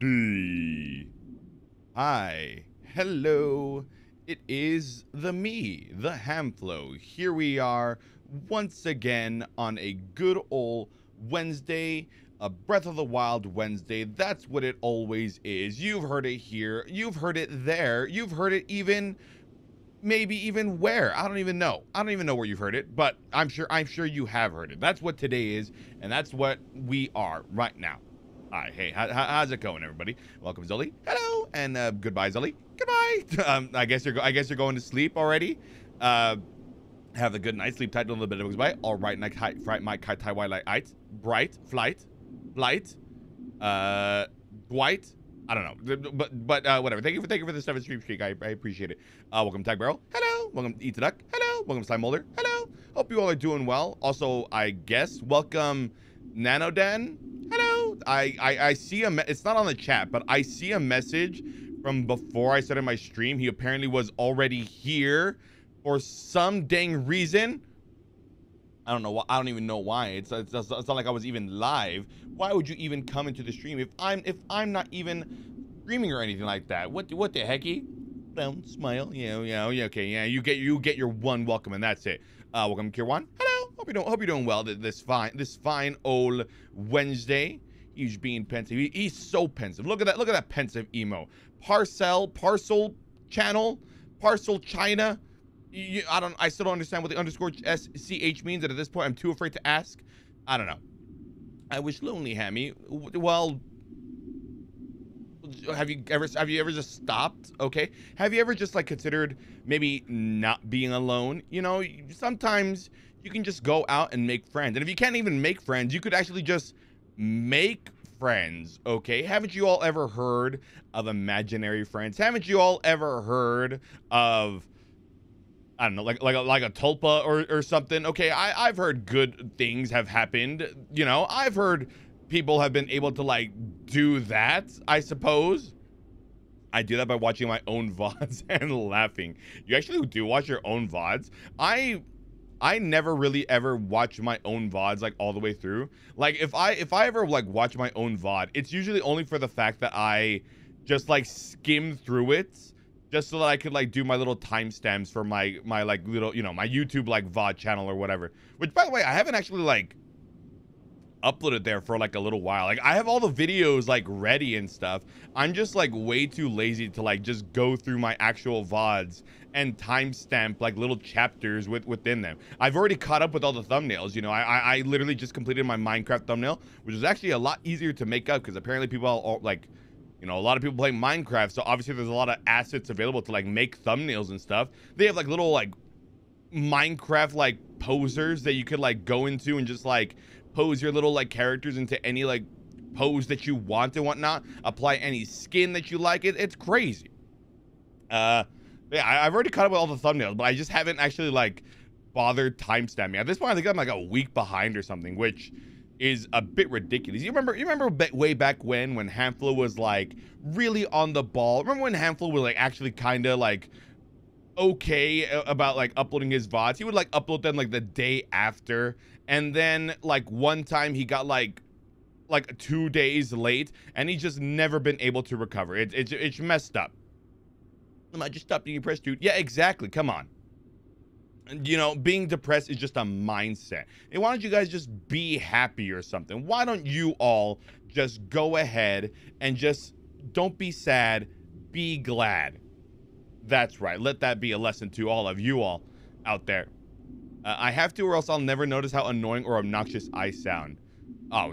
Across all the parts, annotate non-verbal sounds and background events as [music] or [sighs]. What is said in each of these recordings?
Howdy. Hi. Hello. It is the me, the Hamflo. Here we are once again on a good old Wednesday, a Breath of the Wild Wednesday. That's what it always is. You've heard it here. You've heard it there. You've heard it even maybe even where i don't even know i don't even know where you've heard it but i'm sure i'm sure you have heard it that's what today is and that's what we are right now Hi, hey, how, how's it going, everybody? Welcome, Zully. Hello, and uh, goodbye, Zully. Goodbye. [laughs] Um, I guess you're, I guess you're going to sleep already. Uh, have a good night. Sleep tight, a little bit of goodbye. All right, night, high, fright, my kai tai light, bright, flight, flight, uh, white. I don't know, but but uh, whatever. Thank you for thank you for the seven stream streak. I, I appreciate it. Uh, welcome, Tag Barrel. Hello. Welcome, Eat the Duck. Hello. Welcome, Slime Molder. Hello. Hope you all are doing well. Also, I guess welcome, Nanodan. Hello. I, I, I see a, it's not on the chat, but I see a message from before I started my stream. He apparently was already here for some dang reason. I don't know. Why, I don't even know why. It's, it's, it's not like I was even live. Why would you even come into the stream if I'm if I'm not even streaming or anything like that? What what the hecky? Don't smile. Yeah, yeah, yeah. Okay, yeah. You get you get your one welcome, and that's it. Uh, welcome, Kirwan. Hello. Hope you don't hope you're doing well this fine this fine old Wednesday. He's being pensive. He, he's so pensive. Look at that. Look at that pensive emo. Parcel, parcel channel, parcel China. You, I don't. I still don't understand what the underscore S C H means. And at this point, I'm too afraid to ask. I don't know. I wish lonely Hammy. Well, have you ever have you ever just stopped okay have you ever just like considered maybe not being alone you know sometimes you can just go out and make friends. And if you can't even make friends, you could actually just make friends, okay? Haven't you all ever heard of imaginary friends? Haven't you all ever heard of I don't know, like like a, like a tulpa or or something? Okay, I I've heard good things have happened. You know, I've heard people have been able to like do that. I suppose. I do that by watching my own [laughs] VODs and laughing. You actually do watch your own VODs. I I never really ever watch my own VODs like all the way through. Like if I if I ever like watch my own VOD, it's usually only for the fact that I just like skim through it just so that I could like do my little timestamps for my my like little, you know, my YouTube like VOD channel or whatever. Which by the way, I haven't actually like uploaded there for like a little while. Like I have all the videos like ready and stuff. I'm just like way too lazy to like just go through my actual VODs and timestamp like little chapters with within them. I've already caught up with all the thumbnails. You know, I I, I literally just completed my Minecraft thumbnail, which is actually a lot easier to make up because apparently people all, like you know, a lot of people play Minecraft, so obviously there's a lot of assets available to like make thumbnails and stuff. They have like little like Minecraft like posers that you could like go into and just like pose your little like characters into any like pose that you want and whatnot. Apply any skin that you like. It, it's crazy. Uh, yeah, I, have already cut up with all the thumbnails, but I just haven't actually like bothered timestamping. At this point, I think I'm like a week behind or something, which is a bit ridiculous. You remember, you remember way back when when Hamflo was like really on the ball. Remember when Hamflo was like actually kind of like okay about like uploading his vods. He would like upload them like the day after, and then like one time he got like like two days late, and he's just never been able to recover. It's it's it's messed up. Am I just stop being depressed, dude? Yeah, exactly. Come on. You know, being depressed is just a mindset. And why don't you guys just be happy or something? Why don't you all just go ahead and just don't be sad, be glad. That's right. Let that be a lesson to all of you all out there. Uh, I have to, or else I'll never notice how annoying or obnoxious I sound. Oh,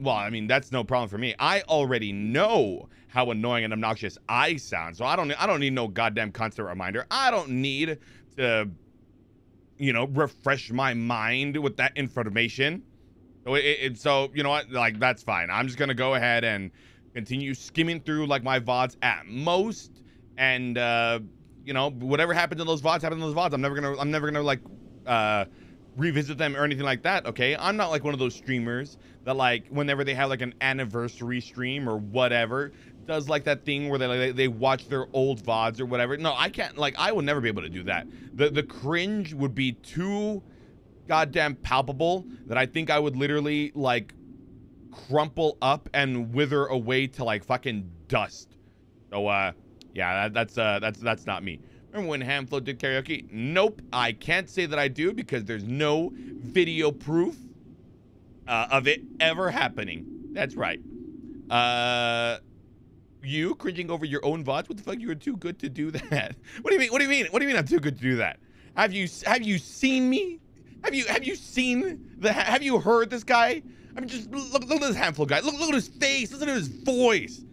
well, I mean, that's no problem for me. I already know how annoying and obnoxious I sound. So I don't I don't need no goddamn constant reminder. I don't need to you know, refresh my mind with that information. So it, it, so you know what? Like that's fine. I'm just going to go ahead and continue skimming through like my VODs at most and uh you know, whatever happens in those VODs happens in those VODs. I'm never to I'm never going to like uh revisit them or anything like that, okay? I'm not like one of those streamers that like whenever they have like an anniversary stream or whatever, does like that thing where they like, they watch their old vods or whatever. No, I can't. Like, I would never be able to do that. The the cringe would be too goddamn palpable that I think I would literally like crumple up and wither away to like fucking dust. So uh yeah, that, that's uh that's that's not me. Remember when Hamflo did karaoke? Nope, I can't say that I do because there's no video proof uh, of it ever happening. That's right. Uh, you cringing over your own VODs? What the fuck? You were too good to do that. [laughs] What do you mean? What do you mean? What do you mean I'm too good to do that? Have you have you seen me? Have you have you seen the? Have you heard this guy? I mean, just look look at this handful guy. Look look at his face. Listen to his voice.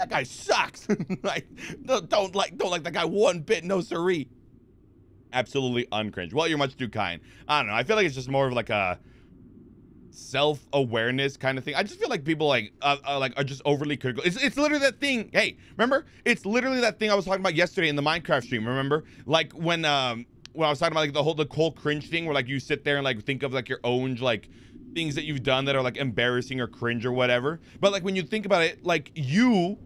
That guy sucks. [laughs] like don't, like don't like that guy one bit. No siree. Absolutely uncringe. Well, you're much too kind. I don't know. I feel like it's just more of like a self-awareness kind of thing. I just feel like people like uh, uh, like are just overly critical. It's it's literally that thing. Hey, remember? It's literally that thing I was talking about yesterday in the Minecraft stream. Remember? Like when um when I was talking about like the whole the whole cringe thing, where like you sit there and like think of like your own like things that you've done that are like embarrassing or cringe or whatever. But like when you think about it, like you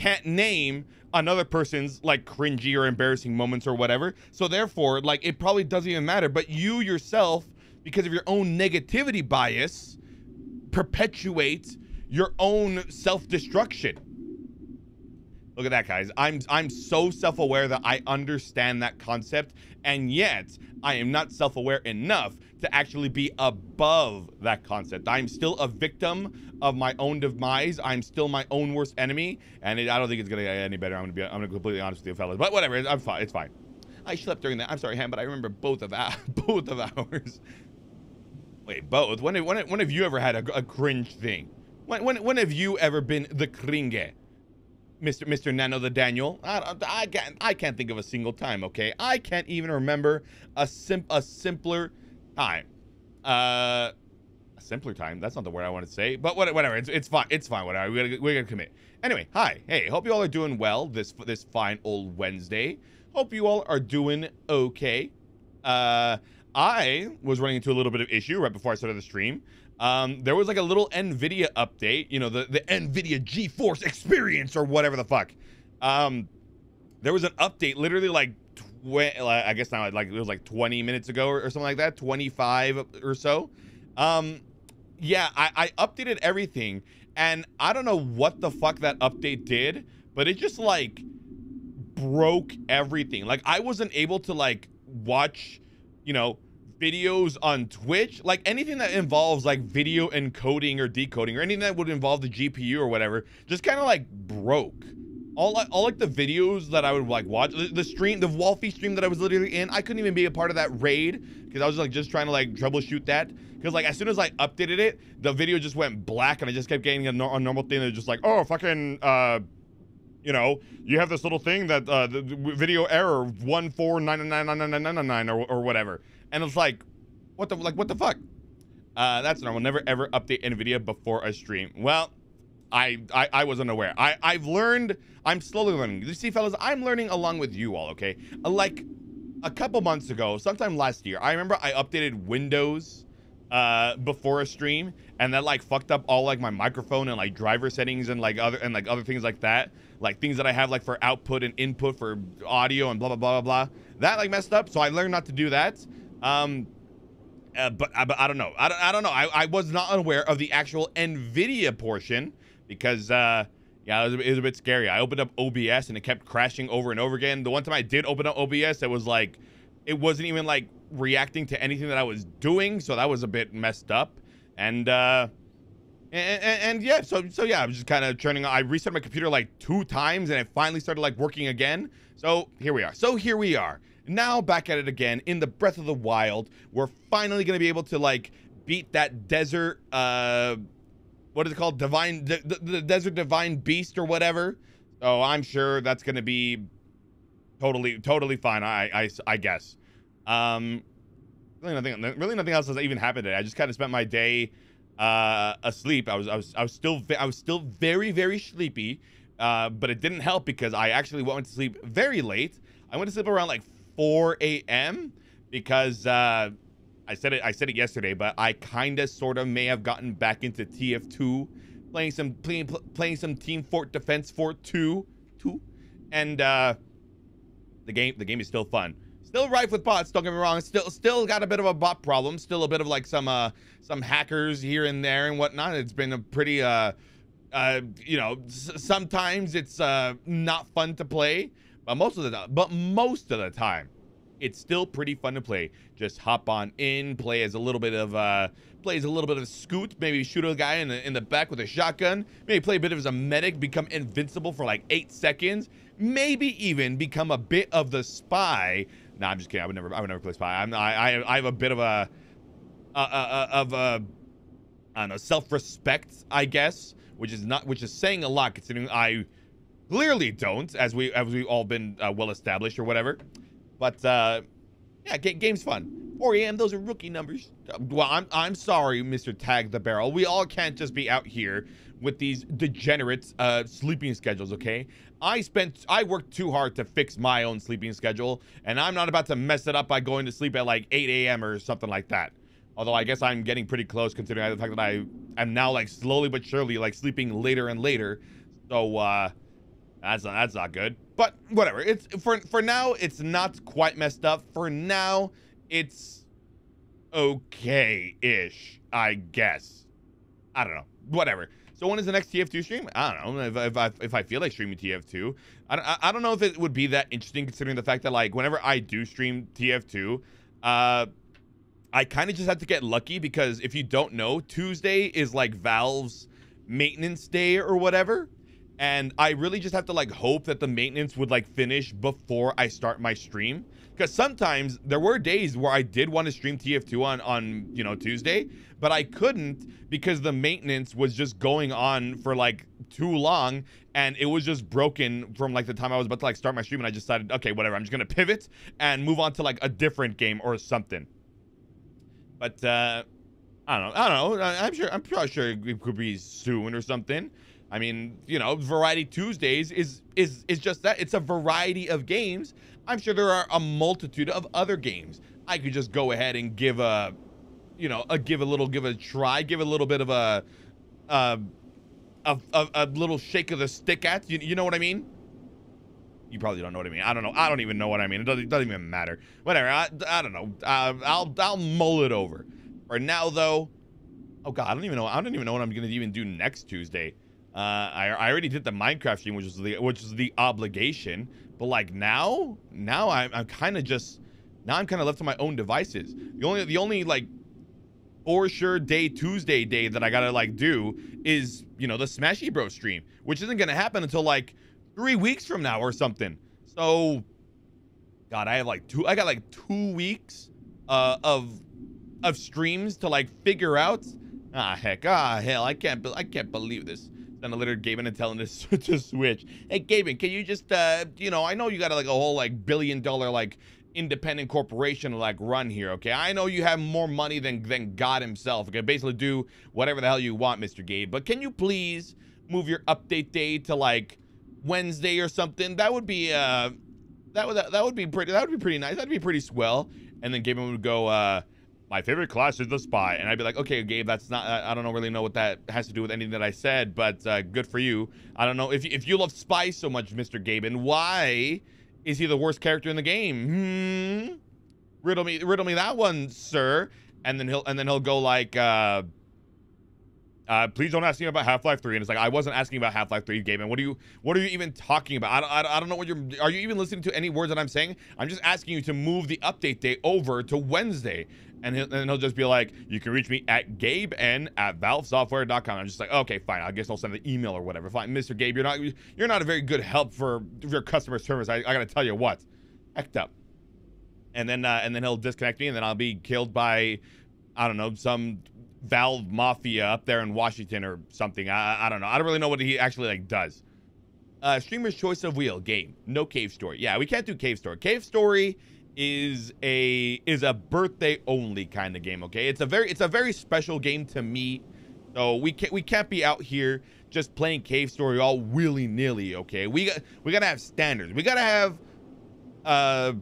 can't name another person's like cringy or embarrassing moments or whatever. So therefore, like it probably doesn't even matter. But you yourself because of your own negativity bias, perpetuate your own self-destruction. Look at that, guys. I'm I'm so self-aware that I understand that concept, and yet I am not self-aware enough to actually be above that concept. I'm still a victim of my own demise. I'm still my own worst enemy, and it, I don't think it's gonna get any better. I'm gonna be I'm gonna be completely honest with you, fellas. But whatever, I'm fine. It's fine. I slept during that. I'm sorry, Ham, but I remember both of [laughs] both of ours. Wait, both? When, when, when have you ever had a, a cringe thing? When, when, when have you ever been the cringe? Mr. Mr. Nano the Daniel? I, I, can't, I can't think of a single time, okay? I can't even remember a, sim, a simpler time. Uh, a simpler time? That's not the word I want to say, but whatever. It's, it's fine. It's fine. Whatever. We're gonna commit. Anyway, hi. Hey, hope you all are doing well this, this fine old Wednesday. Hope you all are doing okay. Uh, I was running into a little bit of issue right before I started the stream. Um, there was like a little NVIDIA update, you know, the, the NVIDIA GeForce experience or whatever the fuck. Um, there was an update literally like, I guess now like it was like 20 minutes ago or, or something like that, 25 or so. Um, yeah, I, I updated everything and I don't know what the fuck that update did, but it just like broke everything. Like I wasn't able to like watch you know, videos on Twitch, like anything that involves like video encoding or decoding or anything that would involve the GPU or whatever, just kind of like broke. All, all like the videos that I would like watch, the, stream, the Wolfie stream that I was literally in, I couldn't even be a part of that raid because I was like just trying to like troubleshoot that. Because like as soon as I updated it, the video just went black and I just kept getting a, no a normal thing that just like, oh fucking uh you know, you have this little thing that uh, the, the video error one four nine nine nine nine nine nine nine or or whatever, and it's like, what the like what the fuck? Uh, that's normal. Never ever update NVIDIA before a stream. Well, I, I I wasn't aware. I I've learned. I'm slowly learning. You see, fellas, I'm learning along with you all. Okay, like a couple months ago, sometime last year, I remember I updated Windows uh before a stream and that like fucked up all like my microphone and like driver settings and like other and like other things like that like things that I have like for output and input for audio and blah blah blah blah blah. That like messed up, so I learned not to do that. Um, uh, but, uh, but I don't know. I don't, I don't know. I, I was not aware of the actual NVIDIA portion because uh, yeah, it was, it was a bit scary. I opened up OBS and it kept crashing over and over again. The one time I did open up OBS, it was like it wasn't even like reacting to anything that I was doing, so that was a bit messed up. And uh, and, and, and, yeah, so so yeah, I was just kind of turning. I reset my computer like two times, and it finally started like working again. So here we are. So here we are. Now back at it again in the Breath of the Wild. We're finally gonna be able to like beat that desert. Uh, what is it called? Divine, the, the, desert divine beast or whatever. Oh, I'm sure that's gonna be totally totally fine. I I I guess. Um, really nothing. Really nothing else has even happened today. I just kind of spent my day uh, asleep. I was, I was, I was still, I was still very, very sleepy. Uh, but it didn't help because I actually went to sleep very late. I went to sleep around like 4 a.m. because uh, I said it. I said it yesterday, but I kind of, sort of, may have gotten back into TF2, playing some playing playing some Team Fort Defense Fort 2, 2, and uh, the game the game is still fun still rife with bots. Don't get me wrong. Still, still got a bit of a bot problem. Still a bit of like some uh some hackers here and there and whatnot. It's been a pretty uh uh you know sometimes it's uh not fun to play, but most of the but most of the time, it's still pretty fun to play. Just hop on in, play as a little bit of uh plays a little bit of scoot, maybe shoot a guy in the in the back with a shotgun, maybe play a bit of as a medic, become invincible for like eight seconds, maybe even become a bit of the spy. Nah, I'm just kidding. I would never I would never play spy. I'm I I, I have a bit of a uh, uh, of a I don't know self-respect, I guess, which is not which is saying a lot considering I clearly don't, as we as we all been uh, well established or whatever. But uh, yeah, game's fun. 4 a.m. Those are rookie numbers. Well, I'm I'm sorry, Mr. Tag the Barrel. We all can't just be out here with these degenerate uh, sleeping schedules, okay? I spent I worked too hard to fix my own sleeping schedule, and I'm not about to mess it up by going to sleep at like 8 a.m. or something like that. Although I guess I'm getting pretty close considering the fact that I am now like slowly but surely like sleeping later and later. So uh that's not, that's not good. But whatever. It's for for now it's not quite messed up. For now it's okay-ish, I guess. I don't know. Whatever. So when is the next TF2 stream? I don't know if, if, I, if I feel like streaming TF2. I don't, I don't know if it would be that interesting considering the fact that like whenever I do stream TF2, uh, I kind of just have to get lucky because if you don't know, Tuesday is like Valve's maintenance day or whatever. And I really just have to like hope that the maintenance would like finish before I start my stream because sometimes there were days where I did want to stream TF2 on on you know Tuesday, but I couldn't because the maintenance was just going on for like too long and it was just broken from like the time I was about to like start my stream and I decided okay whatever I'm just gonna pivot and move on to like a different game or something. But uh, I don't know. I don't know. I'm sure. I'm probably sure it could be soon or something. I mean, you know, Variety Tuesdays is is is just that. It's a variety of games. I'm sure there are a multitude of other games. I could just go ahead and give a, you know, a give a little, give a try, give a little bit of a, a, a, a little shake of the stick at. You, you know what I mean? You probably don't know what I mean. I don't know. I don't even know what I mean. It doesn't, it doesn't even matter. Whatever. I, I don't know. Uh, I'll I'll mull it over. For now, though, oh god, I don't even know. I don't even know what I'm gonna even do next Tuesday. Uh, I, I already did the Minecraft stream, which is the which is the obligation. But like now, now I'm, I'm kind of just now I'm kind of left to my own devices. The only the only like for sure day Tuesday day that I gotta like do is you know the Smashy Bro stream, which isn't gonna happen until like three weeks from now or something. So, God, I have like two. I got like two weeks uh, of of streams to like figure out. Ah heck, ah hell, I can't. I can't believe this. Then a later Gaben and telling us [laughs] to switch. Hey Gaben, can you just uh, you know, I know you got like a whole like billion dollar like independent corporation like run here, okay? I know you have more money than than God himself. Okay, basically do whatever the hell you want, Mr. Gabe. But can you please move your update day to like Wednesday or something, that would be uh that would that, would be pretty that would be pretty nice. That'd be pretty swell. And then Gabe would go, uh, my favorite class is the spy. And I'd be like, okay, Gabe, that's not, I, don't really know what that has to do with anything that I said, but uh, good for you. I don't know if, if you love spy so much, Mr. Gaben, why is he the worst character in the game? Hmm. Riddle me, riddle me that one, sir. And then he'll, and then he'll go like, uh, uh, please don't ask me about Half-Life 3. And it's like, I wasn't asking about Half-Life 3 game. And what are you, what are you even talking about? I don't, I, I don't know what you're, are you even listening to any words that I'm saying? I'm just asking you to move the update date over to Wednesday. And he'll, and he'll just be like, you can reach me at Gabe at valvesoftware.com. I'm just like, okay, fine. I guess I'll send the email or whatever. Fine. Mr. Gabe, you're not, you're not a very good help for your customer service. I, I gotta tell you what, hecked up. And then, uh, and then he'll disconnect me and then I'll be killed by, I don't know, some Valve Mafia up there in Washington or something. I, I don't know. I don't really know what he actually like does. Uh, streamer's choice of wheel game. No cave story. Yeah, we can't do cave story. Cave story is a is a birthday only kind of game. Okay, it's a very it's a very special game to me. So we can't we can't be out here just playing cave story all willy nilly. Okay, we got we gotta have standards. We gotta have uh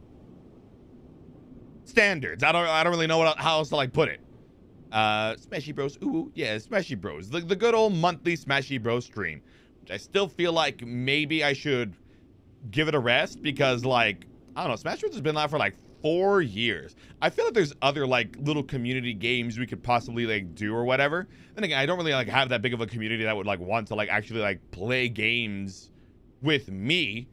standards. I don't I don't really know what how else to like put it. Uh, Smashy Bros. Ooh, yeah, Smashy Bros. The, the good old monthly Smashy Bros stream. I still feel like maybe I should give it a rest because, like, I don't know, Smash Bros has been live for like four years. I feel like there's other like little community games we could possibly like do or whatever. Then again, I don't really like have that big of a community that would like want to like actually like play games with me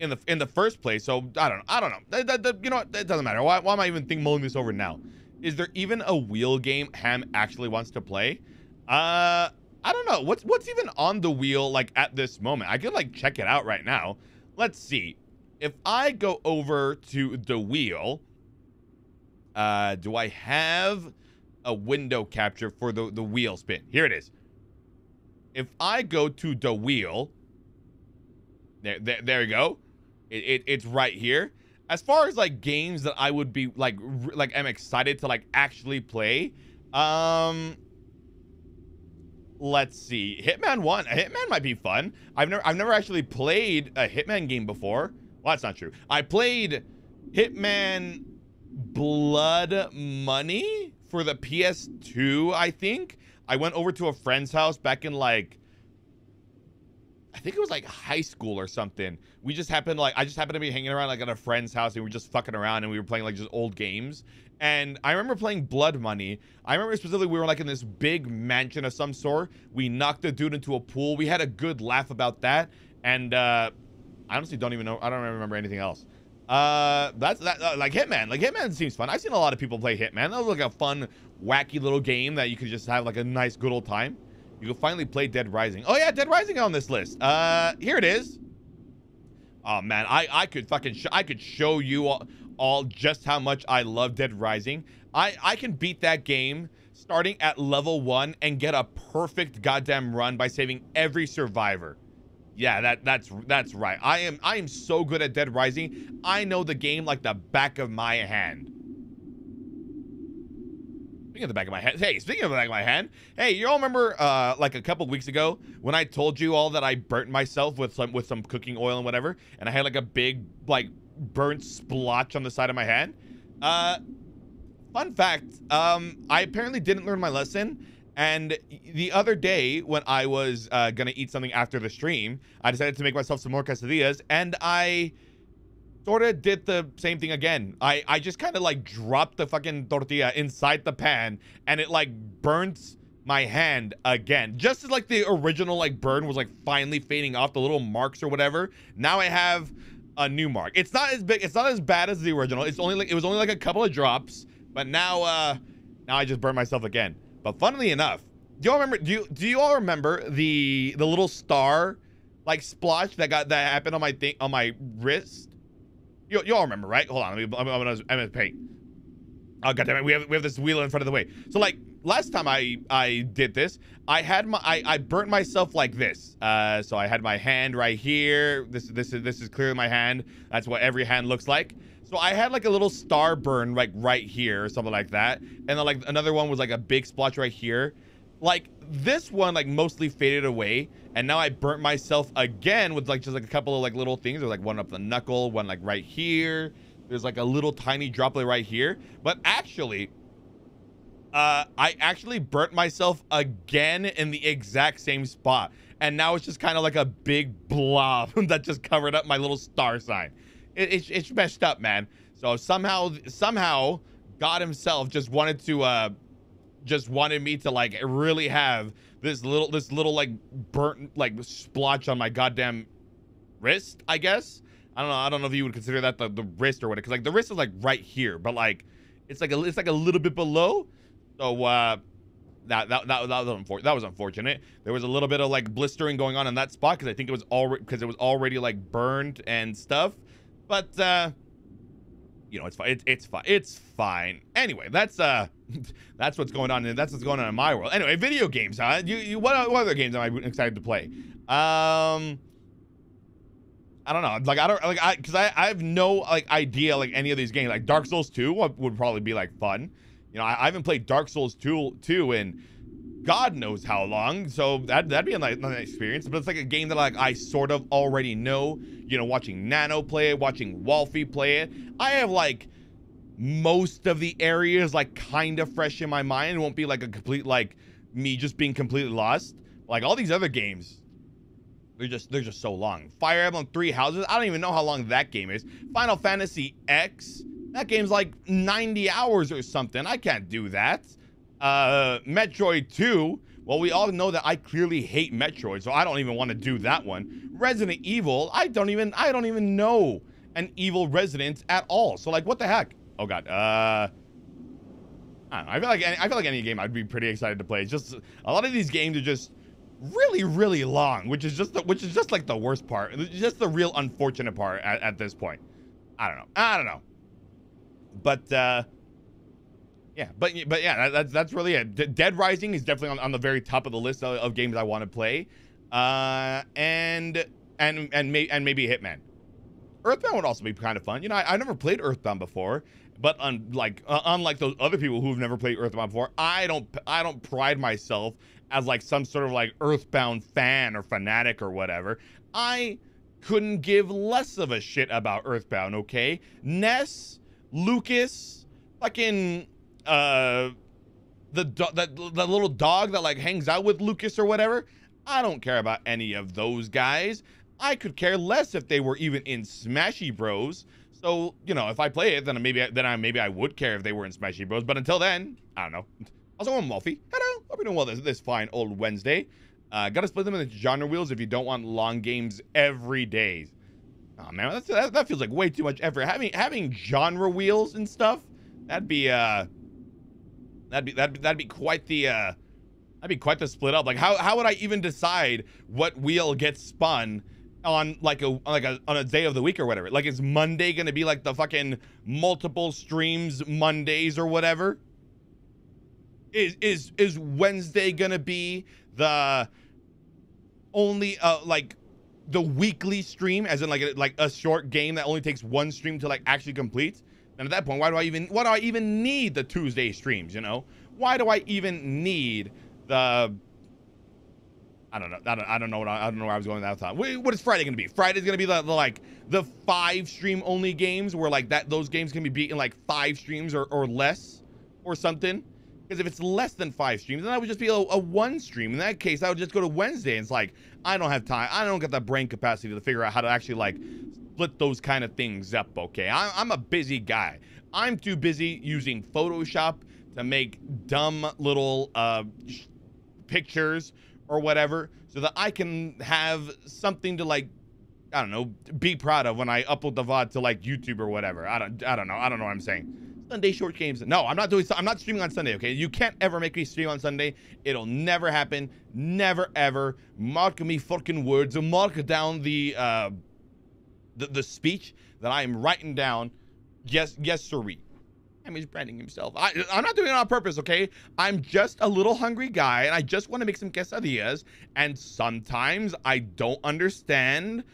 in the in the first place. So I don't know. I don't know. That, that, that, you know what? It doesn't matter. Why, why am I even think mulling this over now? Is there even a wheel game Ham actually wants to play? Uh, I don't know. What's what's even on the wheel like at this moment? I could like check it out right now. Let's see. If I go over to the wheel, uh, do I have a window capture for the, the wheel spin? Here it is. If I go to the wheel, there, there, there you go. It, it, it's right here. As far as like games that I would be like, like I'm excited to like actually play. Um, let's see. Hitman 1. Hitman might be fun. I've never I've never actually played a Hitman game before. Well, that's not true. I played Hitman Blood Money for the PS2, I think. I went over to a friend's house back in like I think it was like high school or something. We just happened like I just happened to be hanging around like at a friend's house and we were just fucking around and we were playing like just old games. And I remember playing Blood Money. I remember specifically we were like in this big mansion of some sort. We knocked the dude into a pool. We had a good laugh about that. And uh I honestly don't even know. I don't remember anything else. Uh, that's that. Uh, like Hitman. Like Hitman seems fun. I've seen a lot of people play Hitman. That was like a fun, wacky little game that you could just have like a nice, good old time. You can finally play Dead Rising. Oh yeah, Dead Rising on this list. Uh, here it is. Oh man, I I could fucking I could show you all, all just how much I love Dead Rising. I I can beat that game starting at level one and get a perfect goddamn run by saving every survivor. Yeah, that that's that's right. I am I am so good at Dead Rising. I know the game like the back of my hand. Speaking of the back of my head, hey, speaking of the back of my hand, hey, you all remember uh, like a couple weeks ago when I told you all that I burnt myself with some with some cooking oil and whatever, and I had like a big like burnt splotch on the side of my hand. Uh, fun fact, um, I apparently didn't learn my lesson and the other day, when I was uh, gonna eat something after the stream, I decided to make myself some more quesadillas, and I sort of did the same thing again. I I just kind of like dropped the fucking tortilla inside the pan, and it like burnt my hand again. Just as like the original like burn was like finally fading off the little marks or whatever. Now I have a new mark. It's not as big. It's not as bad as the original. It's only like it was only like a couple of drops, but now uh now I just burned myself again. But funnily enough, do you all remember? Do you do you all remember the the little star like splotch that got that happened on my thing on my wrist? You you all remember, right? Hold on, let me, I'm, I'm, gonna, I'm gonna paint. Oh god damn it, we have we have this wheel in front of the way. So like last time I I did this, I had my I, I burnt myself like this. Uh, so I had my hand right here. This this is this is clearly my hand. That's what every hand looks like. So I had like a little star burn like right here or something like that. And then like another one was like a big splotch right here. Like this one like mostly faded away. And now I burnt myself again with like just like a couple of like little things. There's like one up the knuckle, one like right here. There's like a little tiny droplet right here. But actually, uh, I actually burnt myself again in the exact same spot. And now it's just kind of like a big blob [laughs] that just covered up my little star sign it, it's, it's messed up, man. So somehow, somehow, God himself just wanted to, uh, just wanted me to like really have this little, this little like burnt like splotch on my goddamn wrist. I guess I don't know. I don't know if you would consider that the, the wrist or what, because like the wrist is like right here, but like it's like a, it's like a little bit below. So uh, that that that, that was unfor- that was unfortunate. There was a little bit of like blistering going on in that spot because I think it was already because it was already like burned and stuff. But uh you know, it's fine. It, it's fine. It's fine. Anyway, that's uh, [laughs] that's what's going on. And that's what's going on in my world. Anyway, video games. Huh? You, you, what, what other games am I excited to play? Um, I don't know. Like I don't like I because I I have no like idea like any of these games. Like Dark Souls 2 would, probably be like fun. You know, I, I haven't played Dark Souls 2 2 in God knows how long. So that that'd be a nice, nice, experience. But it's like a game that like I sort of already know. You know, watching Nano play it, watching Wolfie play it. I have like most of the areas like kind of fresh in my mind. It won't be like a complete like me just being completely lost. Like all these other games, they're just they're just so long. Fire Emblem Three Houses. I don't even know how long that game is. Final Fantasy X That game's like 90 hours or something. I can't do that. Uh, Metroid 2. Well, we all know that I clearly hate Metroid, so I don't even want to do that one. Resident Evil, I don't even I don't even know an evil resident at all. So like, what the heck? Oh god. Uh, I don't know. I feel like any, I feel like any game I'd be pretty excited to play. It's just a lot of these games are just really really long, which is just the, which is just like the worst part. It's just the real unfortunate part at, at this point. I don't know. I don't know. But uh yeah, but but yeah, that, that's that's really it. D Dead Rising is definitely on, on the very top of the list of, of games I want to play, uh, and and and may, and maybe Hitman. Earthbound would also be kind of fun. You know, I, never played Earthbound before, but unlike uh, unlike those other people who've never played Earthbound before, I don't I don't pride myself as like some sort of like Earthbound fan or fanatic or whatever. I couldn't give less of a shit about Earthbound. Okay, Ness, Lucas, fucking uh the that the little dog that like hangs out with Lucas or whatever. I don't care about any of those guys. I could care less if they were even in Smashy Bros. So you know, if I play it, then maybe then I maybe I would care if they were in Smashy Bros. But until then, I don't know. Also, I'm Wolfie. Hello. Hope you're doing well this this fine old Wednesday. Uh, gotta split them into genre wheels if you don't want long games every day. Oh man, that, that feels like way too much effort. Having having genre wheels and stuff, that'd be uh That'd be that'd, that'd be quite the uh that'd be quite the split up. Like how how would I even decide what wheel gets spun on like a like a on a day of the week or whatever? Like is Monday gonna be like the fucking multiple streams Mondays or whatever? Is is is Wednesday gonna be the only uh like the weekly stream as in like a, like a short game that only takes one stream to like actually complete? And at that point, why do I even why do I even need the Tuesday streams? You know, why do I even need the I don't know. I don't, I don't know what I, I, don't know where I was going with that time. What is Friday going to be? Friday's going to be the, the, like the five stream only games where like that those games can be beaten like five streams or, or less or something. Because if it's less than five streams, then I would just be a, a, one stream. In that case, I would just go to Wednesday. And it's like I don't have time. I don't get the brain capacity to figure out how to actually like split those kind of things up, okay? I, I'm a busy guy. I'm too busy using Photoshop to make dumb little uh, pictures or whatever so that I can have something to like I don't know, be proud of when I upload the VOD to like YouTube or whatever. I don't I don't know. I don't know what I'm saying. Sunday short games. No, I'm not doing I'm not streaming on Sunday, okay? You can't ever make me stream on Sunday. It'll never happen. Never ever. Mark me fucking words. Mark down the uh the, the speech that I am writing down. Yes, yes, sirree. Just branding himself. I, I'm not doing it on purpose, okay? I'm just a little hungry guy, and I just want to make some quesadillas. And sometimes I don't understand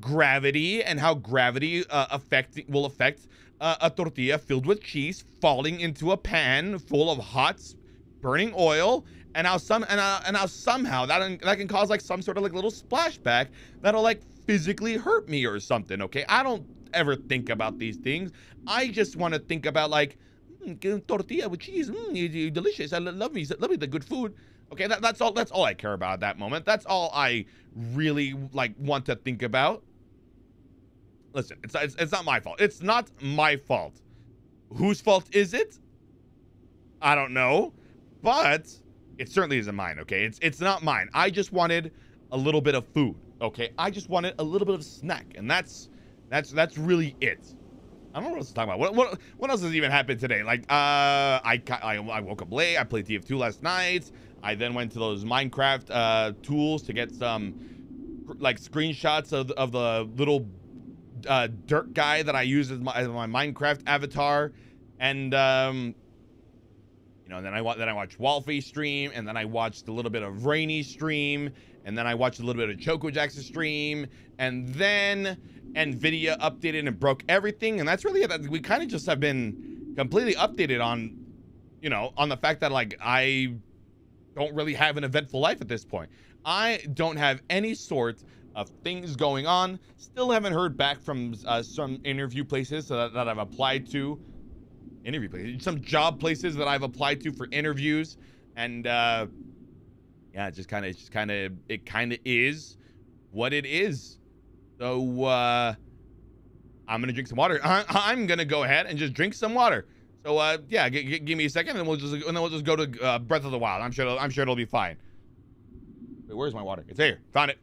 gravity and how gravity uh, affect will affect uh, a tortilla filled with cheese falling into a pan full of hot, burning oil, and how some and, uh, and how somehow that that can cause like some sort of like little splashback that'll like physically hurt me or something, okay? I don't ever think about these things. I just want to think about like mm, tortilla with cheese, mm, delicious. I love me, love me the good food. Okay, that, that's all. That's all I care about at that moment. That's all I really like want to think about. Listen, it's, it's it's not my fault. It's not my fault. Whose fault is it? I don't know, but it certainly isn't mine. Okay, it's it's not mine. I just wanted a little bit of food. Okay, I just wanted a little bit of snack, and that's that's that's really it. I don't know what else to talk about. What what what else has even happened today? Like, uh, I I, I woke up late. I played TF2 last night. I then went to those Minecraft uh, tools to get some like screenshots of of the little uh, dirt guy that I use as my, as my Minecraft avatar, and um, you know, then I then I watched Wolfie stream, and then I watched a little bit of Rainy stream, and then I watched a little bit of Choco Jackson stream, and then NVIDIA updated and broke everything, and that's really. We kind of just have been completely updated on, you know, on the fact that like I don't really have an eventful life at this point. I don't have any sort of things going on. Still haven't heard back from uh, some interview places that, that I've applied to. Interview places, some job places that I've applied to for interviews, and uh, yeah, it just kind of, just kind of, it kind of is what it is. So, uh, I'm gonna drink some water. [laughs] I, am gonna go ahead and just drink some water. So uh, yeah, give me a second, and we'll just and then we'll just go to uh, Breath of the Wild. I'm sure it'll, I'm sure it'll be fine. Wait, where's my water? It's here. Found it.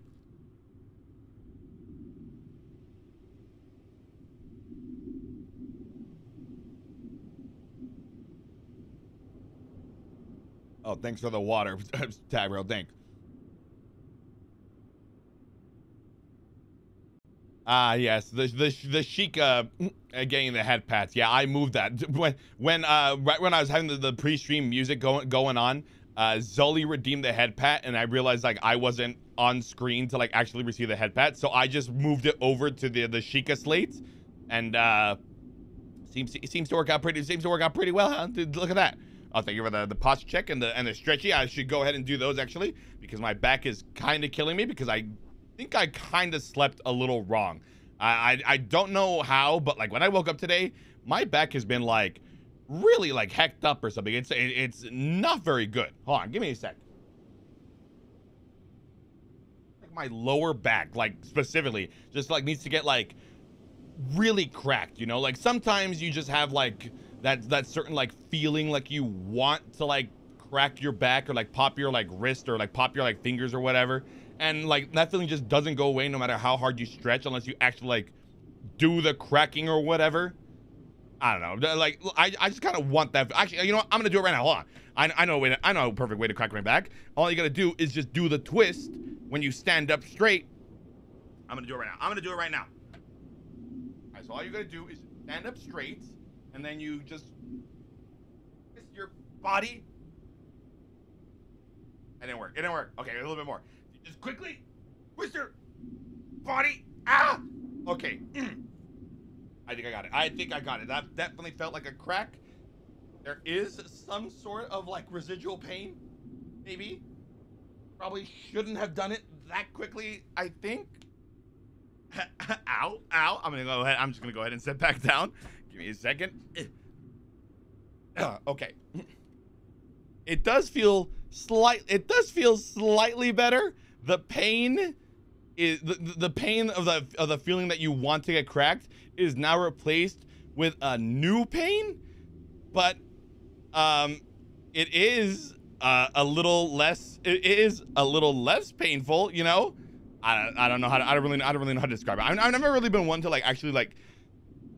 Oh, thanks for the water, [laughs] Tabro. Thanks. Ah, yes, the the the Sheikah uh, getting the head pats. Yeah, I moved that when when uh right when I was having the, the pre-stream music going going on. Uh, Zully redeemed the head pat, and I realized like I wasn't on screen to like actually receive the head pat, so I just moved it over to the the Sheikah slates, and uh, seems seems to work out pretty seems to work out pretty well. Huh? Dude, look at that. Oh, thank you for the, the posture check and the and the stretchy. I should go ahead and do those actually because my back is kind of killing me because I think I kind of slept a little wrong. I, I I don't know how, but like when I woke up today, my back has been like really like hecked up or something. It's it, it's not very good. Hold on, give me a sec. Like my lower back, like specifically, just like needs to get like really cracked. You know, like sometimes you just have like that that certain like feeling like you want to like crack your back or like pop your like wrist or like pop your like fingers or whatever and like that feeling just doesn't go away no matter how hard you stretch unless you actually like do the cracking or whatever i don't know like i, I just kind of want that actually you know what? i'm gonna do it right now hold on i, I know a way to, i know a perfect way to crack my back all you gotta do is just do the twist when you stand up straight i'm gonna do it right now i'm gonna do it right now all right so all you gotta do is stand up straight and then you just twist your body. It didn't work. It didn't work. Okay, a little bit more. Just quickly your body. Ah! Okay. [clears throat] I think I got it. I think I got it. That definitely felt like a crack. There is some sort of like residual pain, maybe. Probably shouldn't have done it that quickly, I think. [laughs] ow, ow. I'm gonna go ahead. I'm just gonna go ahead and sit back down. Give me a second. [clears throat] Uh, okay. [clears throat] It does feel slight. It does feel slightly better. The pain is the, the pain of the of the feeling that you want to get cracked is now replaced with a new pain, but um, it is uh, a little less. It is a little less painful. You know, I, I don't know how to, I don't really I don't really know how to describe it. I've, I've never really been one to like actually like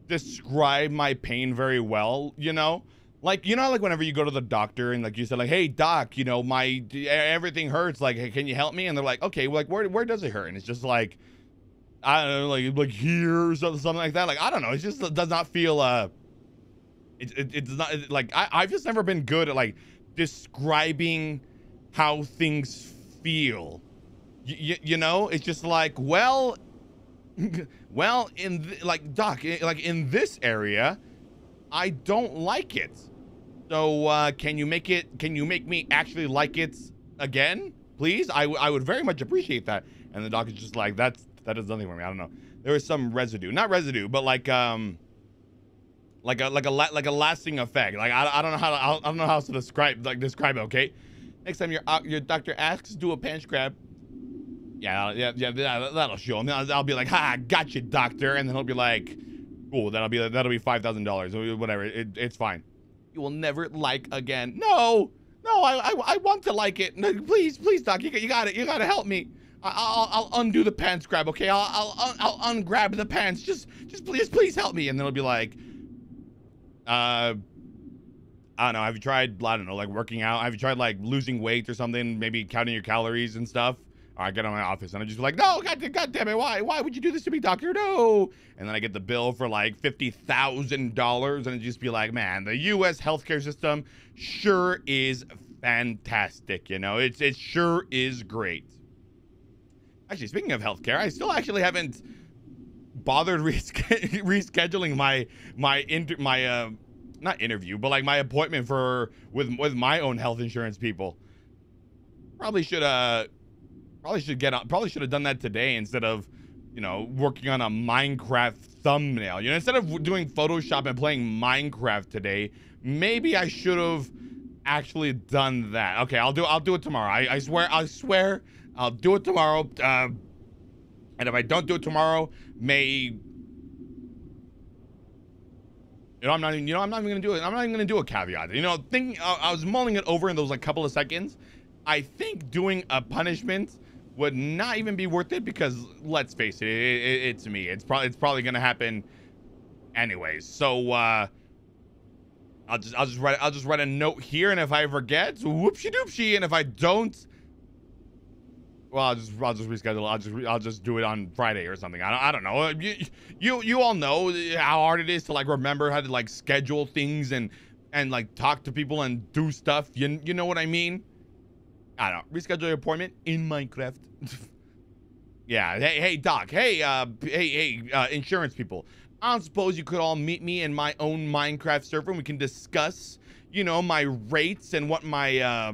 describe my pain very well, you know? Like, you know, like whenever you go to the doctor and like you said, like, hey, doc, you know, my everything hurts. Like, hey, can you help me? And they're like, okay, well, like, where, where does it hurt? And it's just like, I don't know, like, like here or something, like that. Like, I don't know. It just does not feel, uh, it, it, does not, it, like, I, I've just never been good at like describing how things feel. Y- you know, it's just like, well, [laughs] well, in like Doc, like in this area, I don't like it. So uh, can you make it? Can you make me actually like it again, please? I, I would very much appreciate that. And the doc is just like, that's that does nothing for me. I don't know. There was some residue, not residue, but like um, like a like a like a lasting effect. Like I, I don't know how to, I don't know how to describe like describe it. Okay, next time your uh, your doctor asks, do a pinch grab. Yeah, yeah, yeah, that'll show him. I'll, I'll be like, ha, got you, doctor. And then he'll be like, cool, that'll be, that'll be $5,000 whatever. It, it's fine. You will never like again. No, no, I, I, I want to like it. No, please, please, doc, you, you got it. You got to help me. I'll, I'll undo the pants grab, okay? I'll, I'll, I'll ungrab the pants. Just, just please, please help me. And then it'll be like, uh, I don't know. Have you tried, I don't know, like working out? Have you tried like losing weight or something? Maybe counting your calories and stuff? I get on my office and I just be like, no, God, God damn it, why, why would you do this to me, doctor? No. And then I get the bill for like fifty thousand dollars, and it just be like, man, the U.S. healthcare system sure is fantastic. You know, it's it sure is great. Actually, speaking of healthcare, I still actually haven't bothered [laughs] rescheduling my my inter- my uh not interview, but like my appointment for with with my own health insurance people. Probably should uh Probably should get on. Probably should have done that today instead of, you know, working on a Minecraft thumbnail. You know, instead of doing Photoshop and playing Minecraft today, maybe I should have actually done that. Okay, I'll do. I'll do it tomorrow. I, I swear. I swear. I'll do it tomorrow. Uh, and if I don't do it tomorrow, may you know, I'm not even, you know, I'm not even gonna do it. I'm not even gonna do a caveat. You know, thinking, uh, I was mulling it over in those like couple of seconds. I think doing a punishment would not even be worth it because let's face it, it, it it's me. It's probably it's probably gonna happen anyways. So uh, I'll just I'll just write I'll just write a note here, and if I forget, whoopsie doopsie, and if I don't, well, I'll just I'll just reschedule. I'll just I'll just do it on Friday or something. I don't I don't know. You you you all know how hard it is to like remember how to like schedule things and and like talk to people and do stuff. You you know what I mean? I don't know. Reschedule your appointment in Minecraft. [laughs] yeah. Hey, hey, Doc. Hey, uh, hey, hey, uh, insurance people. I suppose you could all meet me in my own Minecraft server and we can discuss, you know, my rates and what my, uh,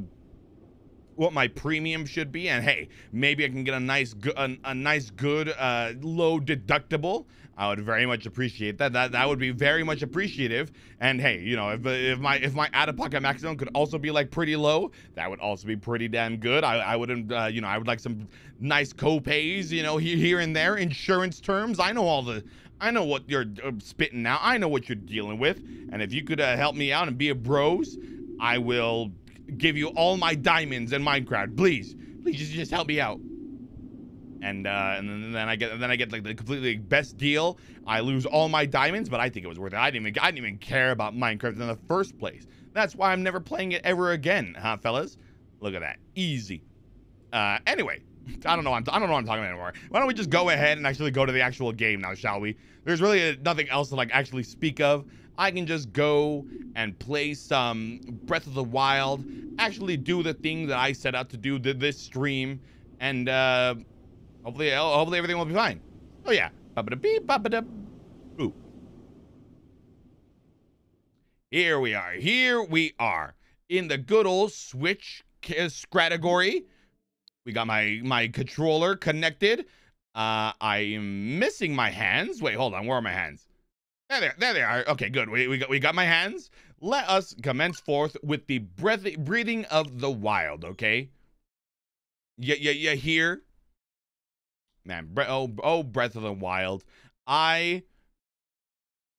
what my premium should be and hey maybe i can get a nice a, a, nice good uh low deductible i would very much appreciate that that that would be very much appreciative and hey you know if if my if my out-of-pocket maximum could also be like pretty low that would also be pretty damn good i i wouldn't uh, you know i would like some nice co-pays you know here, here and there insurance terms i know all the I know what you're uh, spitting now. I know what you're dealing with. And if you could uh, help me out and be a bros, I will give you all my diamonds in Minecraft. Please, please just, just help me out. And uh, and then I get then I get like the completely best deal. I lose all my diamonds, but I think it was worth it. I didn't even I didn't even care about Minecraft in the first place. That's why I'm never playing it ever again, huh, fellas? Look at that, easy. Uh, anyway, I don't know. I'm, I don't know what I'm talking about anymore. Why don't we just go ahead and actually go to the actual game now, shall we? There's really nothing else to like actually speak of. I can just go and play some Breath of the Wild, actually do the thing that I set out to do this stream, and uh, hopefully, hopefully everything will be fine. Oh yeah, beep, boo. Here we are. Here we are in the good old Switch category. We got my my controller connected. Uh, I am missing my hands. Wait, hold on. Where are my hands? There they are. There they are. Okay, good. We, we, got, we got my hands. Let us commence forth with the breath, breathing of the wild, okay? Yeah, yeah, yeah, here. Man, oh, oh, Breath of the Wild. I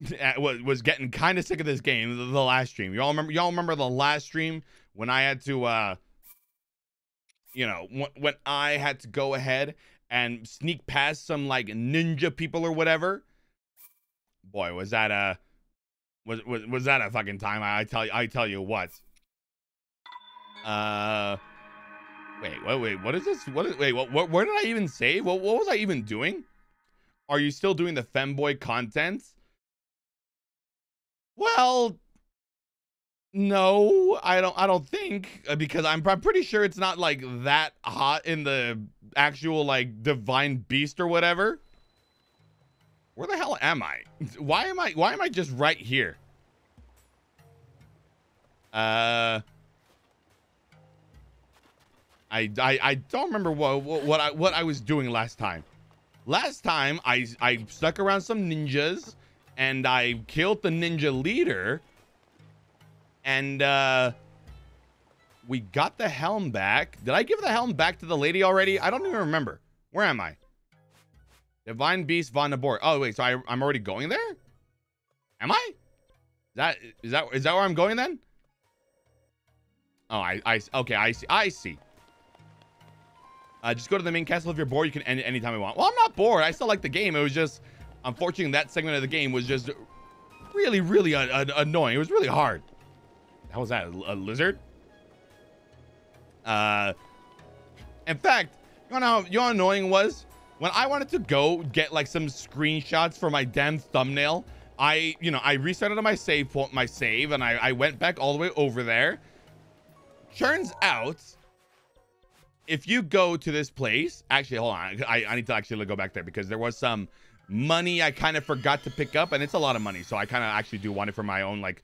[laughs] was getting kind of sick of this game the, last stream. Y'all remember y'all remember the last stream when I had to uh you know, when, when I had to go ahead and sneak past some like ninja people or whatever boy, was that a was was, was that a fucking time? I, I tell you, I tell you what. Uh, wait, wait, wait. What is this? What is? Wait, what? what where did I even say? What? What was I even doing? Are you still doing the femboy content? Well, no, I don't. I don't think uh, because I'm, I'm pretty sure it's not like that hot in the actual like divine beast or whatever. Where the hell am I? Why am I why am I just right here? Uh I I, I don't remember what, what what I what I was doing last time. Last time I I stuck around some ninjas and I killed the ninja leader and uh we got the helm back. Did I give the helm back to the lady already? I don't even remember. Where am I? Divine Beast Vah Naboris. Oh wait, so I, I'm already going there? Am I? Is that is that is that where I'm going then? Oh, I I okay, I see. I see. Uh, just go to the main castle if you're bored. You can end it anytime you want. Well, I'm not bored. I still like the game. It was just, unfortunately, that segment of the game was just really, really annoying. It was really hard. How was that? A, a lizard? Uh, in fact, you know how you know how annoying was? when I wanted to go get like some screenshots for my damn thumbnail, I, you know, I restarted my save point, my save, and I, I went back all the way over there. Turns out, if you go to this place, actually, hold on, I, I need to actually go back there because there was some money I kind of forgot to pick up, and it's a lot of money, so I kind of actually do want it for my own like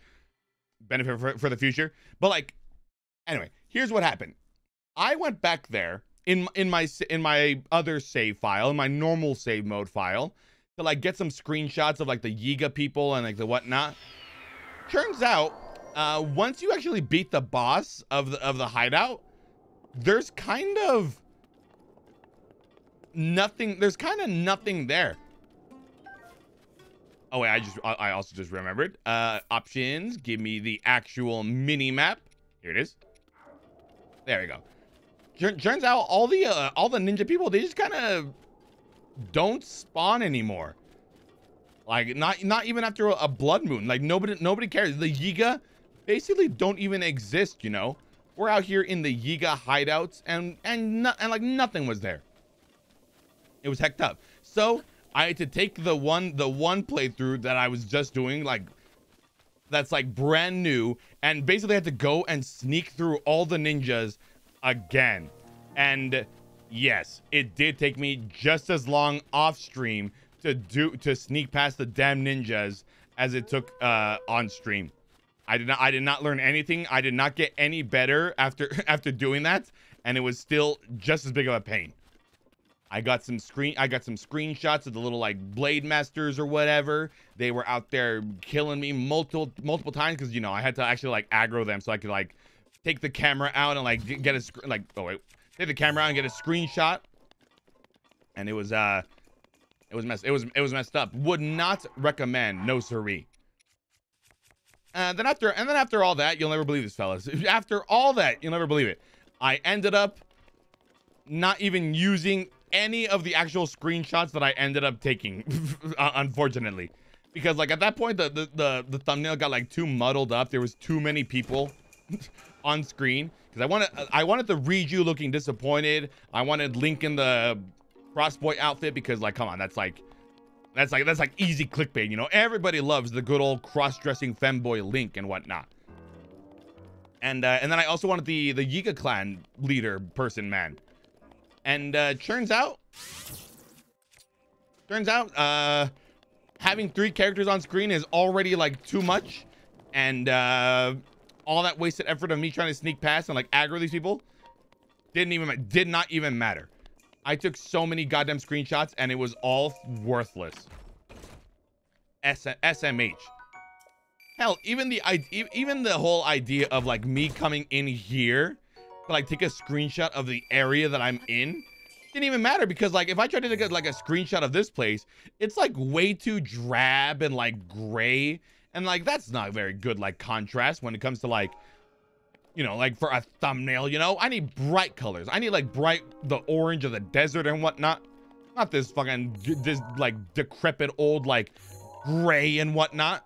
benefit for, for the future. But like, anyway, here's what happened. I went back there in in my in my other save file, in my normal save mode file, to like get some screenshots of like the Yiga people and like the whatnot. Turns out, uh, once you actually beat the boss of the of the hideout, there's kind of nothing. There's kind of nothing there. Oh wait, I just I also just remembered. Uh, options. Give me the actual mini map. Here it is. There we go. Tur- Turns out all the uh, all the ninja people they just kind of don't spawn anymore. Like not not even after a blood moon. Like nobody nobody cares. The Yiga basically don't even exist. You know, we're out here in the Yiga hideouts and and no, and like nothing was there. It was hecked up. So I had to take the one the one playthrough that I was just doing like that's like brand new and basically had to go and sneak through all the ninjas again. And yes, it did take me just as long off stream to do to sneak past the damn ninjas as it took uh on stream. I did not I did not learn anything. I did not get any better after [laughs] after doing that and it was still just as big of a pain. I got some screen I got some screenshots of the little like blade masters or whatever. They were out there killing me multiple multiple times because you know I had to actually like aggro them so I could like take the camera out and like get a sc- like oh wait take the camera out and get a screenshot. And it was uh it was messed it was it was messed up. Would not recommend no siree. And then after and then after all that, you'll never believe this, fellas. [laughs] After all that, you'll never believe it. I ended up not even using any of the actual screenshots that I ended up taking, [laughs] uh, unfortunately. Because like at that point, the, the, the, the thumbnail got like too muddled up. There was too many people [laughs] on screen. Because I wanted I wanted to read you looking disappointed. I wanted Link in the crossboy outfit because like come on, that's like that's like that's like easy clickbait, you know. Everybody loves the good old cross-dressing femboy Link and whatnot. And uh, and then I also wanted the the Yiga clan leader person man. And uh, turns out, turns out, uh, having three characters on screen is already like too much, and uh, all that wasted effort of me trying to sneak past and like aggro these people didn't even did not even matter. I took so many goddamn screenshots and it was all worthless. S SMH. Hell, even the even the whole idea of like me coming in here to like take a screenshot of the area that I'm in didn't even matter because like if I tried to take like a screenshot of this place, it's like way too drab and like gray and like that's not very good like contrast when it comes to like you know like for a thumbnail you know? I need bright colors. I need like bright the orange of the desert and whatnot. Not this fucking this like decrepit old like gray and whatnot.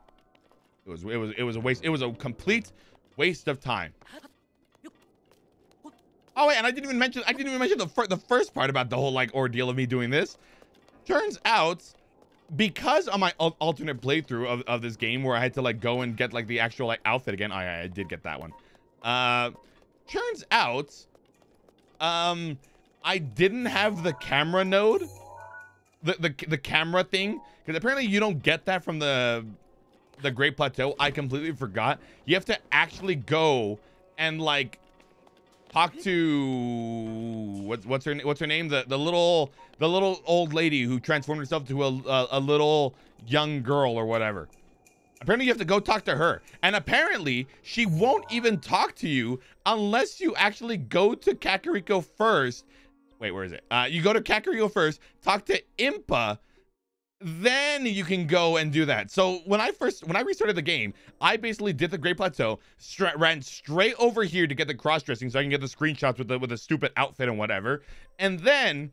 It was it was it was a waste it was a complete waste of time. Oh wait and i didn't even mention i didn't even mention the, fir the first part about the whole like ordeal of me doing this. Turns out because on my alternate playthrough of, of this game where I had to like go and get like the actual like outfit again. I, I did get that one. Uh, turns out, um, I didn't have the camera node, the the the camera thing, because apparently you don't get that from the the Great Plateau. I completely forgot. You have to actually go and like talk to what's what's her what's her name the the little the little old lady who transformed herself to a, a, a little young girl or whatever apparently you have to go talk to her. And apparently she won't even talk to you unless you actually go to kakariko first. Wait where is it? Uh you go to kakariko first talk to impa then you can go and do that. So when I first when I restarted the game, I basically did the Great Plateau, stra ran straight over here to get the cross dressing so I can get the screenshots with the with the stupid outfit and whatever, and then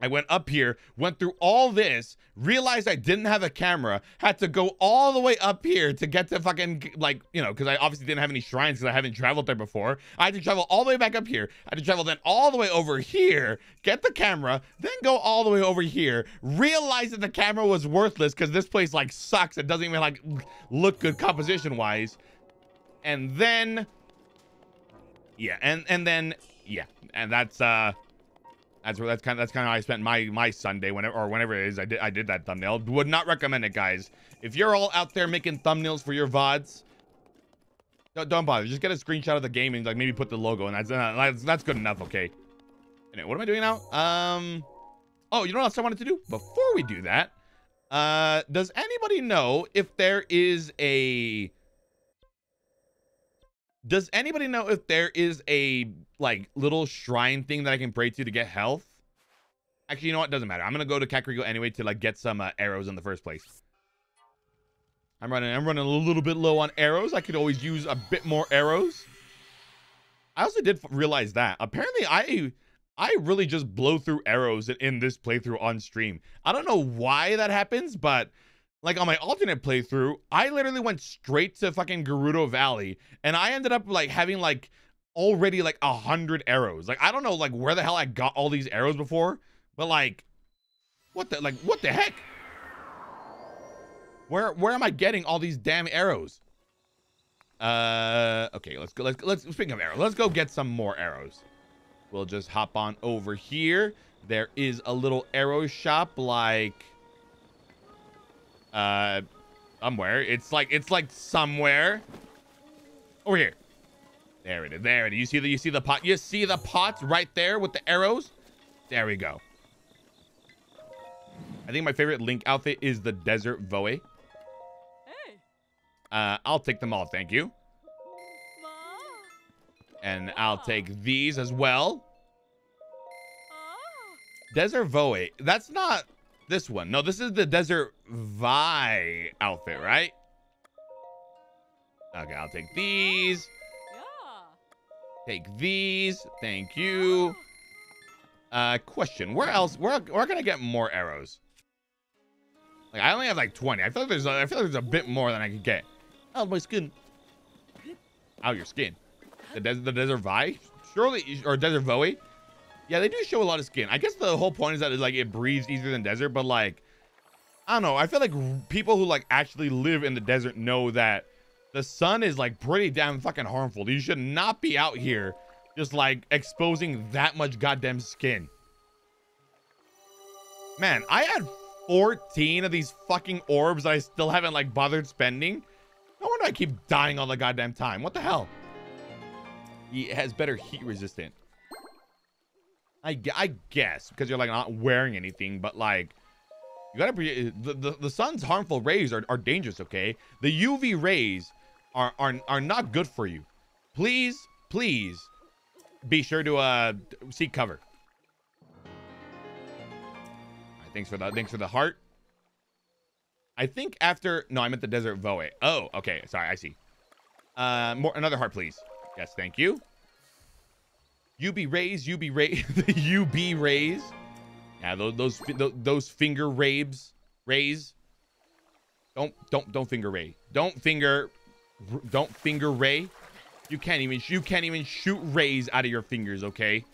I went up here, went through all this, realized I didn't have a camera, had to go all the way up here to get to fucking, like, you know, because I obviously didn't have any shrines because I haven't traveled there before. I had to travel all the way back up here. I had to travel then all the way over here, get the camera, then go all the way over here, realize that the camera was worthless because this place, like, sucks. It doesn't even, like, look good composition-wise. And then, yeah, and, and then, yeah, and that's, uh, that's where that's kind of that's kind of how I spent my my Sunday whenever or whenever it is I did I did that thumbnail. Would not recommend it, guys. If you're all out there making thumbnails for your vods, don't, don't bother. Just get a screenshot of the game and like maybe put the logo, and that's uh, that's, that's good enough. Okay. Anyway, what am I doing now? Um. Oh, you know what else I wanted to do before we do that? Uh, does anybody know if there is a does anybody know if there is a like little shrine thing that I can pray to to get health? Actually, you know what? Doesn't matter. I'm gonna go to Kakariko anyway to like get some uh, arrows in the first place. I'm running. I'm running a little bit low on arrows. I could always use a bit more arrows. I also did realize that apparently I I really just blow through arrows in this playthrough on stream. I don't know why that happens, but like on my alternate playthrough, I literally went straight to fucking Gerudo Valley, and I ended up like having like already like a hundred arrows. Like I don't know like where the hell I got all these arrows before, but like what the like what the heck? Where where am I getting all these damn arrows? Uh okay, let's go let's let's speaking of arrows, let's go get some more arrows. We'll just hop on over here. There is a little arrow shop like uh somewhere. It's like it's like somewhere. Over here. There it is. There it is. You see the you see the pot. You see the pots right there with the arrows? There we go. I think my favorite Link outfit is the Desert Voe. Hey. Uh, I'll take them all, thank you. And I'll take these as well. Desert Voe. That's not this one. No, this is the Desert Vi outfit, right? Okay, I'll take these. Take these. Thank you. [gasps] Uh, question. Where else? Where, where can I get more arrows? Like, I only have like 20. I feel like there's a, I feel like there's a bit more than I can get. Oh, my skin. Oh, your skin. The, des the Desert Vi? Surely, or Desert Voe? Yeah, they do show a lot of skin. I guess the whole point is that it's like it breathes easier than desert, but like, I don't know. I feel like people who like actually live in the desert know that the sun is like pretty damn fucking harmful. You should not be out here just like exposing that much goddamn skin. Man, I had 14 of these fucking orbs I still haven't like bothered spending. No wonder I keep dying all the goddamn time. What the hell? He has better heat resistant. I, I guess because you're like not wearing anything, but like you gotta be the, the, the sun's harmful rays are, are dangerous, okay? The UV rays are, are are not good for you. Please, please be sure to uh seek cover. Right, thanks for the thanks for the heart. I think after no, I'm at the desert Voe. Oh, okay. Sorry, I see. Uh more another heart, please. Yes, thank you. UB rays, UB rays, the UB rays. Yeah, those those those finger rays, rays. Don't don't don't finger ray. Don't finger, don't finger ray. You can't even you can't even shoot rays out of your fingers. Okay,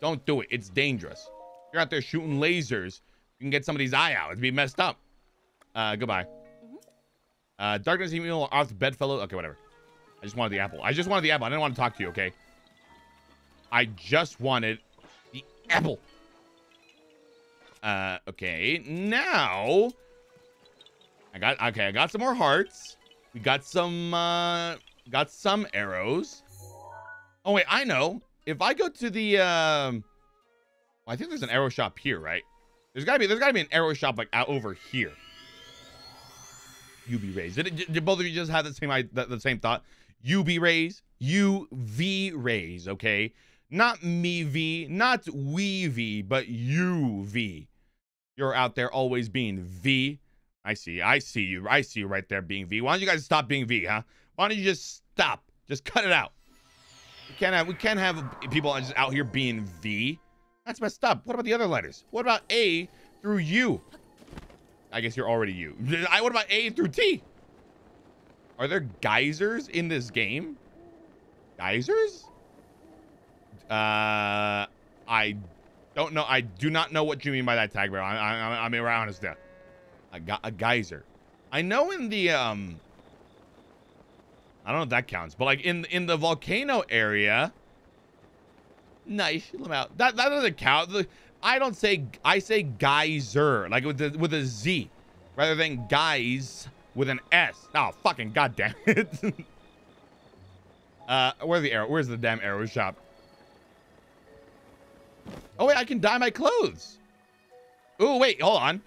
don't do it. It's dangerous. You're out there shooting lasers. You can get somebody's eye out. It'd be messed up. Uh, goodbye. Mm-hmm. Uh, darkness email off bedfellow. Okay, whatever. I just wanted the apple. I just wanted the apple. I didn't want to talk to you. Okay. I just wanted the apple. Uh, okay. Now, I got, okay, I got some more hearts. We got some, uh, got some arrows. Oh, wait, I know. If I go to the, um, well, I think there's an arrow shop here, right? There's gotta be, there's gotta be an arrow shop, like, out over here. UV rays. Did, did both of you just have the same, the, the same thought? UV rays, UV rays, okay? Not me V, not we V, but you V. You're out there always being V. I see. I see you. I see you right there being V. Why don't you guys stop being V, huh? Why don't you just stop? Just cut it out. We can't have we can't have people just out here being V. That's messed up. What about the other letters? What about A through U? I guess you're already U. [laughs] I what about A through T? Are there geysers in this game? Geysers? Uh, I don't know. I do not know what you mean by that tag, bro. I, I, I mean, we're honest there. I got a geyser. I know in the um. I don't know if that counts, but like in in the volcano area. Nice, out. That that doesn't count. The, I don't say I say geyser like with the with a Z, rather than guys with an S. Oh fucking goddamn it! [laughs] uh, where's the arrow? Where's the damn arrow shop? Oh, wait, I can dye my clothes. Oh, wait, hold on.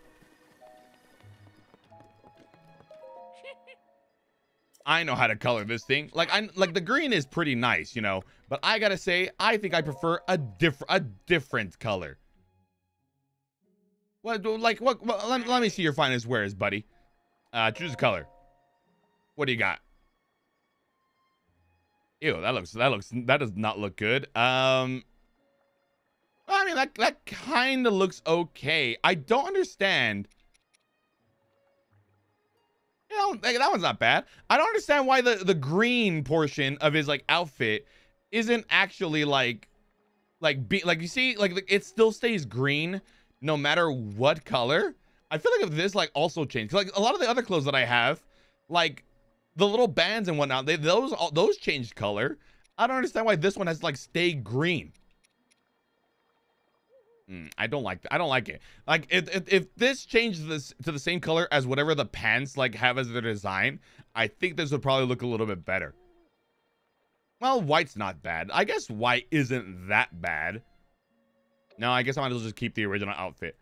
[laughs] I know how to color this thing. Like I like the green is pretty nice, you know, but I got to say I think I prefer a different a different color. What like what, what let, let, me see your finest wares, buddy. Uh choose a color. What do you got? Ew, that looks that looks that does not look good. Um I mean that that kind of looks okay. I don't understand. You know, that one's not bad. I don't understand why the the green portion of his like outfit isn't actually like like be like you see like it still stays green no matter what color. I feel like if this like also changed, like a lot of the other clothes that I have, like the little bands and whatnot, they those all those changed color. I don't understand why this one has like stay green. Mm, I don't like I don't like it. Like if, if, if this changed this to the same color as whatever the pants like have as their design, I think this would probably look a little bit better. Well, white's not bad. I guess white isn't that bad. No, I guess I might as well just keep the original outfit.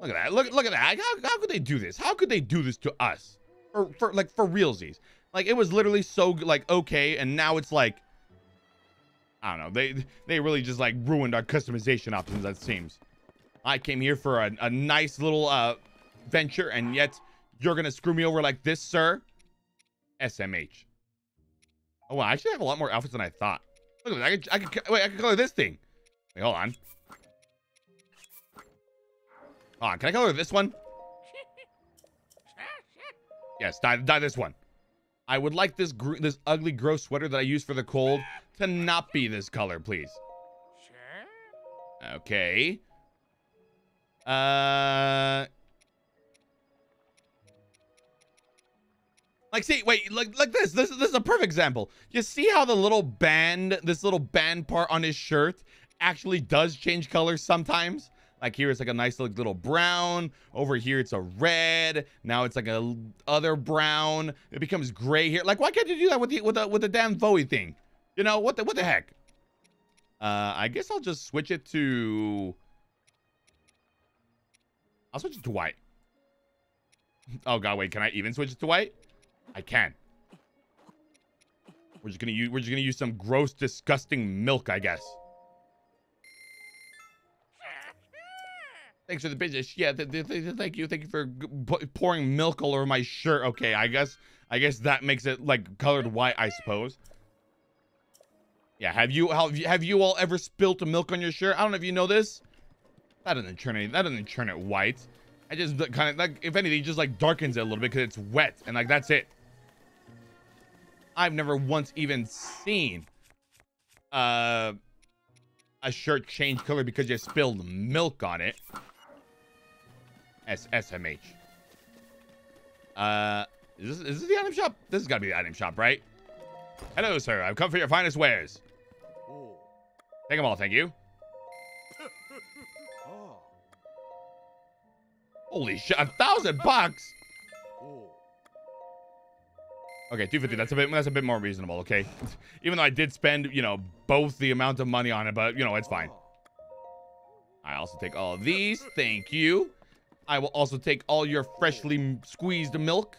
Look at that. Look, look at that. How, how could they do this? How could they do this to us? For, for like for realsies. Like it was literally so like okay, and now it's like I don't know. They they really just like ruined our customization options. That seems. I came here for a, a nice little uh venture, and yet you're gonna screw me over like this, sir. SMH. Oh, well, I actually have a lot more outfits than I thought. Look at that. I could, I can wait. I could color this thing. Wait, hold on. Hold on. Can I color this one? Yes, dye, dye this one. I would like this this ugly, gross sweater that I use for the cold to not be this color, please. Sure. Okay. Uh. Like, see, wait, like, like this. This, this is a perfect example. You see how the little band, this little band part on his shirt actually does change colors sometimes? Like here it's like a nice little brown. Over here it's a red. Now it's like a other brown. It becomes gray here. Like why can't you do that with the with the with the damn Bowie thing? You know what the what the heck? Uh, I guess I'll just switch it to. I'll switch it to white. Oh god, wait, can I even switch it to white? I can. We're just gonna use we're just gonna use some gross, disgusting milk, I guess. Thanks for the business. Yeah, th th th thank you. Thank you for pouring milk all over my shirt. Okay, I guess I guess that makes it like colored white, I suppose. Yeah, have you have you, have you all ever spilt milk on your shirt? I don't know if you know this. That doesn't turn it. That doesn't turn it white. I just kind of like, if anything, just like darkens it a little bit because it's wet and like that's it. I've never once even seen uh a shirt change color because you spilled milk on it. S SMH. Uh, is this, is this the item shop? This has got to be the item shop, right? Hello, sir. I've come for your finest wares. Take them all, thank you. Holy shit, a thousand bucks! Okay, 250, that's a bit that's a bit more reasonable, okay? Even though I did spend, you know, both the amount of money on it, but you know, it's fine. I also take all of these, thank you. I will also take all your freshly squeezed milk.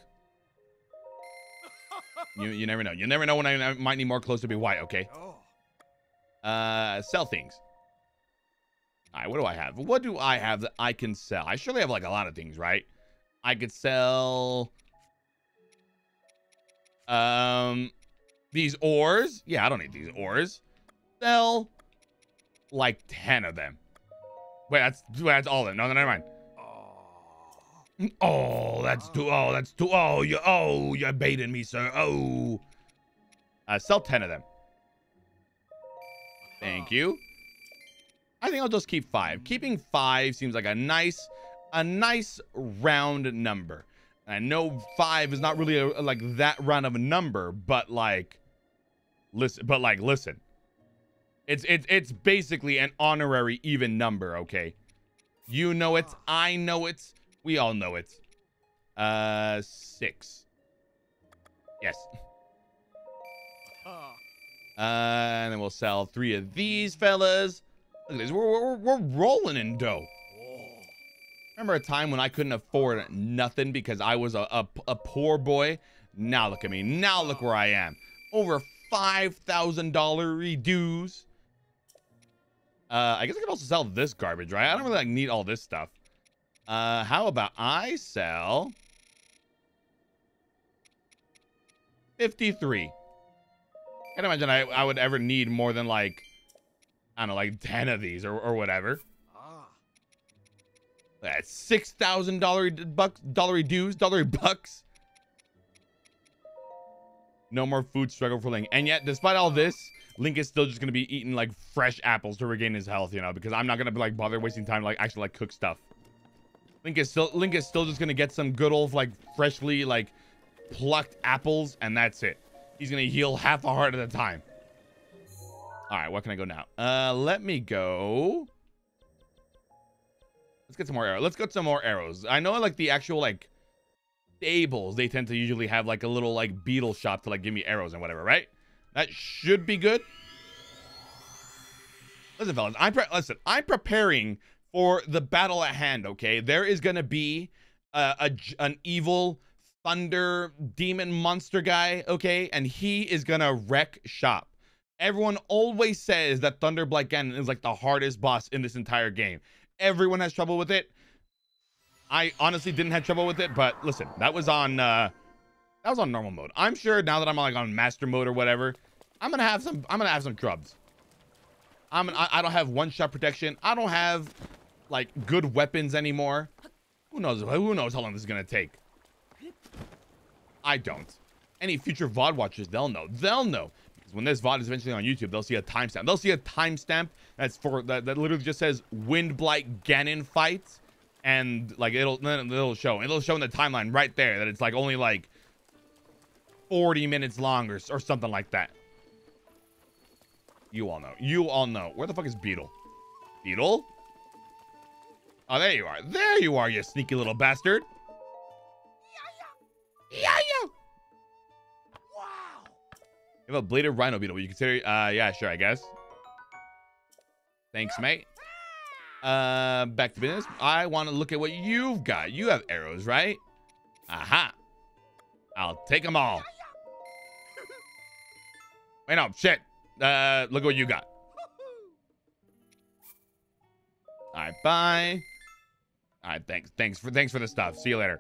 You, you never know. You never know when I, I might need more clothes to be white, okay? Uh, sell things. All right, what do I have? What do I have that I can sell? I surely have like a lot of things, right? I could sell... Um, these ores. Yeah, I don't need these ores. Sell like 10 of them. Wait, that's, that's all of them. No, no, never mind. Oh, that's too. Oh, that's too. Oh, you. Oh, you're baiting me, sir. Oh. Uh, sell ten of them. Thank you. I think I'll just keep five. Keeping five seems like a nice, a nice round number. I know five is not really a, like that round of a number, but like, listen, but like, listen. It's it's it's basically an honorary even number. Okay, you know it. [sighs] I know it. We all know it. Uh, six. Yes. Uh, and then we'll sell three of these fellas. Look at this. We're, we're, we're rolling in dough. Remember a time when I couldn't afford nothing because I was a, a, a poor boy? Now look at me. Now look where I am. Over $5,000 dues. Uh, I guess I could also sell this garbage, right? I don't really like, need all this stuff. Uh, how about I sell... 53. Can't imagine I, I would ever need more than like, I don't know, like 10 of these or, or whatever. Ah. That's six thousand dollar bucks, dollary dues, dollary bucks. No more food struggle for Link. And yet, despite all this, Link is still just gonna be eating like fresh apples to regain his health, you know, because I'm not gonna be like bother wasting time like actually like cook stuff. Link is still Link is still just gonna get some good old like freshly like plucked apples, and that's it. He's gonna heal half a heart at a time. All right, what can I go now? Uh, let me go. Let's get some more arrows. Let's get some more arrows. I know like the actual like stables, they tend to usually have like a little like beetle shop to like give me arrows and whatever, right? That should be good. Listen, fellas, I'm listen. I'm preparing for the battle at hand. Okay, there is gonna be uh, a an evil thunder demon monster guy. Okay, and he is gonna wreck shop. Everyone always says that Thunderblight Ganon is like the hardest boss in this entire game. Everyone has trouble with it. I honestly didn't have trouble with it, but listen, that was on uh that was on normal mode. I'm sure now that I'm like on master mode or whatever, I'm gonna have some I'm gonna have some trubs. I'm I, I don't have one shot protection. I don't have like good weapons anymore. Who knows who knows how long this is gonna take? I don't. Any future VOD watchers, they'll know. They'll know Because when this VOD is eventually on YouTube, they'll see a timestamp. They'll see a timestamp that's for that, that literally just says Wind Blight Ganon fight. And like it'll it'll show it'll show in the timeline right there that it's like only like 40 minutes long or, or something like that. You all know. You all know. Where the fuck is Beetle? Beetle? Oh, there you are. There you are, you sneaky little bastard. You have a bladed rhino beetle. You consider? Uh, yeah, sure, I guess. Thanks, mate. Uh, back to business. I want to look at what you've got. You have arrows, right? Aha. I'll take them all. Wait, no, shit. Uh, look at what you got. All right, bye. All right, thanks, thanks for thanks for the stuff. See you later.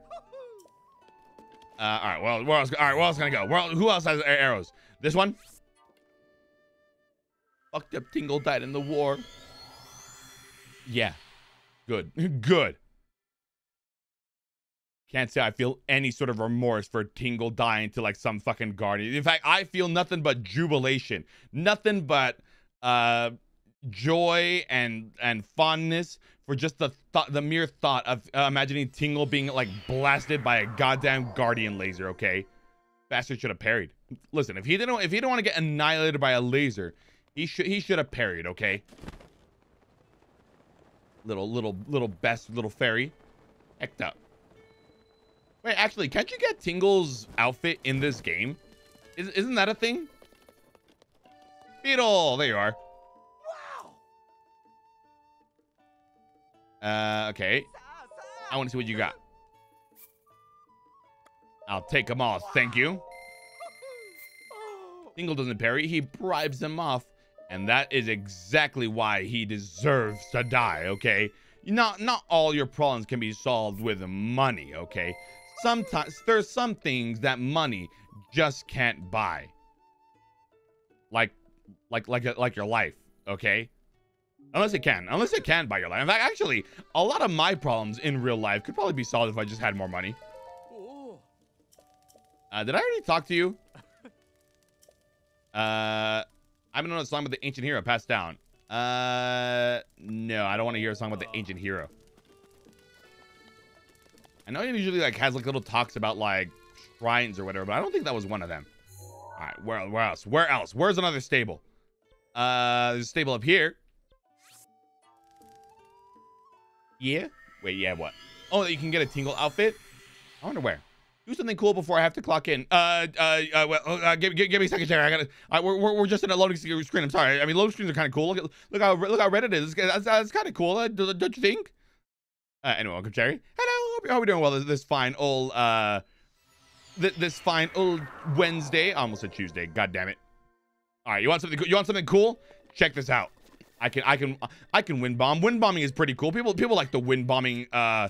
Uh, all right, well, where else? All right, where else I go? Where, who else has arrows? This one? Fucked up Tingle died in the war. Yeah. Good. [laughs] Good. Can't say I feel any sort of remorse for Tingle dying to like some fucking guardian. In fact, I feel nothing but jubilation. Nothing but uh joy and and fondness for just the thought the mere thought of uh, imagining Tingle being like blasted by a goddamn guardian laser, okay? Bastard should have parried. Listen, if he didn't if he didn't want to get annihilated by a laser, he should he should have parried, okay? Little little little best little fairy. Hecked up. Wait, actually, can't you get Tingle's outfit in this game? Is, isn't that a thing? Beetle! There you are. Wow! Uh, okay. I want to see what you got. I'll take them all, thank you. Tingle doesn't parry, he bribes them off. And that is exactly why he deserves to die, okay? Not not all your problems can be solved with money, okay? Sometimes there's some things that money just can't buy. Like like like like your life, okay? Unless it can. Unless it can buy your life. In fact, actually, a lot of my problems in real life could probably be solved if I just had more money. Uh, did I already talk to you? Uh, I've been on a song about the ancient hero passed down. Uh, no, I don't want to hear a song about the ancient hero. I know he usually like has like little talks about like shrines or whatever, but I don't think that was one of them. All right, where where else? Where else? Where's another stable? Uh, there's a stable up here. Yeah. Wait, yeah, what? Oh, you can get a tingle outfit. I wonder where. Do something cool before I have to clock in. Uh, uh, uh, well, uh give, give, give, me a second, Jerry. I gotta. Uh, we're, we're, just in a loading screen. I'm sorry. I mean, loading screens are kind of cool. Look look how look how red it is. That's, that's kind of cool. Uh, don't you think? Uh, anyway, welcome, Jerry. Hello. Hope, hope you're doing well this, this fine old uh, th this fine old Wednesday. I almost said Tuesday. God damn it. All right, you want something? You want something cool? Check this out. I can I can I can wind bomb. Wind bombing is pretty cool. People people like the wind bombing uh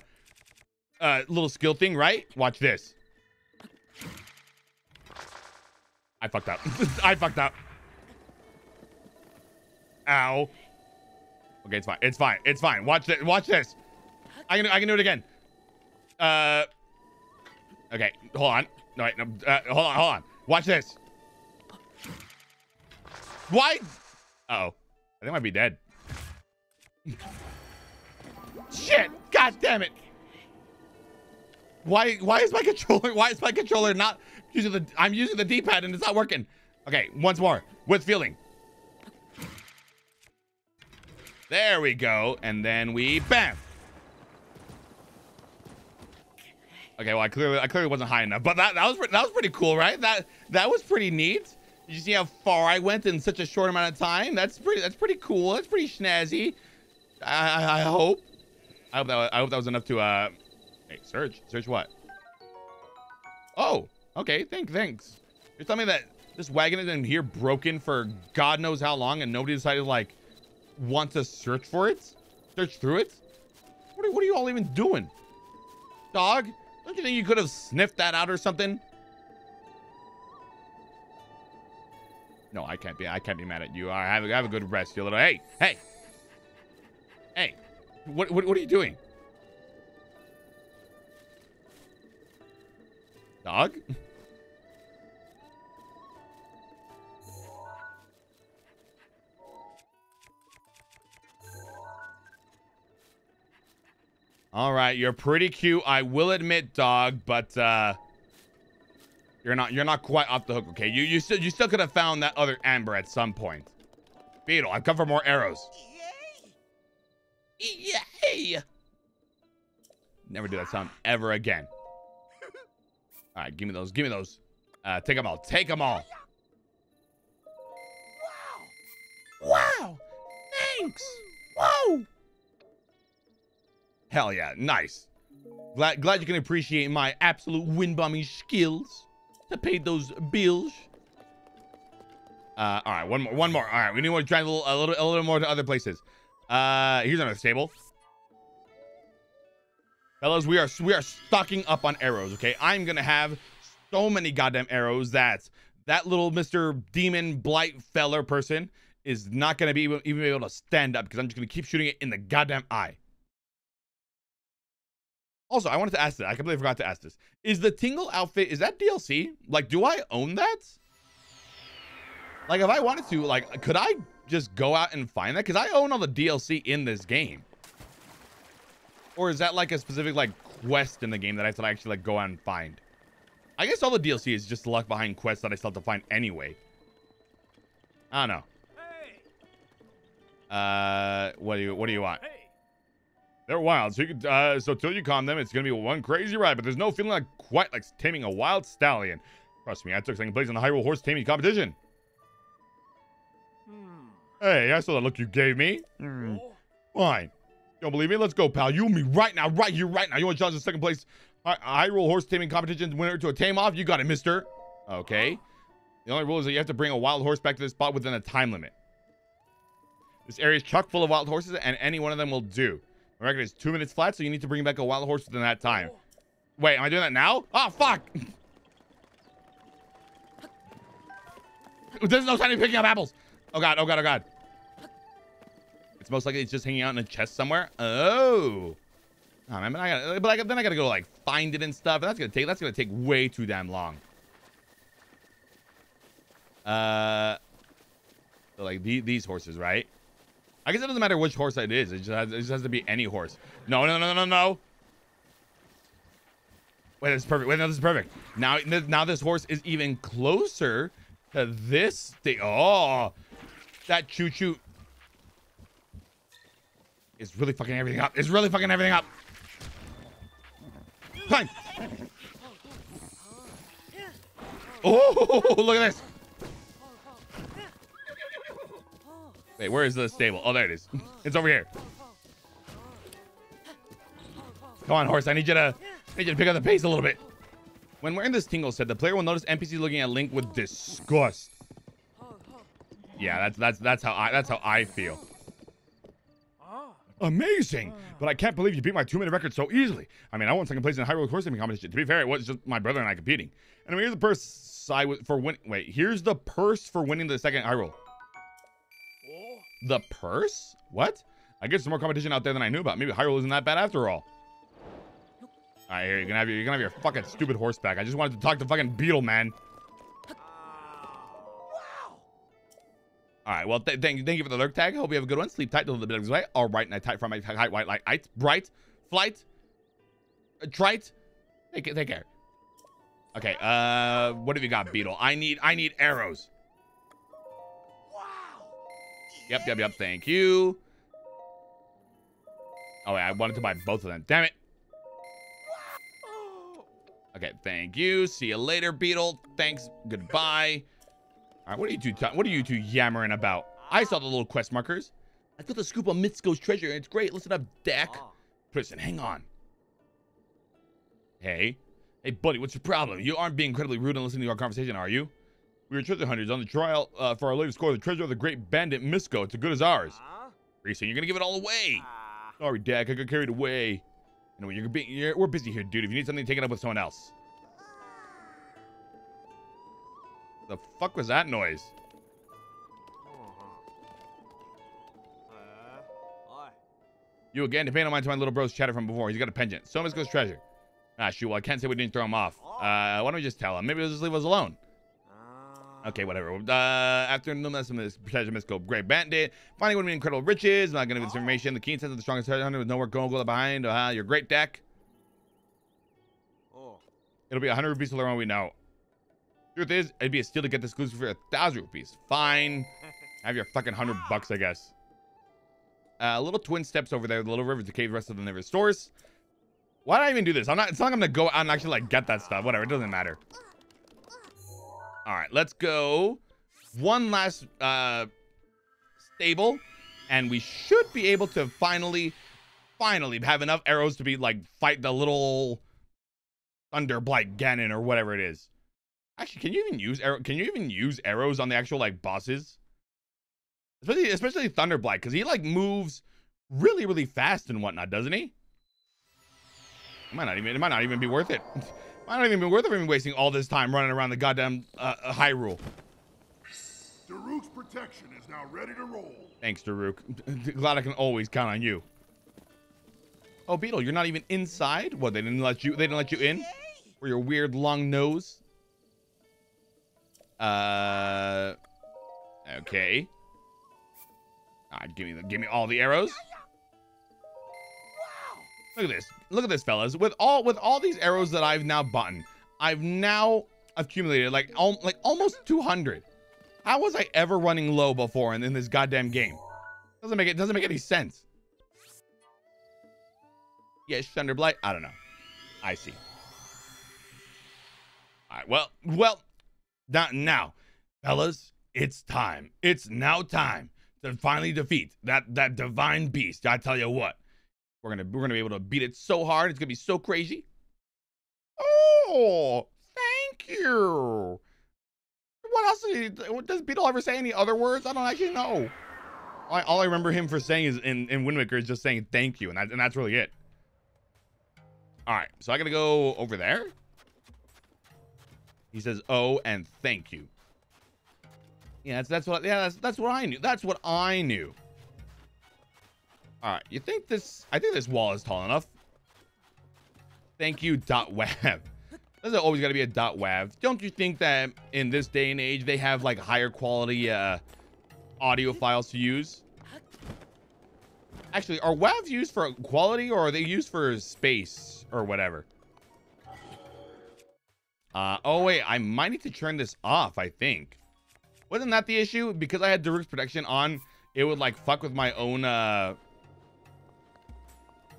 uh little skill thing, right? Watch this. I fucked up. [laughs] I fucked up. Ow. Okay, it's fine. It's fine. It's fine. Watch this. Watch this. I can I can do it again. Uh. Okay. Hold on. No wait. No. Uh, hold on. Hold on. Watch this. Why? Uh oh. I think I might be dead. Shit! God damn it! Why? Why is my controller? Why is my controller not using the? I'm using the D-pad and it's not working. Okay, once more with feeling. There we go, and then we bam. Okay, well, I clearly, I clearly wasn't high enough, but that, that was that was pretty cool, right? That that was pretty neat. You see how far I went in such a short amount of time? That's pretty. That's pretty cool. That's pretty snazzy. I, I hope. I hope that I hope that was enough to uh. Hey, search. Search what? Oh, okay. Thank, thanks. You're telling me that this wagon is in here broken for God knows how long, and nobody decided to like want to search for it, search through it. What are, what are you all even doing, dog? Don't you think you could have sniffed that out or something? No, I can't be. I can't be mad at you. I have, have a good rest, you little. Hey, hey, hey. What, what, what are you doing, dog? All right, you're pretty cute. I will admit, dog, but uh you're not you're not quite off the hook, okay? You you still you still could have found that other amber at some point. Beetle, I've come for more arrows. Yay! Yay! Never do that sound ever again. All right, give me those. Give me those. Uh, take them all. Take them all. Wow. Wow. Thanks. Whoa. Hell yeah. Nice. Glad glad you can appreciate my absolute wind bombing skills to pay those bills. Uh, all right, one more, one more. All right, we need to drive a little, a little, a little more to other places. Uh, here's another stable. Fellas, we are we are stocking up on arrows. Okay, I'm gonna have so many goddamn arrows that that little Mr. Demon Blight feller person is not gonna be even be able to stand up because I'm just gonna keep shooting it in the goddamn eye. Also, I wanted to ask that. I completely forgot to ask this. Is the Tingle outfit, is that DLC? Like, do I own that? Like, if I wanted to, like, could I just go out and find that? Because I own all the DLC in this game. Or is that like a specific, like, quest in the game that I have to actually, like, go out and find? I guess all the DLC is just luck behind quests that I still have to find anyway. I don't know. Uh, what do you, what do you want? They're wild, so you could, uh, so till you calm them, it's gonna be one crazy ride. But there's no feeling like quite like taming a wild stallion. Trust me, I took second place in the Hyrule Horse Taming Competition. Hmm. Hey, I saw that look you gave me. Mm. Fine. Don't believe me? Let's go, pal. You and me right now, right here, right now. You want to challenge the second place Hyrule Horse Taming Competition winner to a tame off? You got it, mister. Okay. The only rule is that you have to bring a wild horse back to this spot within a time limit. This area is chock full of wild horses, and any one of them will do. My record is two minutes flat, so you need to bring back a wild horse within that time. Wait, am I doing that now? Oh, fuck! [laughs] There's no sign of picking up apples. Oh, God. Oh, God. Oh, God. It's most likely it's just hanging out in a chest somewhere. Oh. Oh, man, I gotta, but I, then I gotta go, like, find it and stuff. And that's gonna take, that's gonna take way too damn long. Uh, so, like, the, these horses, right? I guess it doesn't matter which horse it is. It just has, it just has to be any horse. No, no, no, no, no. Wait, this is perfect. Wait, no, this is perfect. Now, now this horse is even closer to this. Oh, that choo-choo is really fucking everything up. It's really fucking everything up. Climb. Oh, look at this. Wait, where is the stable? Oh, there it is. [laughs] it's over here. Come on, horse. I need you to I need you to pick up the pace a little bit. When we're in this tingle set, the player will notice NPCs looking at Link with disgust. Yeah, that's that's that's how I that's how I feel. Amazing! But I can't believe you beat my two-minute record so easily. I mean, I won second place in the Hyrule Horse competition. To be fair, it was just my brother and I competing. And here's the purse I was for win. Wait, here's the purse for winning the second Hyrule. The purse? What? I guess there's more competition out there than I knew about. Maybe Hyrule isn't that bad after all. All right, here you're gonna have your, you're gonna have your fucking stupid horseback. I just wanted to talk to fucking Beedle, man. All right, well, th thank, thank you for the lurk tag. Hope you have a good one. Sleep tight till the bit way. All right, night tight from my height, white light, bright, flight, uh, trite. Take, take care. Okay, uh, what have you got, Beedle? I need, I need arrows. Yep, yep, yep. Thank you. Oh, wait, I wanted to buy both of them. Damn it. Okay, thank you. See you later, Beedle. Thanks. Goodbye. All right, what are you two? What are you two yammering about? I saw the little quest markers. I got the scoop on Mitsuko's treasure, and it's great. Listen up, Deck. Listen, ah. hang on. Hey, hey, buddy, what's your problem? You aren't being incredibly rude and listening to our conversation, are you? We are treasure hunters on the trial uh, for our latest score, the treasure of the great bandit Misko. It's as good as ours. Reason, you're gonna give it all away. Sorry, Dak, I got carried away. Anyway, you're, being, you're we're busy here, dude. If you need something, take it up with someone else. The fuck was that noise? You again, depending on my, to my little bro's chatter from before. He's got a penchant. So Misko's treasure. Ah, shoot. Well, I can't say we didn't throw him off. Uh, why don't we just tell him? Maybe he'll just leave us alone. Okay, whatever. Uh, after no mess with pleasure, Misko, great bandit. Finding would be incredible riches. I'm not gonna give this information. The keen sense of the strongest hunter with nowhere going go behind. Uh, your great deck. Oh. It'll be 100 rupees to learn what we know. Truth is, it'd be a steal to get this exclusive for a thousand rupees. Fine. [laughs] Have your fucking hundred bucks, I guess. Uh, little twin steps over there. The little river to cave. Rest of the river stores. Why did I even do this? I'm not. It's not like I'm gonna go out and actually like get that stuff. Whatever. It doesn't matter. All right, let's go. One last uh, stable, and we should be able to finally, finally have enough arrows to be like fight the little Thunderblight Ganon or whatever it is. Actually, can you even use arrow? Can you even use arrows on the actual like bosses? Especially, especially Thunder Blight, because he like moves really, really fast and whatnot, doesn't he? It might not even. It might not even be worth it. [laughs] Might not even be worth for wasting all this time running around the goddamn uh, uh, Hyrule. Daruk's protection is now ready to roll. Thanks, Daruk. [laughs] Glad I can always count on you. Oh, Beedle, you're not even inside? What? They didn't let you? They didn't let you in? For your weird long nose? Uh. Okay. Ah, give me the, give me all the arrows. Look at this. Look at this, fellas. With all with all these arrows that I've now bought, I've now accumulated like al like almost 200. How was I ever running low before in, in this goddamn game? Doesn't make it doesn't make any sense. Yes, Thunderblight. I don't know. I see. All right. Well, well, now, now, fellas, it's time. It's now time to finally defeat that that divine beast. I tell you what, we're gonna we're gonna be able to beat it so hard. It's gonna be so crazy. Oh, thank you. What else did he, does Beedle ever say any other words? I don't actually know. All I, all I remember him for saying is in in Wind Waker is just saying thank you, and that, and that's really it. All right, so I gotta go over there. He says, "Oh, and thank you." Yeah, that's that's what yeah that's that's what I knew. That's what I knew. All right, you think this? I think this wall is tall enough. Thank you, dot wav. [laughs] There's always got to be a dot web. Don't you think that in this day and age they have like higher quality uh, audio files to use? Actually, are WAVs used for quality or are they used for space or whatever? Uh, oh wait, I might need to turn this off, I think. Wasn't that the issue? Because I had Daruk's protection on, it would like fuck with my own, uh...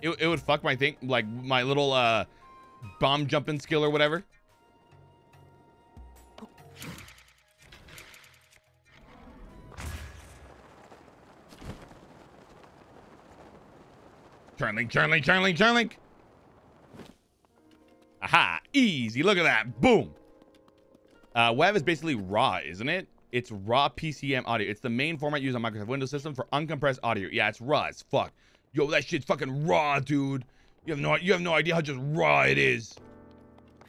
It, it would fuck my thing, like my little, uh, bomb jumping skill or whatever. Turn link, turn link, turn link, turn link. Aha, easy. Look at that. Boom. Uh, WAV is basically raw, isn't it? It's raw PCM audio. It's the main format used on Microsoft Windows system for uncompressed audio. Yeah, it's raw as fuck. Yo, that shit's fucking raw, dude. You have no you have no idea how just raw it is.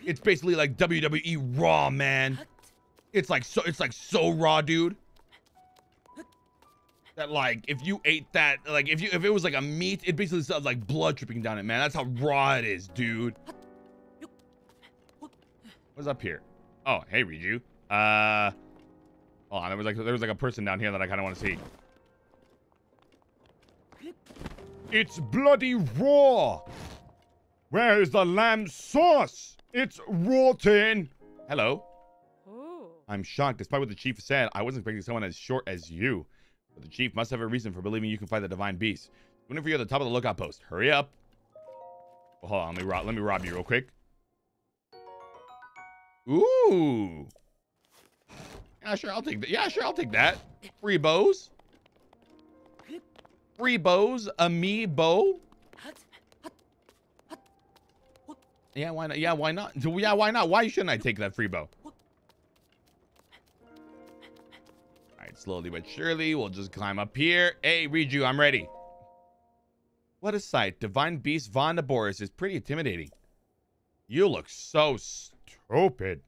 It's basically like WWE Raw, man. It's like so it's like so raw, dude. That like if you ate that, like if you if it was like a meat, it basically sounds like blood dripping down it, man. That's how raw it is, dude. What's up here? Oh, hey, Riju. Uh, hold on. There was like there was like a person down here that I kind of want to see. It's bloody raw. Where is the lamb sauce? It's rotten. Hello. Ooh. I'm shocked. Despite what the chief said, I wasn't expecting someone as short as you. But the chief must have a reason for believing you can fight the divine beast. Waiting for you at the top of the lookout post. Hurry up. Well, hold on. Let me rob. Let me rob you real quick. Ooh. Yeah, sure. I'll take that. Yeah, sure. I'll take that. Free bows. Free bows. A me bow. Yeah, why not? Yeah, why not? Yeah, why not? Why shouldn't I take that free bow? All right, slowly but surely, we'll just climb up here. Hey, Riju, I'm ready. What a sight. Divine Beast Vah Naboris is pretty intimidating. You look so stupid.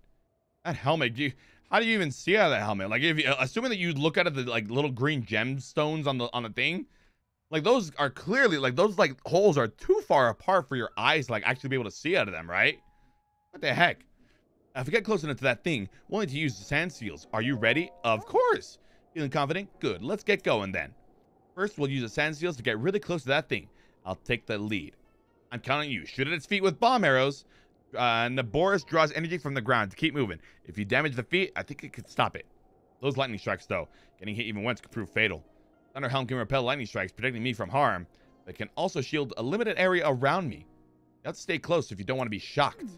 That helmet, you, how do you even see out of that helmet? Like, if you, assuming that you look at it, the like little green gemstones on the on the thing, like those are clearly like those like holes are too far apart for your eyes to like actually be able to see out of them, right? What the heck? If we get close enough to that thing, we'll need to use the sand seals. Are you ready? Of course. Feeling confident? Good. Let's get going then. First, we'll use the sand seals to get really close to that thing. I'll take the lead. I'm counting you. Shoot at its feet with bomb arrows. Uh, Naboris draws energy from the ground to keep moving. If you damage the feet, I think it could stop it. Those lightning strikes, though, getting hit even once could prove fatal. Thunder Helm can repel lightning strikes, protecting me from harm, but can also shield a limited area around me. You have to stay close if you don't want to be shocked.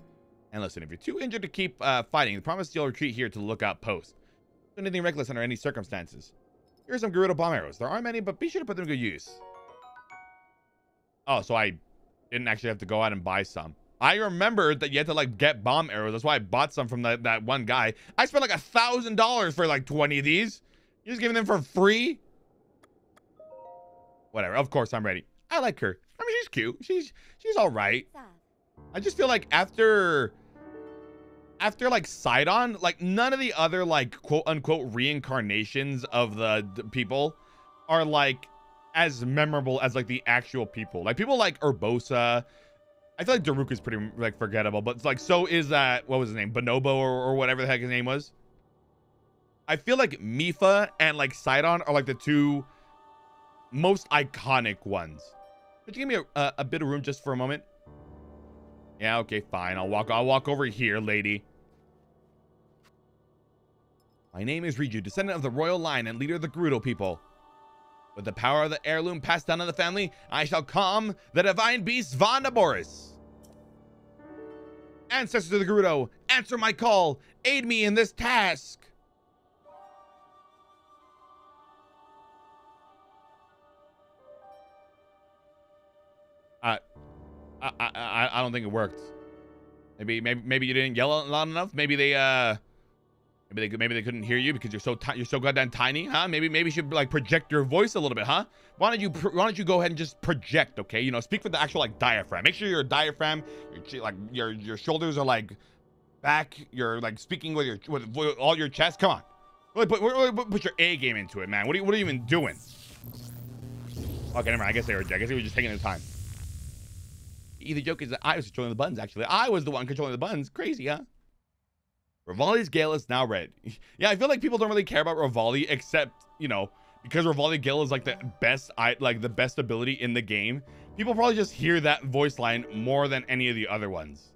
And listen, if you're too injured to keep uh, fighting, promise you'll retreat here to the lookout post. Do anything reckless under any circumstances. Here are some Gerudo bomb arrows. There aren't many, but be sure to put them to good use. Oh, so I didn't actually have to go out and buy some. I remembered that you had to like get bomb arrows. That's why I bought some from that, that one guy. I spent like a thousand dollars for like 20 of these. You're just giving them for free? Whatever. Of course I'm ready. I like her. I mean, she's cute. She's she's all right. I just feel like after after like Sidon, like none of the other like quote unquote reincarnations of the, people are like as memorable as like the actual people. Like people like Urbosa. I feel like Daruk is pretty like forgettable, but like so is that what was his name? Bonobo or, or whatever the heck his name was. I feel like Mipha and like Sidon are like the two most iconic ones. Could you give me a, a, a bit of room just for a moment? Yeah, okay, fine. I'll walk I'll walk over here, lady. My name is Riju, descendant of the royal line and leader of the Gerudo people. With the power of the heirloom passed down to the family, I shall calm the divine beast Vah Naboris. Ancestors of the Gerudo, answer my call. Aid me in this task. I, I, I don't think it worked. Maybe, maybe, maybe you didn't yell loud enough. Maybe they, uh, maybe they, maybe they couldn't hear you because you're so, you're so goddamn tiny, huh? Maybe, maybe you should like project your voice a little bit, huh? Why don't you, why don't you go ahead and just project, okay? You know, speak with the actual like diaphragm. Make sure your diaphragm, your like your your shoulders are like back. You're like speaking with your with, with all your chest. Come on, really put, really put your A game into it, man. What are you, what are you even doing? Okay, never mind. I guess they were. I guess they were just taking their time. The joke is that I was controlling the buttons, actually. I was the one controlling the buttons. Crazy, huh? Revali's Gale is now red. [laughs] yeah, I feel like people don't really care about Revali except, you know, because Revali Gale is like the best, I like the best ability in the game. People probably just hear that voice line more than any of the other ones.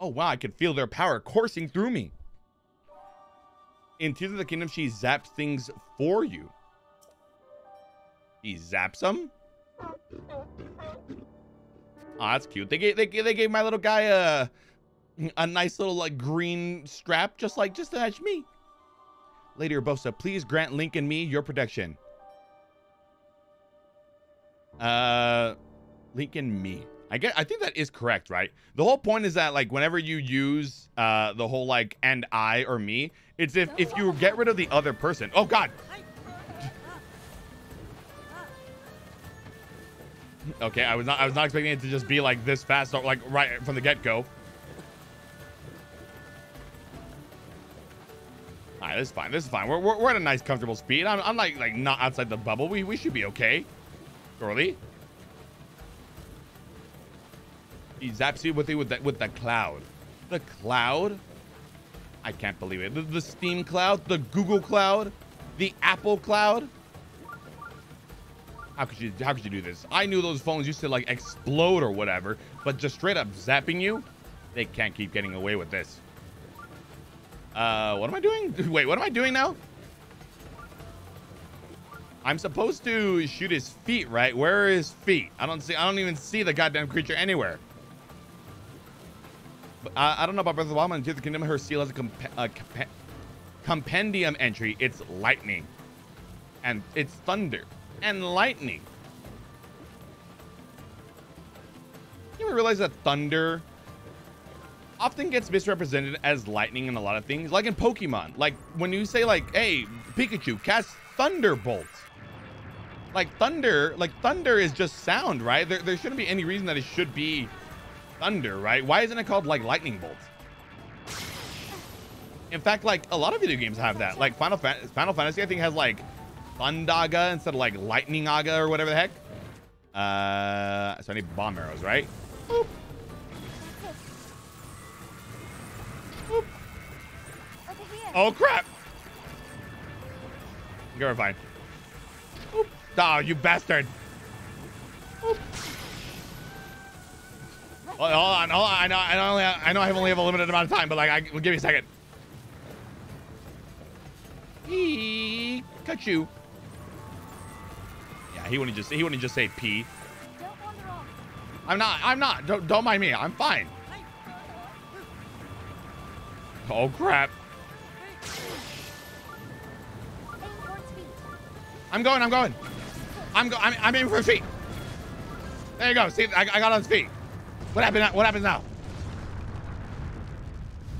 Oh, wow, I could feel their power coursing through me. In Tears of the Kingdom, she zaps things for you. She zaps them? Oh, that's cute. They gave they, they gave my little guy a a nice little like green strap, just like just to match me. Lady Urbosa, please grant Link and me your protection. Uh, Link and me. I get. I think that is correct, right? The whole point is that like whenever you use uh the whole like and I or me, it's if if you get rid of the other person. Oh God. Okay, I was not I was not expecting it to just be like this fast, like right from the get-go. All right, this is fine. This is fine. We're, we're, we're at a nice, comfortable speed. I'm, I'm like like not outside the bubble. We we should be okay. Surely. He zaps you with the, with that with the cloud. The cloud. I can't believe it. The, the Steam cloud, the Google cloud, the Apple cloud. How could you how could you do this? I knew those phones used to like explode or whatever, but just straight up zapping you, they can't keep getting away with this. Uh, what am I doing? [laughs] Wait, what am I doing now? I'm supposed to shoot his feet, right? Where are his feet? I don't see. I don't even see the goddamn creature anywhere. But I, I don't know about Breath of the Wild. Of the Kingdom, her seal has a, comp a comp compendium entry. It's lightning, and it's thunder and lightning. You ever realize that thunder often gets misrepresented as lightning in a lot of things? Like in Pokemon. Like when you say like, hey, Pikachu, cast Thunderbolt. Like thunder, like thunder is just sound, right? There, there shouldn't be any reason that it should be thunder, right? Why isn't it called like lightning bolt? In fact, like a lot of video games have that. Like Final, Final Fantasy, I think has like Thundaga instead of like Lightning Aga or whatever the heck. Uh, so I need bomb arrows, right? Boop. Boop. Oh crap! You're fine. Boop. Oh, you bastard! Boop. Hold on, hold on. I know, I know, I know. I have only have a limited amount of time, but like, I will give you a second. Pikachu. Yeah, he wouldn't just he wouldn't just say P. I'm not. I'm not. Don't, don't mind me. I'm fine. Oh crap. I'm going. I'm going. I'm go. I'm, I'm aiming for his feet. There you go. See, I, I got on his feet. What happened? What happens now?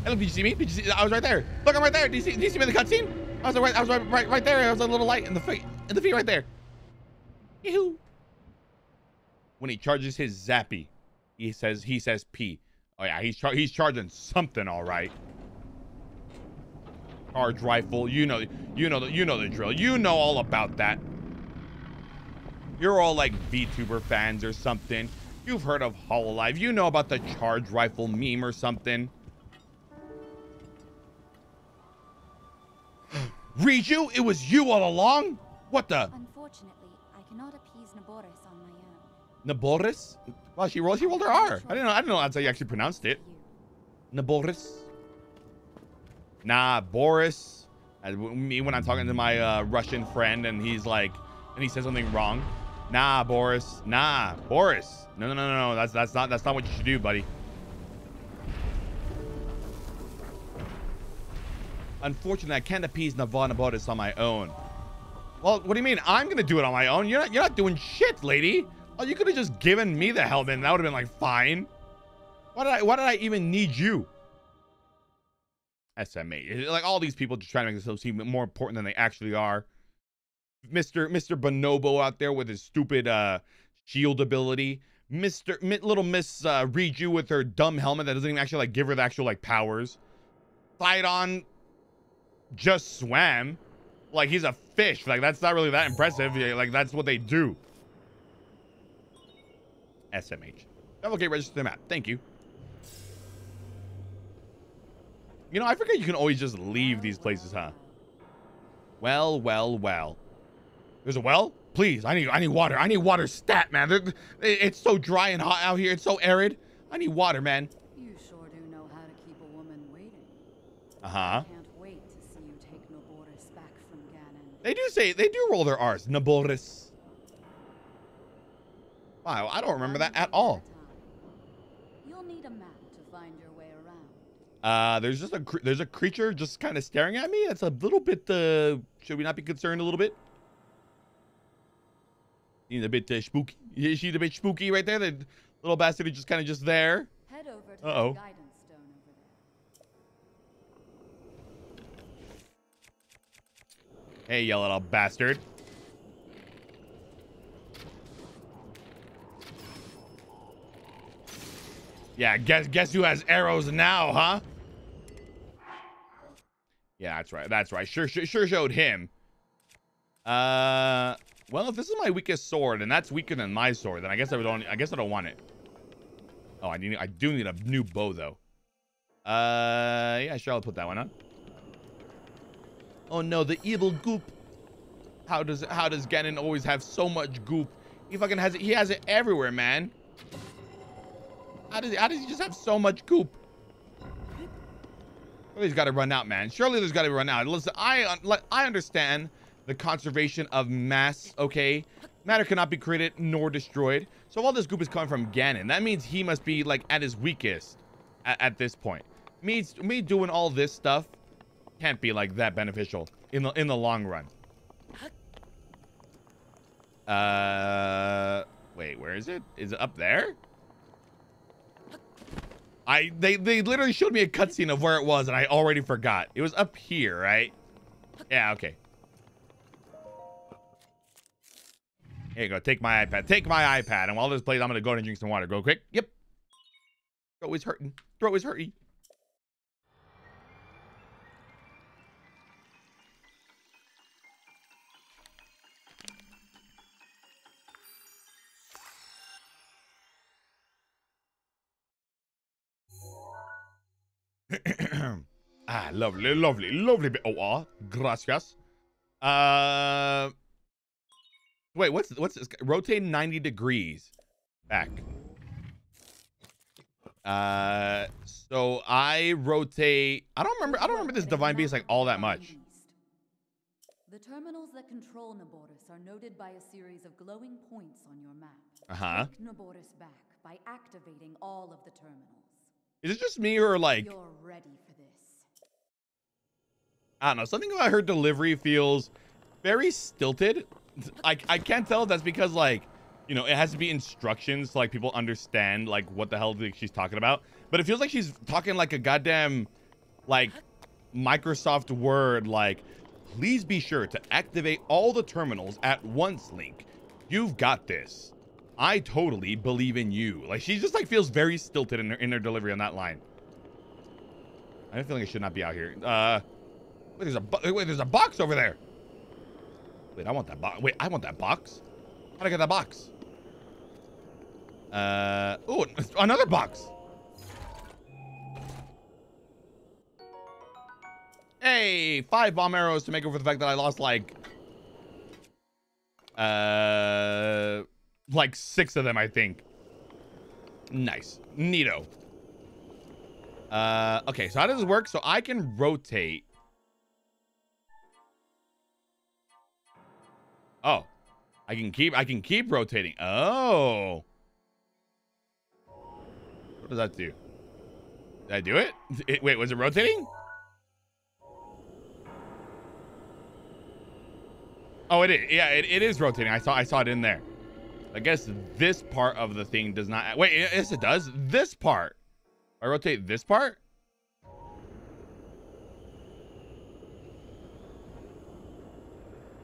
Hey, look, did you see me? Did you see? I was right there. Look, I'm right there. Did you see, did you see me in the cutscene? I was right. I was right, right, right there. I was a little light in the feet. In the feet, right there. Yoo-hoo. When he charges his zappy, he says he says P. Oh yeah, he's char he's charging something, all right. Charge rifle. You know, you know, the, you know the drill. You know all about that. You're all like VTuber fans or something. You've heard of Hololive. You know about the charge rifle meme or something. [gasps] Riju, it was you all along? What the? Unfortunately, Naboris? Well, she rolled, she rolled her R. I didn't know, I didn't know that's how you actually pronounced it. Naboris? Nah, Boris. Me when I'm talking to my uh, Russian friend and he's like, and he says something wrong. Nah, Boris. Nah, Boris. No, no, no, no, no. That's that's not that's not what you should do, buddy. Unfortunately, I can't appease Vah Naboris on my own. Well, what do you mean? I'm gonna do it on my own. You're not you're not doing shit, lady. Oh, you could have just given me the helmet and that would have been like fine. Why did I why did I even need you? SMA. Like all these people just trying to make themselves seem more important than they actually are. Mr. Mr. Bonobo out there with his stupid uh shield ability. Mr. little Miss uh, Riju with her dumb helmet that doesn't even actually like give her the actual like powers. Sidon just swam. Like he's a fish. Like that's not really that impressive. Like that's what they do. SMH. Okay, register the map. Thank you. You know, I forget you can always just leave these places, huh? Well, well, well. There's a well? Please, I need I need water. I need water stat, man. They're, it's so dry and hot out here. It's so arid. I need water, man. You sure do know how to keep a woman waiting. Uh-huh. Can't wait to see you take Naboris back from Ganon. They do say they do roll their R's. Naboris. Wow, I don't remember that at all. You'll need a map to find your way around. Uh, there's just a there's a creature just kind of staring at me. It's a little bit. Uh, should we not be concerned a little bit? He's a bit uh, spooky. Is she a bit spooky right there? The little bastard is just kind of just there. Head over to Uh-oh. the guidance stone over there. Hey, you little bastard. Yeah, guess guess who has arrows now, huh? Yeah, that's right. That's right. Sure, sure, sure showed him. Uh, well, if this is my weakest sword and that's weaker than my sword, then I guess I only. I guess I don't want it. Oh, I need. I do need a new bow though. Uh, yeah, sure. I'll put that one on. Oh no, the evil goop. How does how does Ganon always have so much goop? He fucking has it. He has it everywhere, man. How does how does he just have so much goop? He's got to run out, man. Surely there's got to run out. Listen, I I understand the conservation of mass. Okay, matter cannot be created nor destroyed. So all this goop is coming from Ganon. That means he must be like at his weakest at, at this point. Me me doing all this stuff can't be like that beneficial in the in the long run. Uh, wait, where is it? Is it up there? I they they literally showed me a cutscene of where it was, and I already forgot. It was up here, right? Yeah, okay. Here you go. Take my iPad. Take my iPad. And while this plays, I'm gonna go and drink some water. Go quick. Yep. Throat is hurting. Throat is hurting. [clears throat] ah, lovely, lovely, lovely bit. Oh, ah, gracias. Uh, wait, what's what's this? Rotate 90 degrees back. Uh, so I rotate. I don't remember. I don't remember this divine beast like all that much. The terminals that control Naboris are noted by a series of glowing points on your map. Uh huh. Take Naboris back by activating all of the terminals. Is it just me or like? You're ready for this. I don't know. Something about her delivery feels very stilted. I I can't tell if that's because like, you know, it has to be instructions so like people understand like what the hell she's talking about. But it feels like she's talking like a goddamn like Microsoft Word like please be sure to activate all the terminals at once link. You've got this. I totally believe in you. Like she just like feels very stilted in her in her delivery on that line. I have a feeling I should not be out here. Uh, wait, there's a wait, there's a box over there. Wait, I want that box. Wait, I want that box. How'd I get that box? Uh, oh, [laughs] another box. Hey, five bomb arrows to make up for the fact that I lost like, uh like six of them, I think. Nice. Neato. Uh, okay, so how does this work? So I can rotate. Oh, I can keep, I can keep rotating. Oh. What does that do? Did I do it? [laughs] it wait, was it rotating? Oh, it is. Yeah, it, it is rotating. I saw, I saw it in there. I guess this part of the thing does not. Wait, yes, it does. This part. I rotate this part.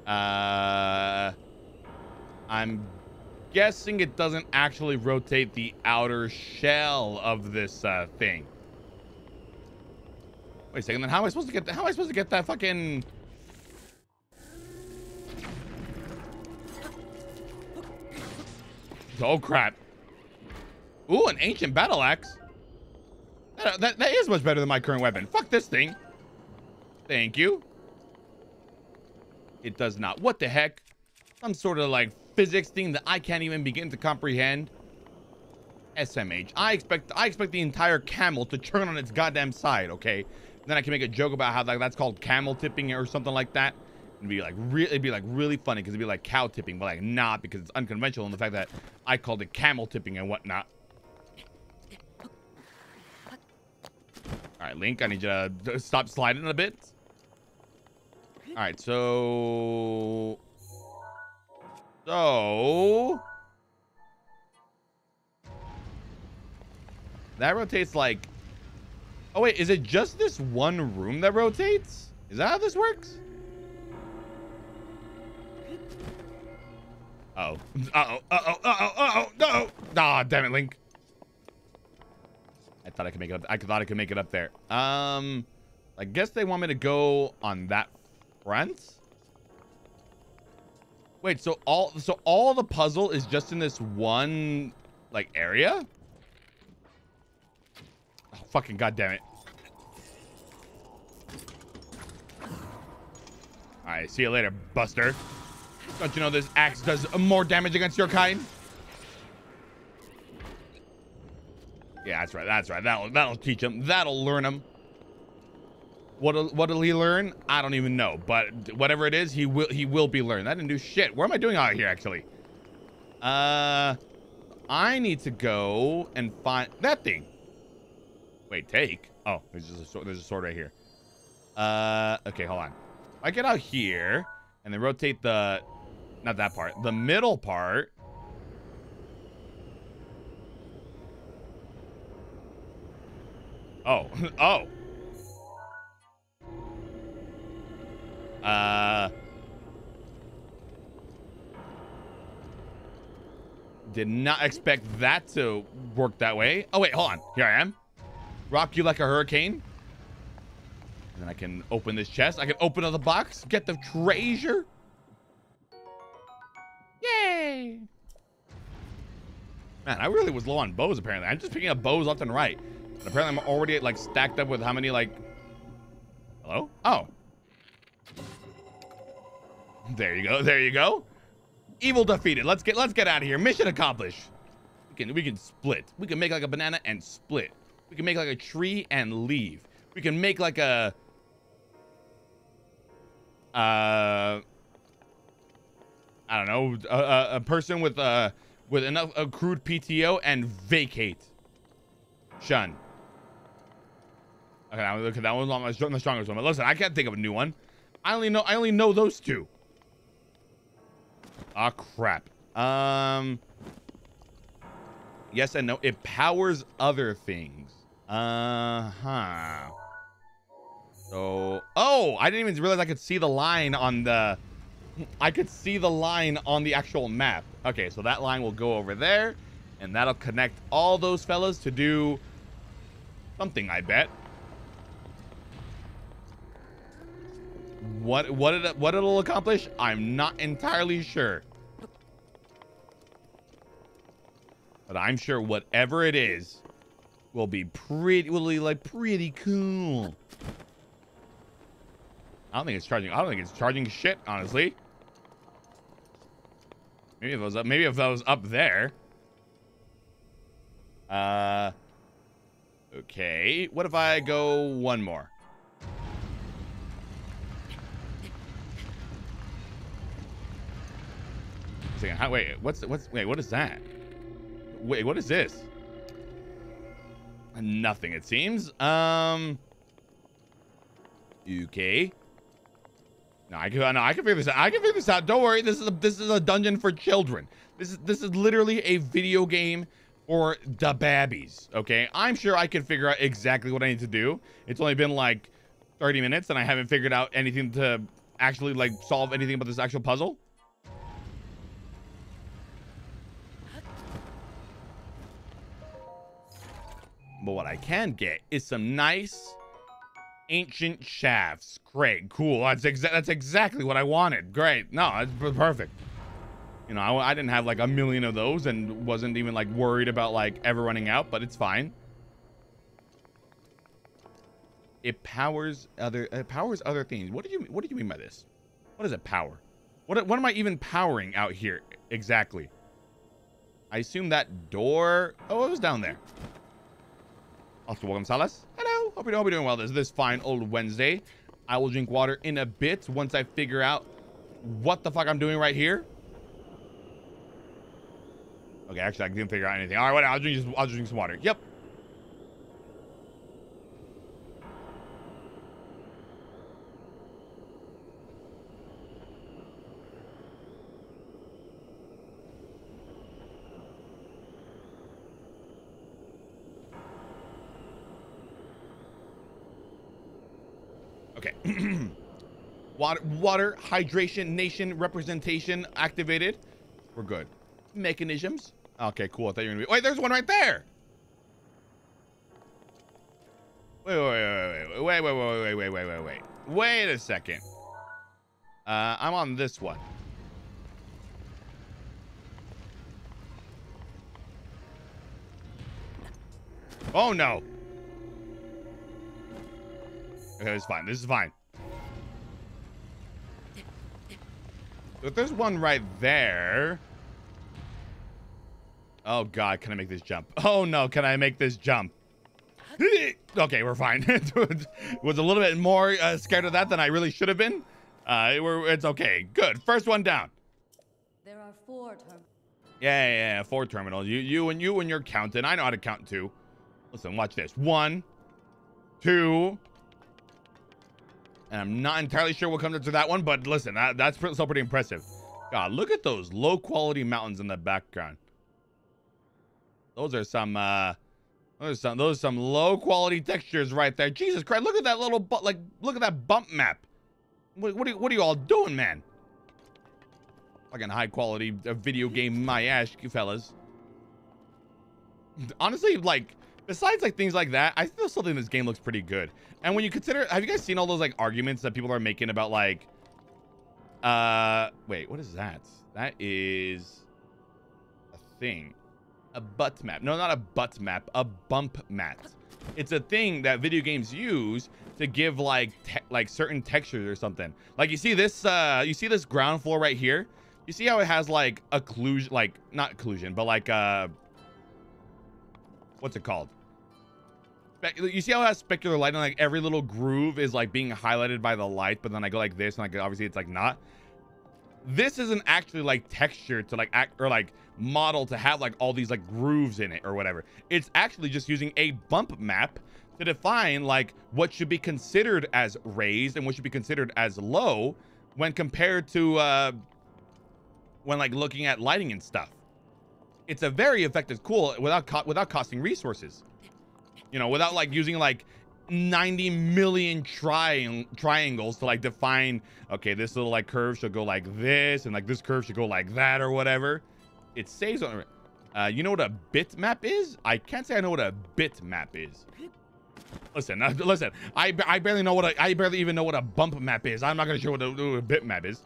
Uh, I'm guessing it doesn't actually rotate the outer shell of this uh, thing. Wait a second. Then how am I supposed to get? How am I supposed to get that fucking? Oh, crap. Ooh, an ancient battle axe. That, that, that is much better than my current weapon. Fuck this thing. Thank you. It does not. What the heck? Some sort of like physics thing that I can't even begin to comprehend. SMH. I expect I expect the entire camel to turn on its goddamn side, okay? Then I can make a joke about how like that's called camel tipping or something like that. It'd be like really, it'd be like really funny because it'd be like cow tipping, but like not because it's unconventional and the fact that I called it camel tipping and whatnot. All right, Link, I need you to stop sliding a bit. All right, so, so that rotates like. Oh wait, is it just this one room that rotates? Is that how this works? Uh oh. Uh oh. Uh oh. Uh oh. Uh oh. No. Ah, damn it, Link. I thought I could make it up. I thought I could make it up there. Um, I guess they want me to go on that front. Wait, so all so all the puzzle is just in this one like area? Oh, fucking goddamn it! All right, see you later, Buster. Don't you know this axe does more damage against your kind? Yeah, that's right. That's right. That'll that'll teach him. That'll learn him. What'll what'll he learn? I don't even know. But whatever it is, he will he will be learned. That didn't do shit. Where am I doing out here actually? Uh, I need to go and find that thing. Wait, take. Oh, there's just a sword. There's a sword right here. Uh, okay, hold on. I get out here and then rotate the, not that part, the middle part. Oh, [laughs] oh. Uh. Did not expect that to work that way. Oh, wait, hold on. Here I am. Rock you like a hurricane. And then I can open this chest. I can open another box, get the treasure. Yay! Man, I really was low on bows, apparently. I'm just picking up bows left and right. And apparently I'm already, like, stacked up with how many, like... Hello? Oh. There you go. There you go. Evil defeated. Let's get let's get out of here. Mission accomplished. We can we can split. We can make like a banana and split. We can make like a tree and leave. We can make like a uh I don't know, a, a person with uh with enough accrued PTO and vacate. Shun. Okay, now look at that one's not the strongest one. But listen, I can't think of a new one. I only know I only know those two. Ah, crap. Um. Yes and no. It powers other things. Uh huh. So, oh, I didn't even realize I could see the line on the. I could see the line on the actual map. Okay, so that line will go over there, and that'll connect all those fellas to do something. I bet. What what it what it'll accomplish, I'm not entirely sure. But I'm sure whatever it is will be pretty will be like pretty cool. I don't think it's charging. I don't think it's charging shit, honestly. Maybe if it was up maybe if that was up there. Uh okay. What if I go one more? second. How, wait, what's what's wait? What is that? Wait, what is this? Nothing. It seems. Um. Okay. No, I can. No, I can figure this out. I can figure this out. Don't worry. This is a this is a dungeon for children. This is this is literally a video game for the babbies. Okay, I'm sure I can figure out exactly what I need to do. It's only been like 30 minutes, and I haven't figured out anything to actually like solve anything about this actual puzzle. But what I can get is some nice ancient shafts. Great, cool. That's exa that's exactly what I wanted. Great. No, that's perfect. You know, I, I, didn't have like a million of those and wasn't even like worried about like ever running out, but it's fine. It powers other it powers other things. What do you what do you mean by this? What is it power? What what am I even powering out here exactly? I assume that door. Oh, it was down there. Oscar Gonzalez. Hello. Hope you're, hope you're doing well this is this fine old Wednesday. I will drink water in a bit once I figure out what the fuck I'm doing right here. Okay, actually, I didn't figure out anything. All right, whatever. I'll drink, I'll drink some water. Yep. Water, water, hydration, nation, representation activated. We're good. Mechanisms. Okay, cool. I thought you were gonna be. Wait, there's one right there. Wait, wait, wait, wait, wait, wait, wait, wait, wait, wait, wait, wait. Wait a second. Uh, I'm on this one. Oh no. Okay, it's fine. This is fine. If there's one right there. Oh god, can I make this jump? Oh no, can I make this jump? [laughs] okay, we're fine. [laughs] Was a little bit more uh, scared of that than I really should have been. Uh, we're, it's okay. Good. First one down. There are four terminals. Yeah, yeah, yeah, four terminals. You, you, and you, and you're counting. I know how to count too. Listen, watch this. One, two, and I'm not entirely sure what comes after that one, but listen, that, that's still pretty impressive. God, look at those low quality mountains in the background. Those are some, uh, those are some, those are some low quality textures right there. Jesus Christ, look at that little, like, look at that bump map. What, what, are, what are you all doing, man? Fucking high quality uh, video game my ass, you fellas. Honestly, like, besides like things like that, I still think this game looks pretty good. And when you consider, have you guys seen all those like arguments that people are making about like, uh, wait, what is that? That is a thing, a butt map. No, not a butt map, a bump map. It's a thing that video games use to give like like certain textures or something. Like you see this, uh, you see this ground floor right here. You see how it has like occlusion, like not occlusion, but like uh, what's it called? You see how it has specular light lighting? Like every little groove is like being highlighted by the light, but then I go like this, and like obviously it's like not. This isn't actually like texture to like act or like model to have like all these like grooves in it or whatever. It's actually just using a bump map to define like what should be considered as raised and what should be considered as low when compared to uh when like looking at lighting and stuff. It's a very effective tool without co without costing resources. You know, without like using like 90 million tri triangles to like define, okay, this little like curve should go like this and like this curve should go like that or whatever. It saves on uh, you know what a bitmap is? I can't say I know what a bitmap is. Listen, uh, listen. I, I barely know what a, I barely even know what a bump map is. I'm not gonna show what a, what a bitmap is.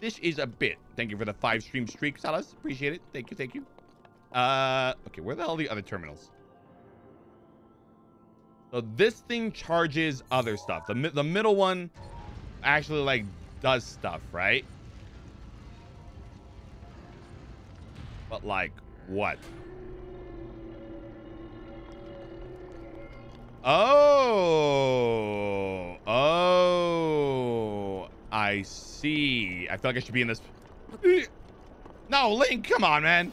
This is a bit. Thank you for the five stream streak, Salas. Appreciate it. Thank you, thank you. Uh, okay, where the hell are the other terminals? So this thing charges other stuff. The the middle one actually like does stuff, right? But like what? Oh, oh, I see. I feel like I should be in this. No, Link, come on, man.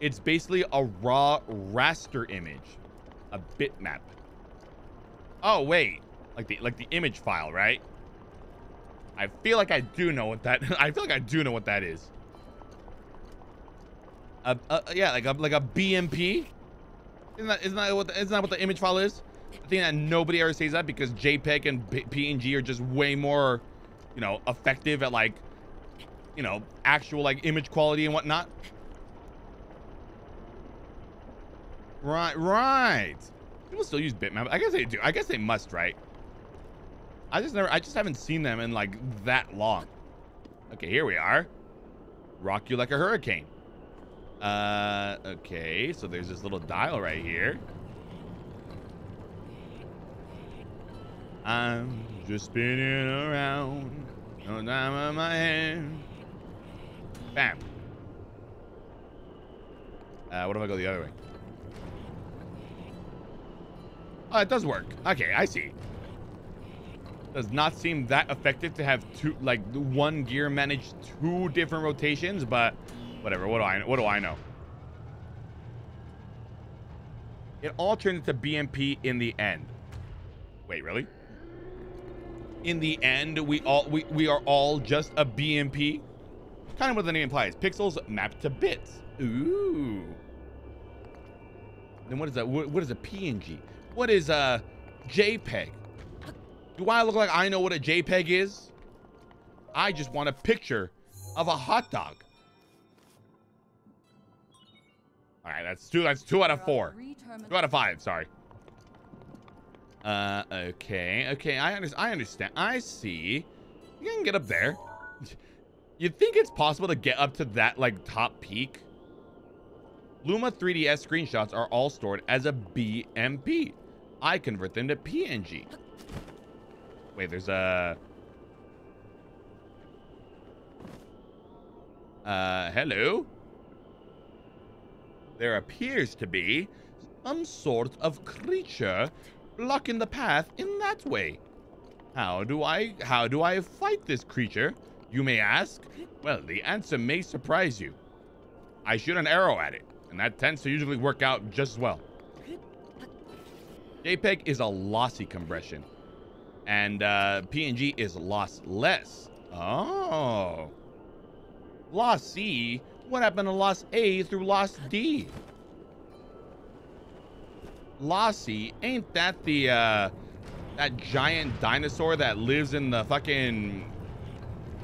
It's basically a raw raster image, a bitmap. Oh wait, like the like the image file, right? I feel like I do know what that. [laughs] I feel like I do know what that is. Uh, yeah, like a like a BMP. Isn't that isn't that what the, isn't that what the image file is? I think that nobody ever says that because JPEG and PNG are just way more, you know, effective at like, you know, actual like image quality and whatnot. Right, right. People still use bitmap. I guess they do. I guess they must, right? I just never. I just haven't seen them in like that long. Okay, here we are. Rock you like a hurricane. Uh, okay, so there's this little dial right here. I'm just spinning around, no time on my hand. Bam. Uh, what if I go the other way? Oh, it does work. Okay, I see. Does not seem that effective to have two, like one gear manage two different rotations, but Whatever. What do I what do I know? It all turned into BMP in the end. Wait, really? In the end, we all we, we are all just a BMP? Kind of what the name implies. Pixels mapped to bits. Ooh. Then what is that? What, what is a PNG? What is a JPEG? Do I look like I know what a JPEG is? I just want a picture of a hot dog. All right, that's two. That's two out of four. Two out of five. Sorry. Uh, okay, okay. I understand. I understand. I see. You can get up there. [laughs] You think it's possible to get up to that like top peak? Luma 3DS screenshots are all stored as a BMP. I convert them to PNG. Wait, there's a. Uh, hello. There appears to be some sort of creature blocking the path in that way. How do I how do I fight this creature? You may ask. Well, the answer may surprise you. I shoot an arrow at it, and that tends to usually work out just as well. JPEG is a lossy compression, and uh, PNG is lossless. Oh. Loss C? What happened to loss A through loss D? Lossy, ain't that the, uh, that giant dinosaur that lives in the fucking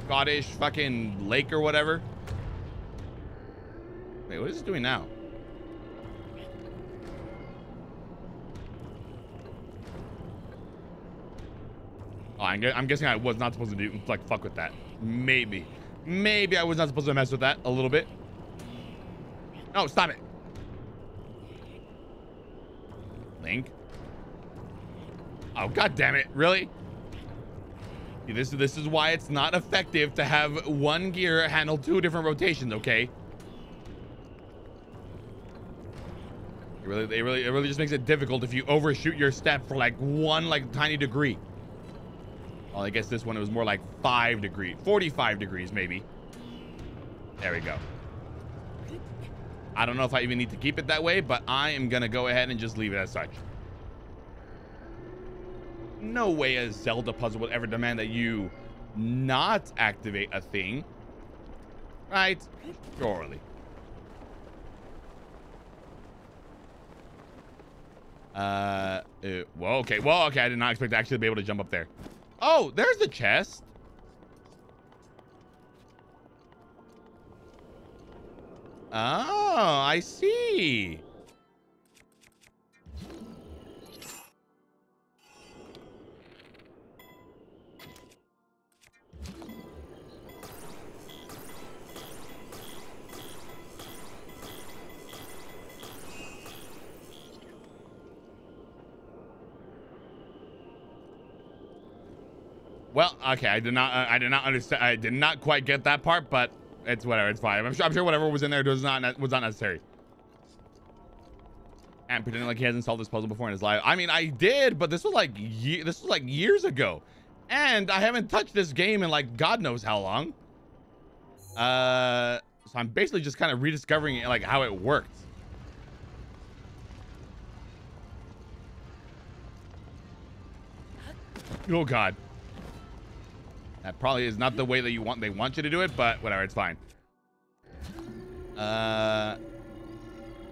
Scottish fucking lake or whatever? Wait, what is it doing now? Oh, I'm, gu- I'm guessing I was not supposed to do, like, fuck with that. Maybe. Maybe I was not supposed to mess with that a little bit. No, stop it. Link. Oh, god damn it. Really? This, this is why it's not effective to have one gear handle two different rotations, okay? It really, it really, it really just makes it difficult if you overshoot your step for like one like tiny degree. Well, I guess this one it was more like five degrees, 45 degrees maybe. There we go. I don't know if I even need to keep it that way, but I am gonna go ahead and just leave it as such. No way a Zelda puzzle would ever demand that you not activate a thing. Right? Surely. Uh, uh, well, okay. Well, okay. I did not expect to actually be able to jump up there. Oh, there's the chest. Oh, I see. Well, okay, I did not, uh, I did not understand, I did not quite get that part, but it's whatever, it's fine. I'm sure, I'm sure whatever was in there was not, was not necessary. And pretending like he hasn't solved this puzzle before in his life. I mean, I did, but this was like, ye- this was like years ago, and I haven't touched this game in like God knows how long. Uh, so I'm basically just kind of rediscovering it, like how it worked. Oh God. That probably is not the way that you want they want you to do it, but whatever, it's fine. Uh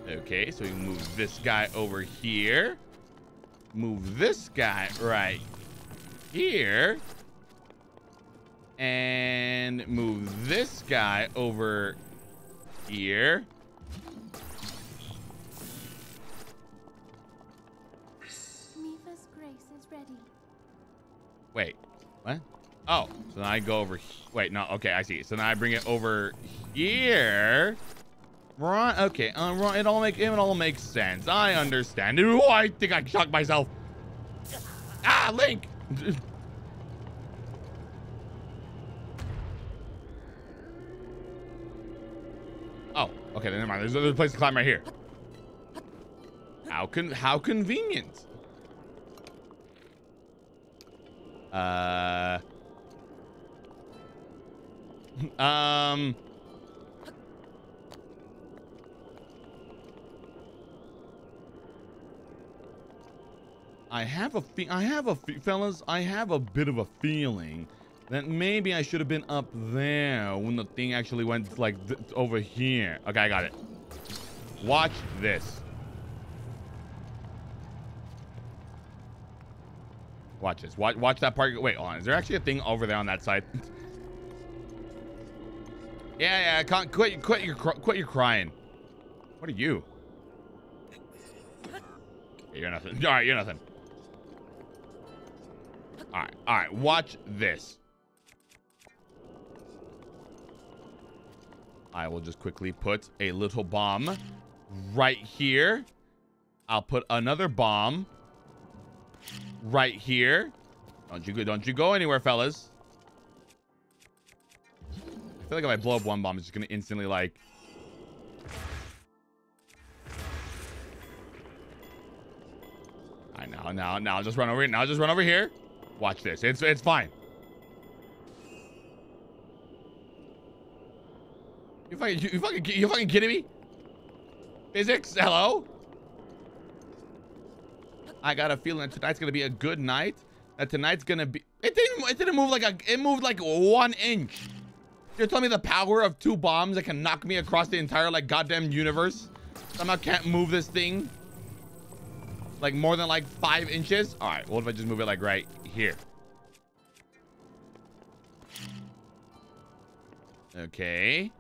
Okay, so we move this guy over here. Move this guy right here. And move this guy over here. Mipha's grace is ready. Wait, what? Oh, so then I go over. Wait, no. Okay, I see. So then I bring it over here. Right. Okay. Uh, right. It all make it all makes sense. I understand. Ooh, I think I shocked myself. Ah, Link. [laughs] oh. Okay. Then never mind. There's another place to climb right here. How con how convenient. Uh. Um. I have a fe- I have a fe- fellas, I have a bit of a feeling that maybe I should have been up there when the thing actually went like over here. Okay, I got it. Watch this. Watch this. Watch, watch that part. Wait, hold on. Is there actually a thing over there on that side? [laughs] yeah, yeah. Can't quit. Quit your. Quit your crying. What are you? You're nothing. All right, you're nothing. All right, all right. Watch this. I will just quickly put a little bomb right here. I'll put another bomb right here. Don't you go, don't you go anywhere, fellas. Feel like if I blow up one bomb, it's just gonna instantly like I know, now, now, just run over here. Now, just run over here. Watch this. It's it's fine. You fucking, you, you fucking, you fucking kidding me? Physics, hello. I got a feeling that tonight's gonna be a good night. That tonight's gonna be. It didn't. It didn't move like a. It moved like one inch. You're telling me the power of two bombs that can knock me across the entire like goddamn universe somehow can't move this thing like more than like five inches? All right. What if I just move it like right here? Okay.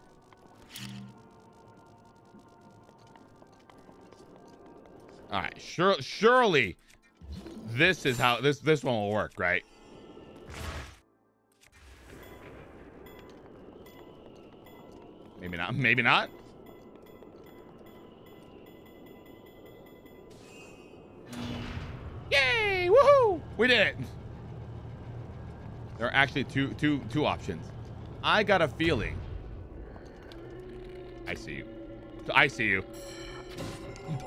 All right. Sure. Surely, this is how this this one will work, right? Maybe not. Maybe not. Yay! Woohoo! We did it. There are actually two two two options. I got a feeling. I see you. I see you.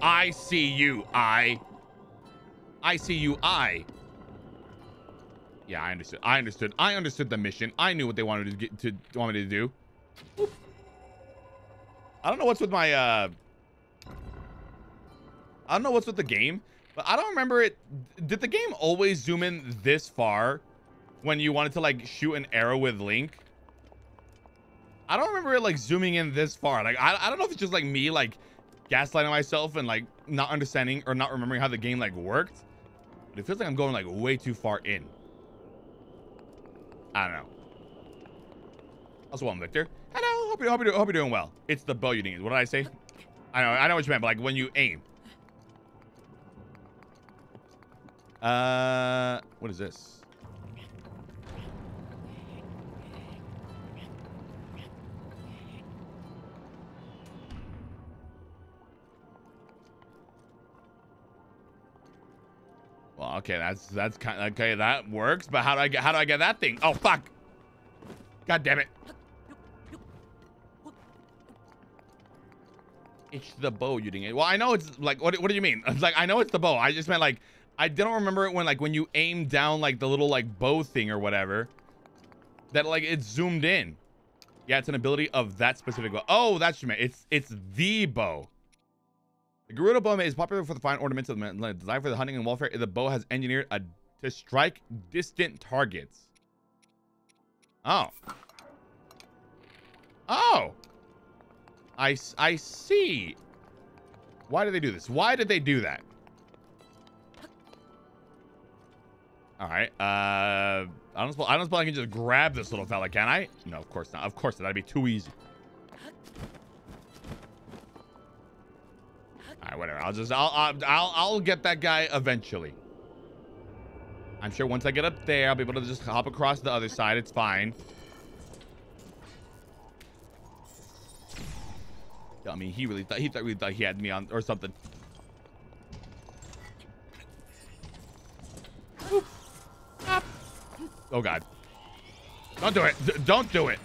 I see you. I. I see you. I. Yeah, I understood. I understood. I understood the mission. I knew what they wanted to get to want me to do. Oop. I don't know what's with my uh I don't know what's with the game, but I don't remember it. Did the game always zoom in this far when you wanted to like shoot an arrow with Link? I don't remember it like zooming in this far. Like I, I don't know if it's just like me like gaslighting myself and like not understanding or not remembering how the game like worked. But it feels like I'm going like way too far in. I don't know. How's one, Victor? Hello. Hope you hope you're, hope you're doing well. It's the bow you need. What did I say? I know I know what you meant, but like when you aim. Uh, what is this? Well, okay, that's that's kind of, okay. That works, but how do I get how do I get that thing? Oh fuck! God damn it! It's the bow you didn't. Get. Well, I know it's like what? What do you mean? It's [laughs] like I know it's the bow. I just meant like I don't remember it when like when you aim down like the little like bow thing or whatever. That like it's zoomed in. Yeah, it's an ability of that specific bow. Oh, that's you meant. It's it's the bow. The Gerudo bow is popular for the fine ornaments of the designed for the hunting and warfare. The bow has engineered a to strike distant targets. Oh. Oh. I, I see. Why did they do this? Why did they do that? All right. Uh, I don't. Suppose, I don't I can just grab this little fella, can I? No, of course not. Of course not. That'd be too easy. All right, whatever. I'll just. I'll. I'll. I'll, I'll get that guy eventually. I'm sure once I get up there, I'll be able to just hop across the other side. It's fine. I mean, he really thought he thought, really thought he had me on or something. Oh god. Don't do it. D don't do it.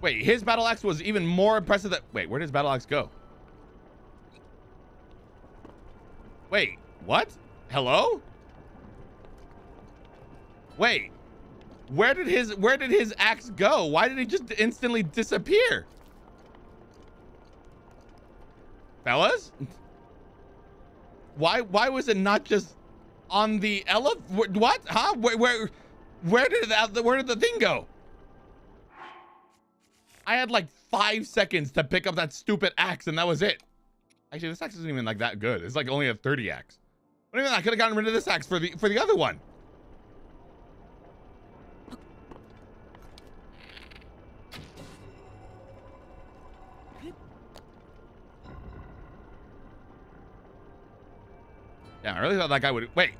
Wait, his battle axe was even more impressive that wait, where does battle axe go? Wait, what? Hello? Wait. Where did his where did his axe go? Why did he just instantly disappear? Fellas? Why why was it not just on the elephant? What? Huh? Where, where where did that where did the thing go? I had like five seconds to pick up that stupid axe and that was it. Actually, this axe isn't even like that good. It's like only a 30 axe. What do you mean? I could have gotten rid of this axe for the for the other one. Yeah, I really thought that guy would. Wait.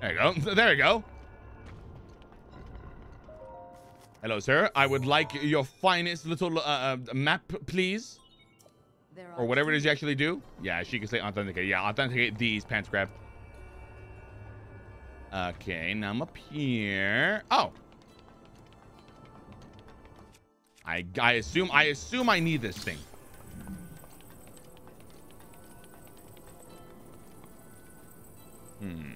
There you go. [laughs] There you go. Hello, sir. I would like your finest little uh, uh, map, please. There Or whatever it is you actually do. Yeah, she can say authenticate. Yeah, authenticate these pants grab. Okay, now I'm up here. Oh. I, I assume I assume I need this thing. Hmm.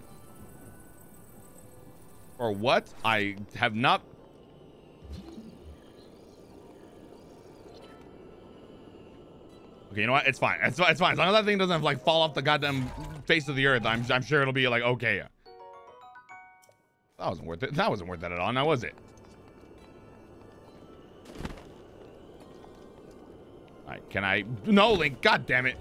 Or what? I have not Okay, you know what? It's fine. It's, it's fine. As long as that thing doesn't like fall off the goddamn face of the earth, I'm, I'm sure it'll be like okay. That wasn't worth it. That wasn't worth that at all. Now was it? All right, can I? No, Link. God damn it.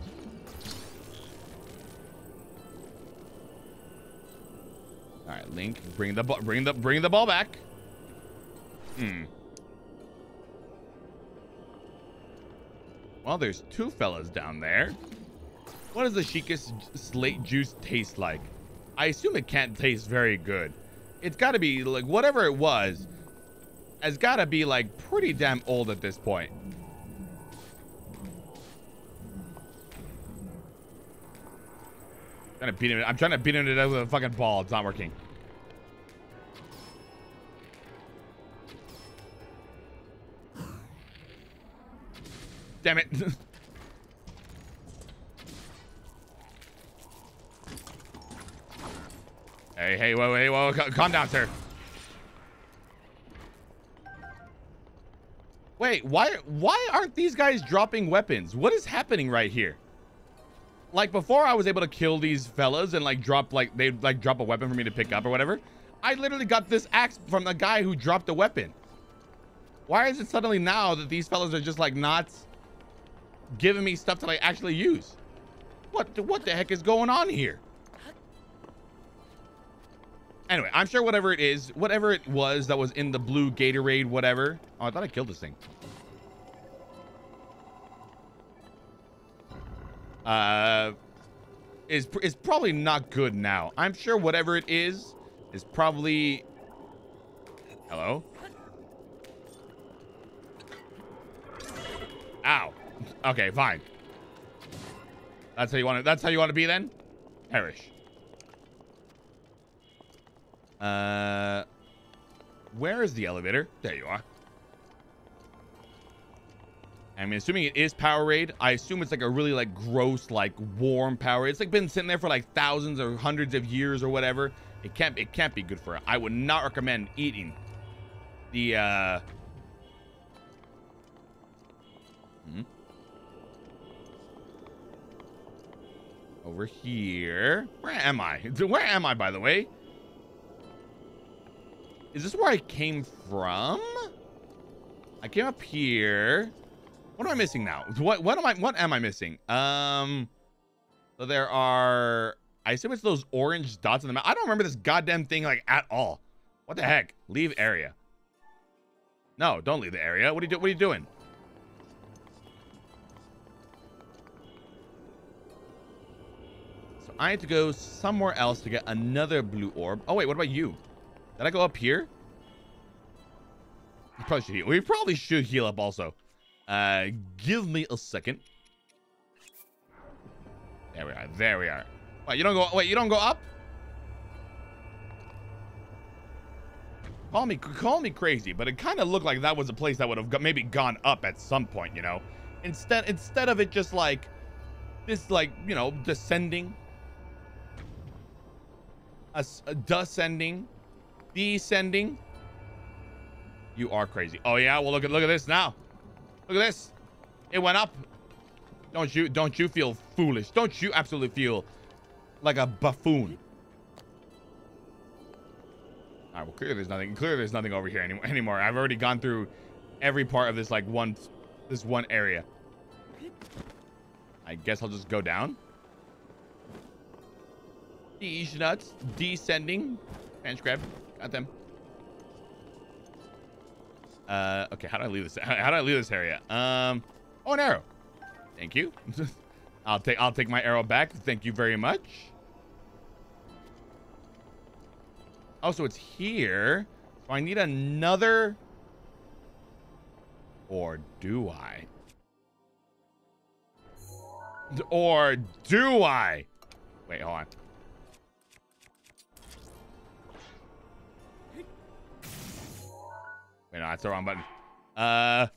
All right, Link, bring the bring the bring the ball back. Hmm. Well, there's two fellas down there. What does the Sheikah slate juice taste like? I assume it can't taste very good. It's got to be like whatever it was has got to be like pretty damn old at this point. Trying to beat him. I'm trying to beat him to death with a fucking ball. It's not working. Damn it. [laughs] hey, hey, whoa, hey, whoa, calm down, sir. Wait, why why aren't these guys dropping weapons? What is happening right here? Like before I was able to kill these fellas and like drop like they'd like drop a weapon for me to pick up or whatever. I literally got this axe from the guy who dropped the weapon. Why is it suddenly now that these fellas are just like not giving me stuff that I actually use? What the, what the heck is going on here? Anyway, I'm sure whatever it is, whatever it was that was in the blue Gatorade, whatever. Oh, I thought I killed this thing. Uh, is is probably not good now. I'm sure whatever it is is probably. Hello. Ow. Okay, fine. That's how you want to. That's how you want to be then. Perish. Uh, where is the elevator? There you are. I'm assuming it is Powerade. I assume it's like a really like gross, like warm Powerade. It's like been sitting there for like thousands or hundreds of years or whatever. It can't. It can't be good for it. I would not recommend eating the. uh hmm? Over here. Where am I? [laughs] Where am I, by the way? Is this where I came from? I came up here. What am I missing now? What what am I what am I missing? Um so there are I assume it's those orange dots on the map. I don't remember this goddamn thing like at all. What the heck? Leave area. No, don't leave the area. What are you do what are you doing? So I have to go somewhere else to get another blue orb. Oh wait, what about you? Did I go up here? Probably should heal. We probably should heal up also. Uh, give me a second. There we are. There we are. Wait, you don't go. Wait, you don't go up? Call me, call me crazy, but it kind of looked like that was a place that would have maybe gone up at some point. You know, instead instead of it just like this, like you know, descending, a, a descending, descending. You are crazy. Oh yeah, well look at look at this now. Look at this. It went up. Don't you don't you feel foolish? Don't you absolutely feel like a buffoon? All right, well clearly there's nothing clearly there's nothing over here any, anymore. I've already gone through every part of this like one this one area. I guess I'll just go down. These nuts descending. Grab. Got them. Uh, okay, how do I leave this? How, [laughs] how do I leave this area? Um, oh, an arrow. Thank you. [laughs] I'll take I'll take my arrow back. Thank you very much. Also, it's here. So I need another. Or do I? Or do I? Wait, hold on. Wait, no, that's the wrong button. Uh.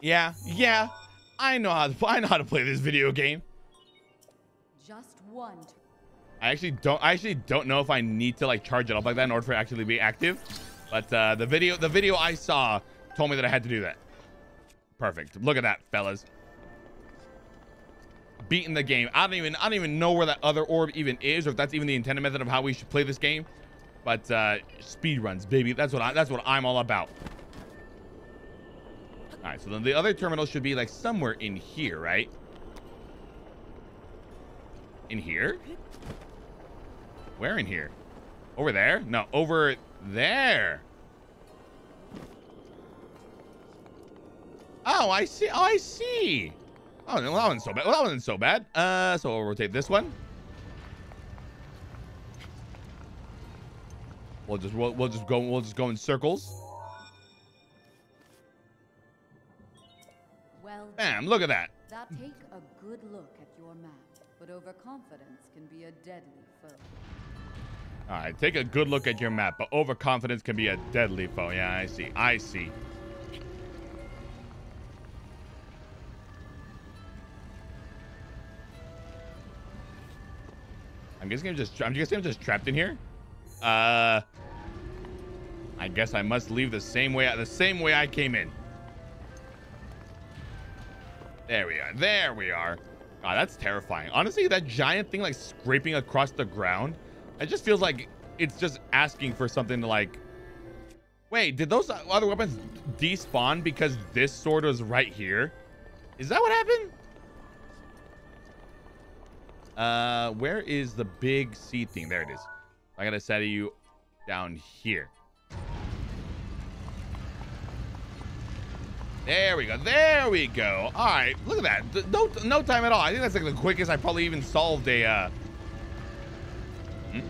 Yeah, yeah. I know how to I know how to play this video game. Just one. t- I actually don't I actually don't know if I need to like charge it up like that in order for it to actually be active. But uh, the video the video I saw told me that I had to do that. Perfect. Look at that, fellas. Beating the game. I don't even I don't even know where that other orb even is, or if that's even the intended method of how we should play this game. But uh, speed runs, baby. That's what I that's what I'm all about. All right, so then the other terminal should be like somewhere in here, right? In here? Where in here? Over there? No, over there. Oh, I see. Oh, I see. Oh, no, that wasn't so bad. Well, that wasn't so bad. Uh, so we'll rotate this one. We'll just we'll, we'll just go we'll just go in circles. Well, Bam! Look at that. that take a good look at your map, but overconfidence can be a deadly foe. All right, take a good look at your map, but overconfidence can be a deadly foe. Yeah, I see. I see. I'm guessing I'm just I'm guessing I'm just trapped in here. Uh I guess I must leave the same way the same way I came in. There we are. There we are. God, that's terrifying. Honestly, that giant thing like scraping across the ground, it just feels like it's just asking for something to like. Wait, did those other weapons despawn because this sword was right here? Is that what happened? Uh, where is the big C thing? There it is. I gotta set you down here. There we go. There we go. All right. Look at that. No, no time at all. I think that's like the quickest I probably even solved a. Uh... Hmm?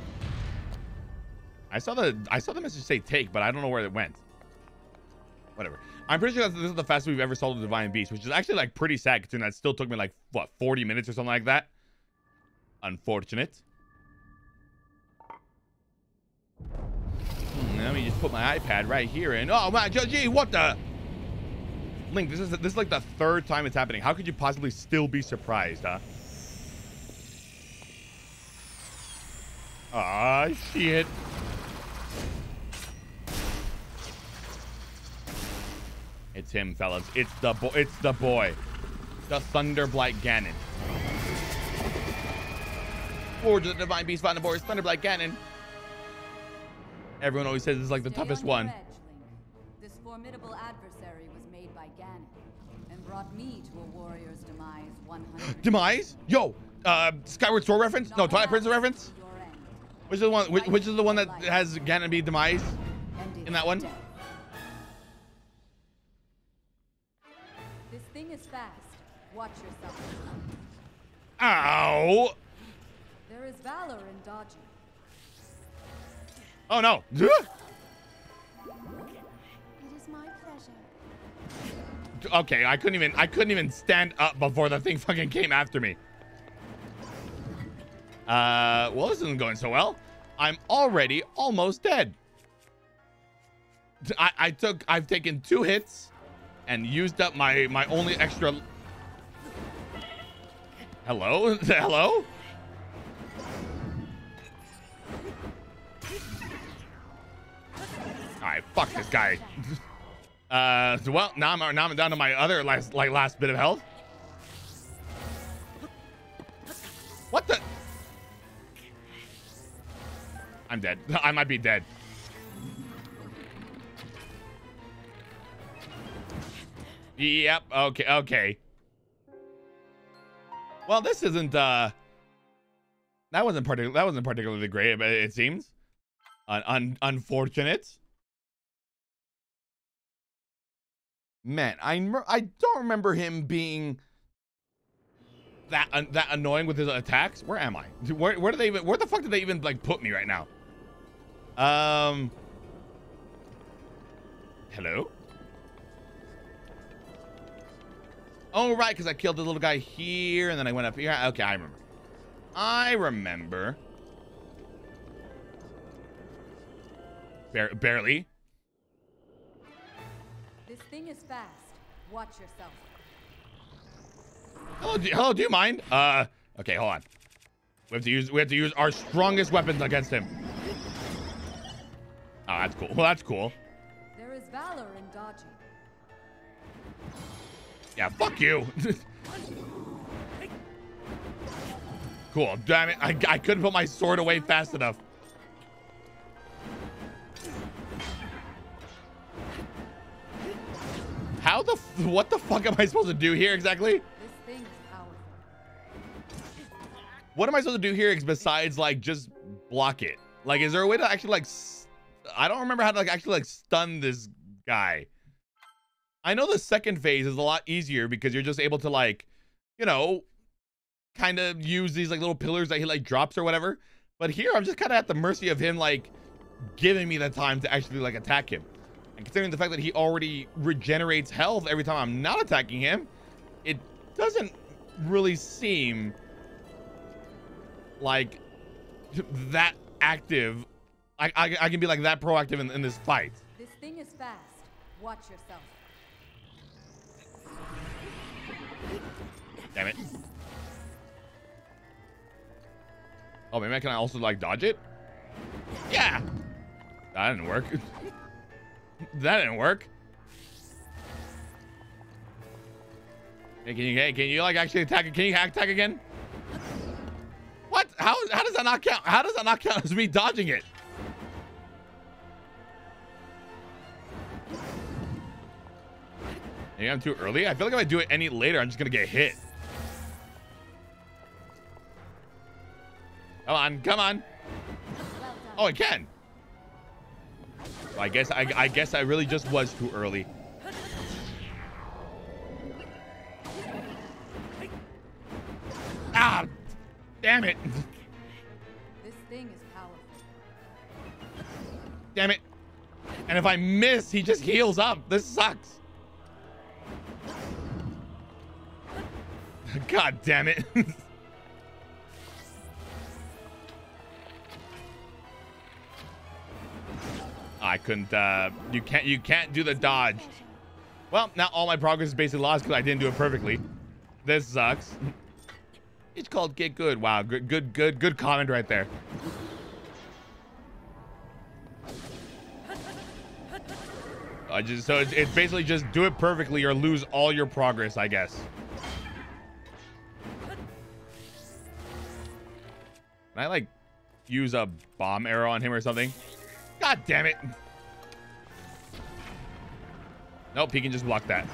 I saw the I saw the message say take, but I don't know where it went. Whatever. I'm pretty sure that this is the fastest we've ever solved a divine beast, which is actually like pretty sad considering that still took me like what 40 minutes or something like that. Unfortunate. Hmm, let me just put my iPad right here and oh my gee, what the Link, this is this is like the third time it's happening. How could you possibly still be surprised, huh? Ah, shit. It's him, fellas. It's the boy. It's the boy. The Thunderblight Ganon. Forge of the Divine Beast boys. Thunderblight Ganon. Everyone always says it's like the Stay toughest on one. edge, This formidable adversary was made by Ganon and brought me to a warrior's demise 100 [gasps] Demise? Yo, uh, Skyward Sword reference? No, Not Twilight Princess reference? to your end. Which is the one? Which, which is the one that has Ganon be demise? In that one? This thing is fast. Watch yourself. Ow! There is valor in dodging. Oh no! It is my pleasure. Okay, I couldn't even I couldn't even stand up before the thing fucking came after me. Uh, well, this isn't going so well. I'm already almost dead. I, I took I've taken two hits and used up my my only extra. Hello, [laughs] hello. All right, fuck this guy. Uh, well, now I'm now I'm down to my other last like last bit of health. What the? I'm dead. [laughs] I might be dead. Yep. Okay. Okay. Well, this isn't uh that wasn't particular. That wasn't particularly great, but it seems un, un, unfortunate. Man, I I don't remember him being that un- that annoying with his attacks. Where am I? [laughs] Where where do they even? Where the fuck did they even like put me right now? Um. Hello. Oh right, because I killed the little guy here, and then I went up here. Okay, I remember. I remember. Bar- barely. Thing is fast. Watch yourself. Hello, do, hello, do you mind? Uh, okay, hold on. We have to use we have to use our strongest weapons against him. Oh, that's cool. Well, that's cool. There is valor in dodging. Yeah, fuck you. [laughs] cool. Damn it. I, I couldn't put my sword away fast enough. How the f- what the fuck am I supposed to do here exactly? This thing is powerful. What am I supposed to do here besides like just block it? Like, is there a way to actually like? s- I don't remember how to like actually like stun this guy. I know the second phase is a lot easier because you're just able to like, you know, kind of use these like little pillars that he like drops or whatever. But here I'm just kind of at the mercy of him like giving me the time to actually like attack him. And considering the fact that he already regenerates health every time I'm not attacking him, it doesn't really seem like that active. I, I, I can be like that proactive in, in this fight. This thing is fast. Watch yourself. Damn it. Oh, maybe I can also like dodge it? Yeah. That didn't work. [laughs] that didn't work. Hey, can you hey, can you like actually attack? Can you attack again? What? How how does that not count? How does that not count as me dodging it? Maybe I'm too early. I feel like if I do it any later, I'm just gonna get hit. Come on, come on. Oh, I can. I guess I, I guess I really just was too early. Ah, damn it, This thing is powerful. damn it. And if I miss, he just heals up. This sucks. [laughs] God damn it. [laughs] I couldn't. Uh, you can't. You can't do the dodge. Well, now all my progress is basically lost because I didn't do it perfectly. This sucks. It's called get good. Wow, good, good, good, good comment right there. I just so it's, it's basically just do it perfectly or lose all your progress, I guess. Can I like use a bomb arrow on him or something? God damn it. Nope, he can just block that.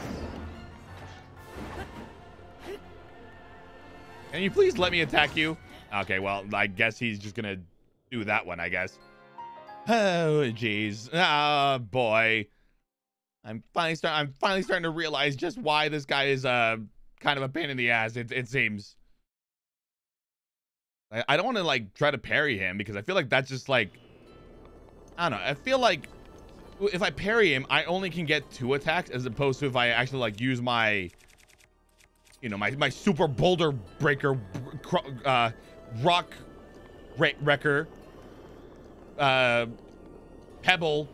Can you please let me attack you? Okay, well, I guess he's just gonna do that one, I guess. Oh, jeez. Oh, boy. I'm finally start. I'm finally starting to realize just why this guy is uh kind of a pain in the ass. It it seems. I, I don't want to like try to parry him because I feel like that's just like I don't know. I feel like if I parry him, I only can get two attacks as opposed to if I actually like use my, you know, my my super boulder breaker, uh, rock wrecker, uh, pebble,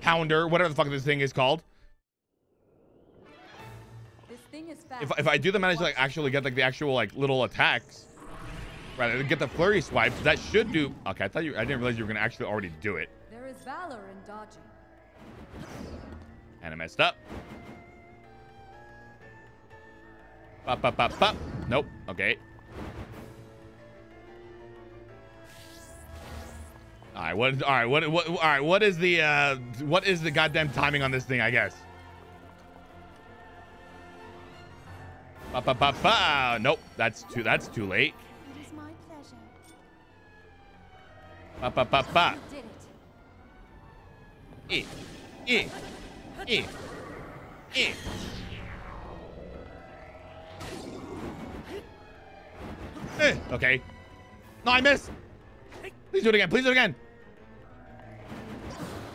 pounder, whatever the fuck this thing is called. This thing is fast. If if I do the manage to like actually get like the actual like little attacks, rather than get the flurry swipes, that should do. Okay, I thought you. I didn't realize you were gonna actually already do it. Valor in dodging. And I messed up. Pop, pop, pop, pop. Nope. Okay. All right. What? All right. What? What? All right. What is the? uh What is the goddamn timing on this thing? I guess. Pop, pop, pop, pop. Nope. That's too. That's too late. It is my pleasure. Ba ba ba ba. Eh. Eh. Eh. Eh. Eh. Okay. No, I missed. Please do it again. Please do it again.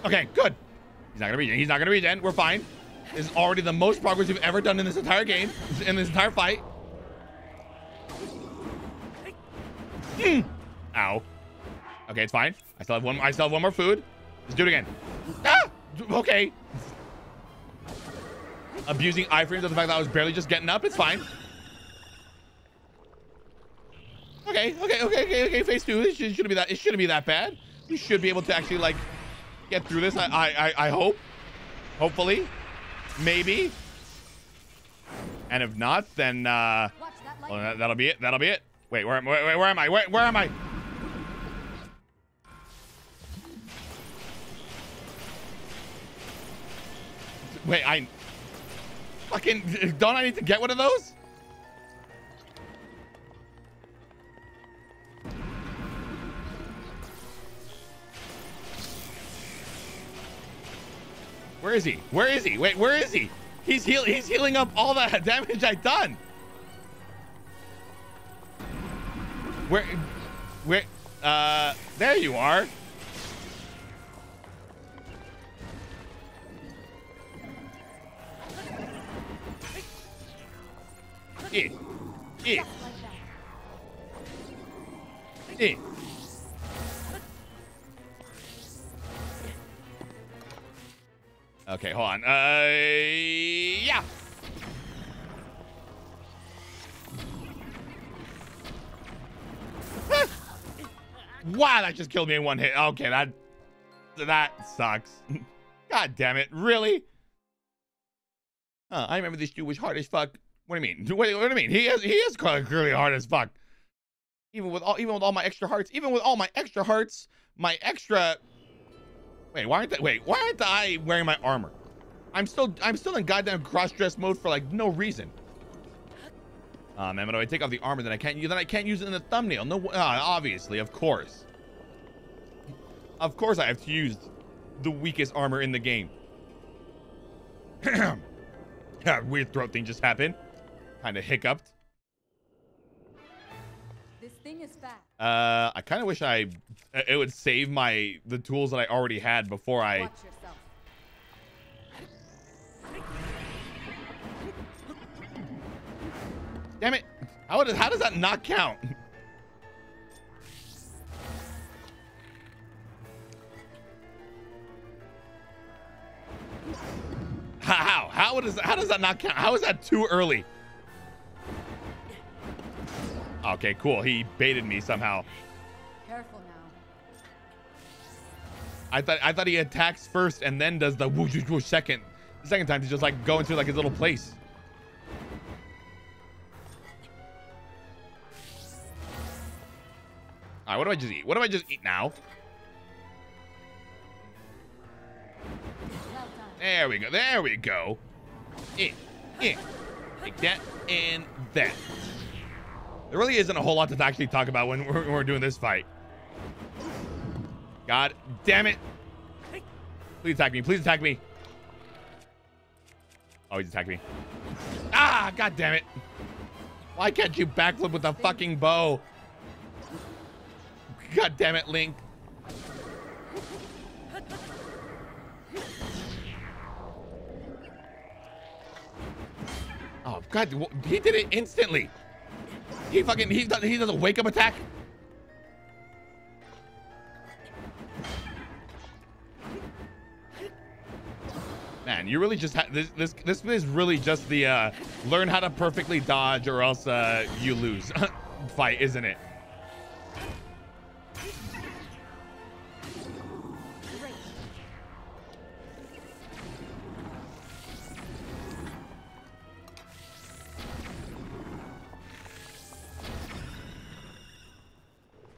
Okay, good. He's not gonna regen. He's not gonna regen. We're fine. This is already the most progress we've ever done in this entire game, in this entire fight. Mm. Ow. Okay, it's fine. I still have one. I still have one more food. Let's do it again. Ah! Okay. Abusing iframes of the fact that I was barely just getting up. It's fine. Okay, okay, okay, okay, okay. Phase two. It should, shouldn't be that. It shouldn't be that bad. We should be able to actually like get through this. I, I, I, I hope. Hopefully. Maybe. And if not, then uh, well, that, that'll be it. That'll be it. Wait, where, wait, where am I? Where, where am I? Wait, I fucking don't I need to get one of those? Where is he? Where is he? Wait, where is he? He's heal he's healing up all the [laughs] damage I've done. Where where uh there you are. Eh. Eh. Eh. Okay, hold on. Uh, yeah. [laughs] wow, that just killed me in one hit. Okay, that that sucks. [laughs] God damn it, really? Huh, I remember this dude was hard as fuck. What do you mean? [laughs] What, what do you mean? He is he is clearly hard as fuck. Even with all even with all my extra hearts, even with all my extra hearts, my extra Wait, why aren't they, wait, why aren't I wearing my armor? I'm still I'm still in goddamn cross-dress mode for like no reason. Ah, man, but if I take off the armor, then I can't then I can't use it in the thumbnail. No, uh, obviously, of course. Of course, I have to use the weakest armor in the game. [clears throat] weird throat thing just happened. Kind of hiccuped. This thing is fast. Uh, I kind of wish I it would save my the tools that I already had before I. Watch yourself. Damn it! How does how does that not count? How? How does how does that not count? How is that too early? Okay, cool. He baited me somehow. Careful now. I thought I thought he attacks first and then does the whoosh whoosh whoosh second. The second time he's just like go into like his little place. All right, what do I just eat? What do I just eat now? There we go. There we go. In, in. Take that and that. There really isn't a whole lot to actually talk about when we're, when we're doing this fight. God damn it. Please attack me. Please attack me. Oh, he's attacking me. Ah, god damn it. Why can't you backflip with a fucking bow? God damn it, Link. Oh god, he did it instantly. He fucking he does he does a wake up attack. Man, you really just this this this is really just the uh learn how to perfectly dodge or else uh you lose [laughs] fight, isn't it?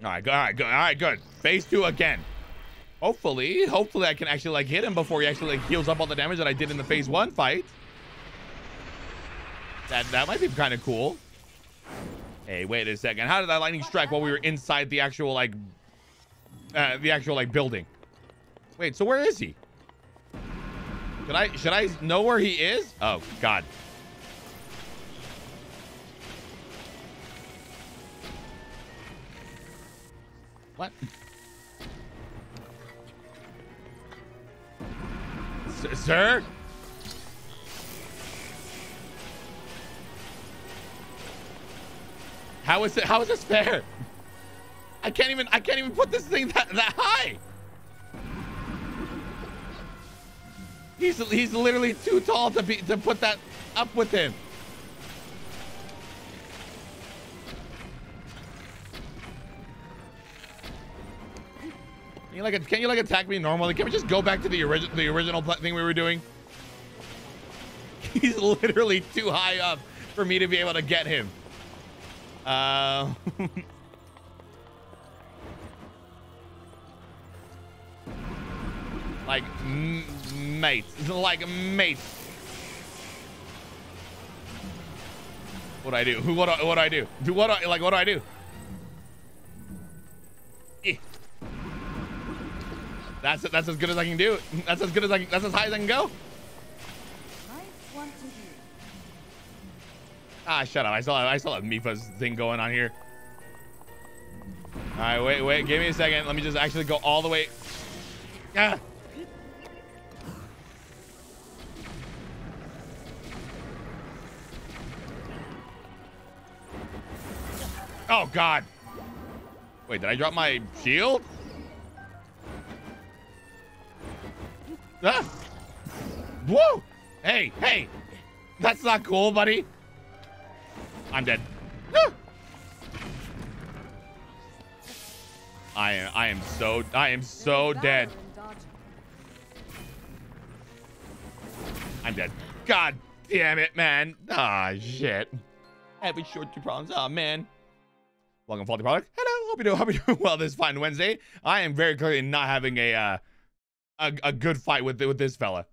All right, good. All right, good. All right, good. Phase two again. Hopefully, hopefully I can actually like hit him before he actually like heals up all the damage that I did in the phase one fight. That that might be kind of cool. Hey, wait a second. How did that lightning strike while we were inside the actual like uh, the actual like building. Wait, so where is he? Should I should I know where he is? Oh God. What? S- sir? How is it? How is this fair? I can't even. I can't even put this thing that that high. He's he's literally too tall to be to put that up with him. You like can you like attack me normally? Can we just go back to the original the original thing we were doing? [laughs] He's literally too high up for me to be able to get him. Uh, [laughs] [laughs] like, mate, like mate. What do I do? Who? What? What I do? Do what? I, like, what do I do? That's that's as good as I can do. That's as good as I. That's as high as I can go. Ah, shut up. I still have, I still have Mipha's thing going on here. All right, wait, wait. Give me a second. Let me just actually go all the way. Ah. Oh, God. Wait, did I drop my shield? Ah. Whoa! Hey, hey! That's not cool, buddy. I'm dead. Ah. [gasps] I am I am so I am so dead. I'm dead. God damn it, man. Ah shit. Having short two problems. Oh man. Welcome, faulty product. Hello. Hope you do. Hope you're doing well this fine Wednesday. I am very clearly not having a uh, a, a good fight with with this fella.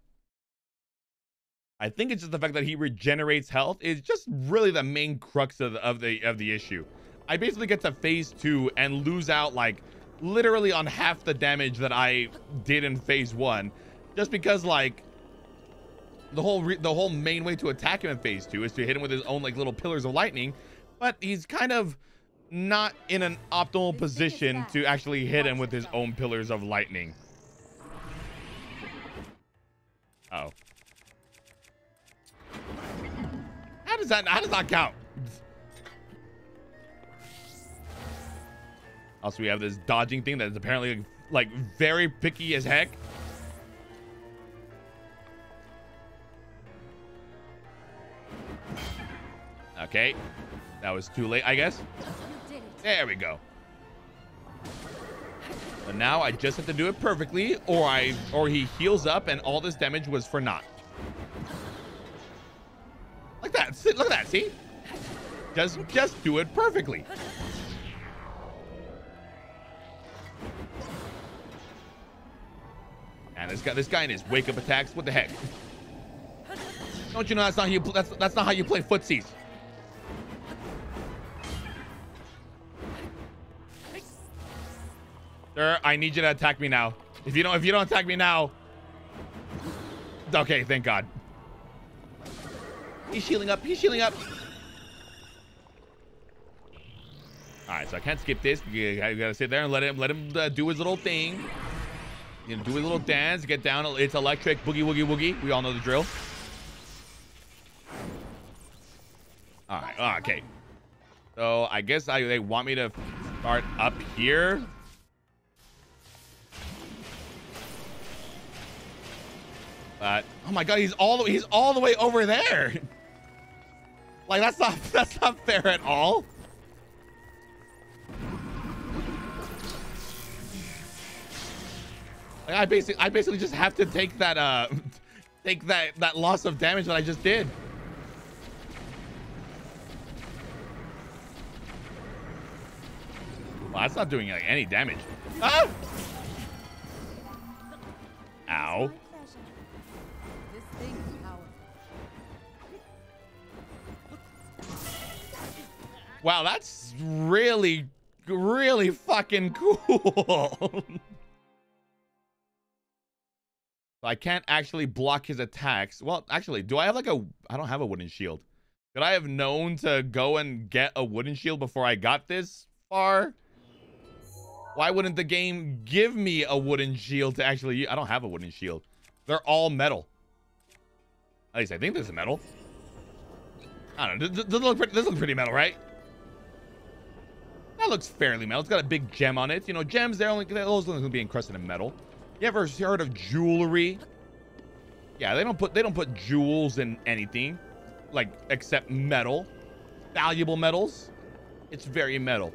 I think it's just the fact that he regenerates health is just really the main crux of the, of the of the issue. I basically get to phase two and lose out like literally on half the damage that I did in phase one, just because like the whole re- the whole main way to attack him in phase two is to hit him with his own like little pillars of lightning, but he's kind of not in an optimal position to actually hit him with his own pillars of lightning. Oh. How does that how does that count? Also, we have this dodging thing that is apparently like very picky as heck. Okay. That was too late, I guess. There we go. And now I just have to do it perfectly, or I or he heals up and all this damage was for naught. Like that. See, look at that, see? Just just do it perfectly. And this guy this guy and his wake up attacks, what the heck? Don't you know that's not how you that's that's not how you play footsies. Sir, I need you to attack me now. If you don't, if you don't attack me now, okay, thank God. He's healing up. He's healing up. All right, so I can't skip this. You gotta, sit there and let him let him uh, do his little thing. You know, do his little dance. Get down. It's electric boogie woogie woogie. We all know the drill. All right. Okay. So I guess I, they want me to start up here. But oh my god, he's all the he's all the way over there. [laughs] Like that's not [laughs] that's not fair at all. Like I basically I basically just have to take that uh [laughs] take that that loss of damage that I just did. Well, that's not doing like any damage. Ah! Ow. Wow, that's really really fucking cool. [laughs] I can't actually block his attacks. Well, actually, do I have like a... I don't have a wooden shield. Could I have known to go and get a wooden shield before I got this far? Why wouldn't the game give me a wooden shield to actually... I don't have a wooden shield. They're all metal. At least I think this is metal. I don't know. This, this, look, this looks pretty metal, right? That looks fairly metal. It's got a big gem on it. You know, gems, they're only, those only going to be encrusted in metal. You ever heard of jewelry? Yeah, they don't put they don't put jewels in anything, like except metal, valuable metals. It's very metal.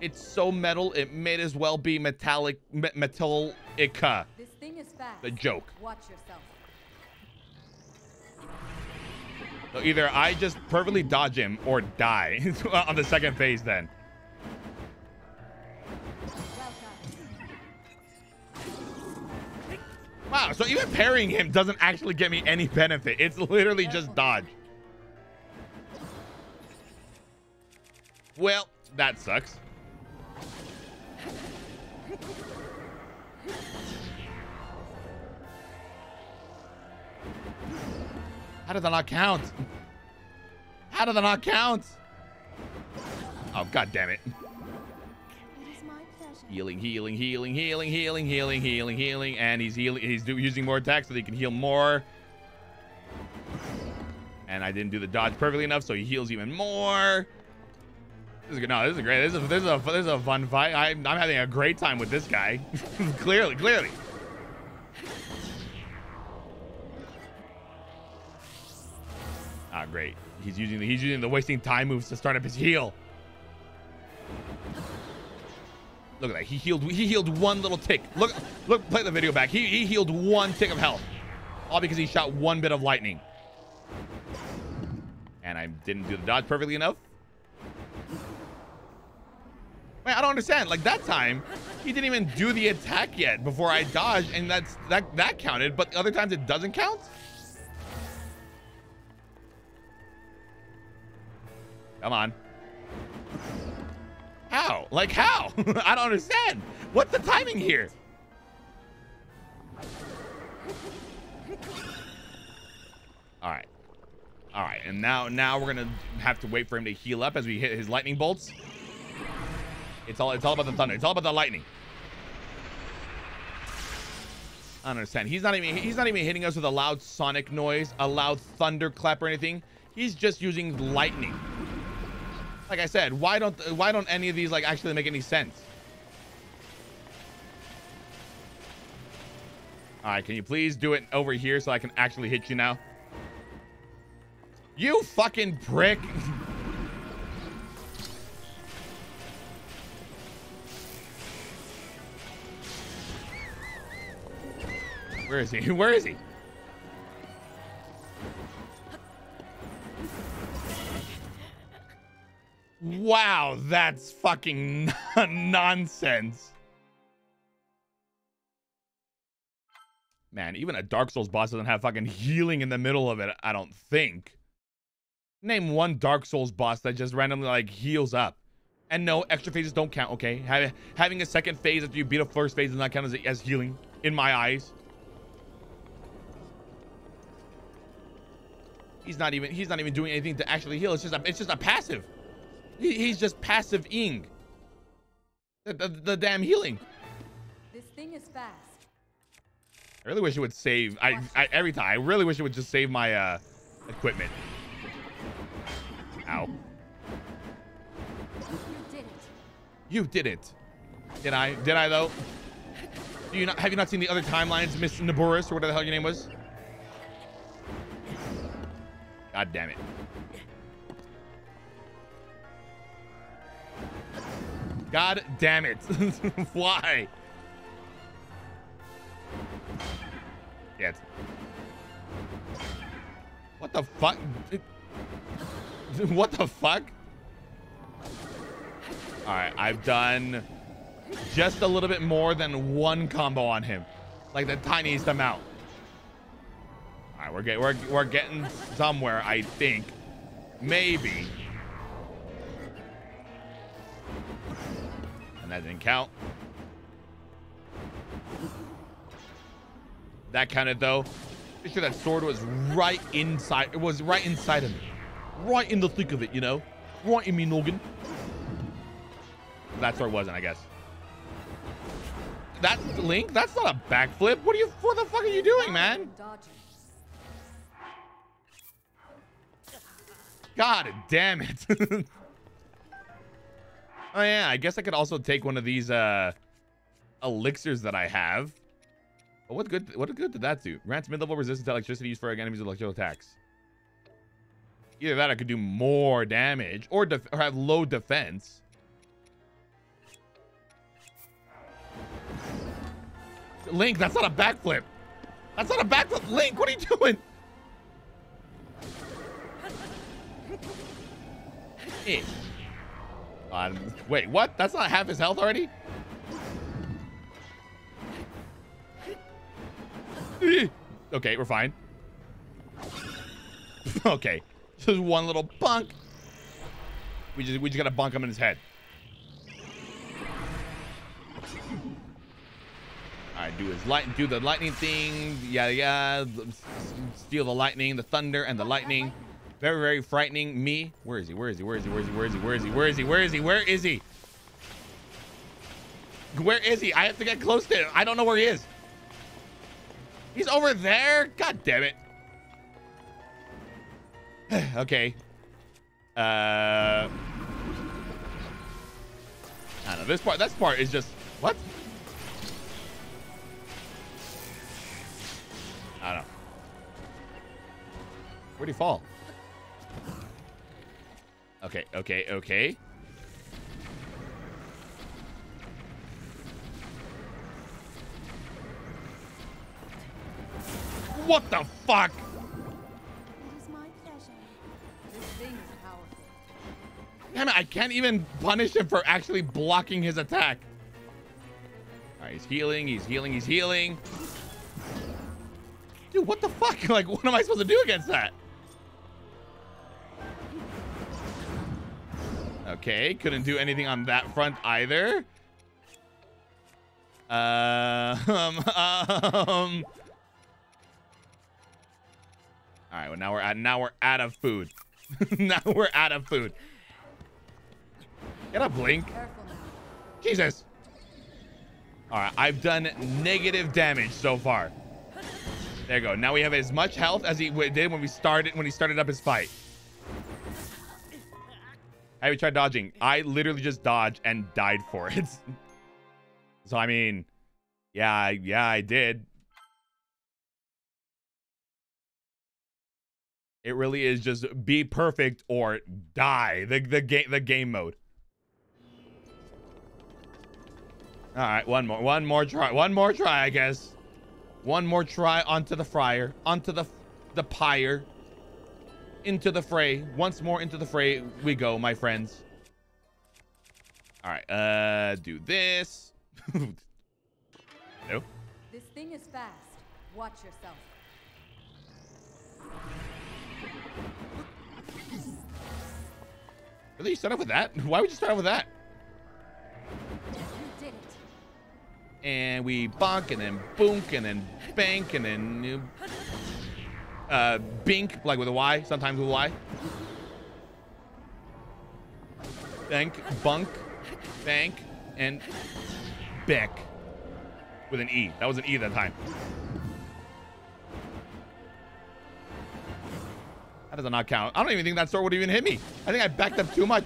It's so metal it may as well be metallic me metallica. This thing is fast. The joke. Watch yourself. So either I just perfectly dodge him or die [laughs] on the second phase then. Wow, so even parrying him doesn't actually get me any benefit. It's literally just dodge. Well, that sucks. How did that not count? How did that not count? Oh, god damn it. Healing, healing, healing, healing, healing, healing, healing, healing, and he's healing. He's using more attacks so that he can heal more. And I didn't do the dodge perfectly enough, so he heals even more. This is good. No, this is great. This is this is a this is a fun fight. I'm I'm having a great time with this guy. [laughs] clearly, clearly. Ah, great. He's using the he's using the wasting time moves to start up his heal. Look at that. He healed he healed one little tick. Look look play the video back. He he healed one tick of health. All because he shot one bit of lightning. And I didn't do the dodge perfectly enough. Wait, I don't understand. Like that time, he didn't even do the attack yet before I dodged, and that's that that counted, but other times it doesn't count? Come on. How? Like how? [laughs] I don't understand. What's the timing here? All right. All right. And now now we're to have to wait for him to heal up as we hit his lightning bolts. It's all it's all about the thunder. It's all about the lightning. I don't understand. He's not even he's not even hitting us with a loud sonic noise, a loud thunderclap or anything. He's just using lightning. Like I said, why don't why don't any of these like actually make any sense? All right, can you please do it over here so I can actually hit you now? You fucking prick. [laughs] Where is he? [laughs] Where is he? Wow, that's fucking [laughs] nonsense. Man, even a Dark Souls boss doesn't have fucking healing in the middle of it, I don't think. Name one Dark Souls boss that just randomly like heals up. And no, extra phases don't count, okay? Having a second phase after you beat a first phase does not count as, as healing in my eyes. He's not even he's not even doing anything to actually heal. It's just a, it's just a passive. He, he's just passive ing. The, the, the damn healing. This thing is fast. I really wish it would save. I, I every time. I really wish it would just save my uh equipment. Ow. You did it. You did it. Did I? Did I though? Do you not have you not seen the other timelines, Miss Naboris, or whatever the hell your name was? God damn it. God damn it. [laughs] Why? Yes. What the fuck? [laughs] What the fuck? All right, I've done just a little bit more than one combo on him, like the tiniest amount. All right, we're getting we're we're getting somewhere, I think. Maybe. That didn't count. That counted though. Pretty sure that sword was right inside. It was right inside of me. Right in the thick of it, you know? Right in me noggin. That sword wasn't, I guess. That Link, that's not a backflip. What are you what the fuck are you doing, man? God damn it. [laughs] oh yeah, I guess I could also take one of these uh elixirs that I have. But what good what good did that do? Grants mid-level resistance to electricity used for enemies electrical attacks. Either that I could do more damage or, or have low defense. Link, that's not a backflip. That's not a backflip. Link, what are you doing? Eh. Wait, what? That's not half his health already? Eh. okay, we're fine. [laughs] okay, just one little bunk. We just we just gotta bunk him in his head. All right, do his light, do the lightning thing. Yeah, yeah. Steal the lightning, the thunder, and the lightning. Very, very frightening. Me. Where is he? Where is he? Where is he? Where is he? Where is he? Where is he? Where is he? Where is he? Where is he? Where is he? I have to get close to him. I don't know where he is. He's over there. God damn it. okay. Uh. I don't know. This part. This part is just what? I don't know. Where'd he fall? Okay, okay, okay. What the fuck? It is my pleasure. This thing is powerful. Damn it, I can't even punish him for actually blocking his attack. All right, he's healing, he's healing, he's healing. Dude, what the fuck? [laughs] Like, what am I supposed to do against that? Okay, couldn't do anything on that front either. Um, [laughs] um. All right, well now we're at now we're out of food. [laughs] now we're out of food. Get a blink. Jesus. All right, I've done negative damage so far. There you go. Now we have as much health as he did when we started when he started up his fight. Have you tried dodging? I literally just dodged and died for it. [laughs] so I mean, yeah, yeah, I did. It really is just be perfect or die. The the game the game mode. All right, one more, one more try, one more try, I guess. One more try onto the fryer, onto the the pyre, into the fray. Once more into the fray we go, my friends. All right, uh, do this. [laughs] no. This thing is fast. Watch yourself. Really, you start off with that? [laughs] Why would you start off with that? You did it. and we bonk and then boonk and then bank and then uh bink like with a Y, sometimes with a Y. Bank, bunk, bank, and beck with an E. That was an E that time. That does not count. I don't even think that sword would even hit me. I think I backed up too much.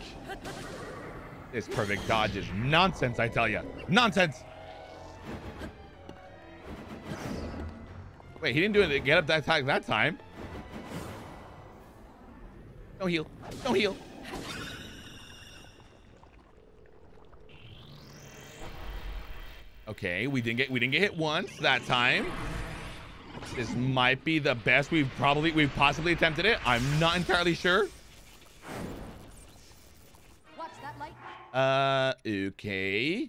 This perfect dodge is nonsense, I tell you. Nonsense. Wait, he didn't do it. Get up that time. That time. Don't heal. Don't heal. Okay, we didn't get we didn't get hit once that time. This might be the best we've probably we've possibly attempted it. I'm not entirely sure. Watch that light. Uh, okay.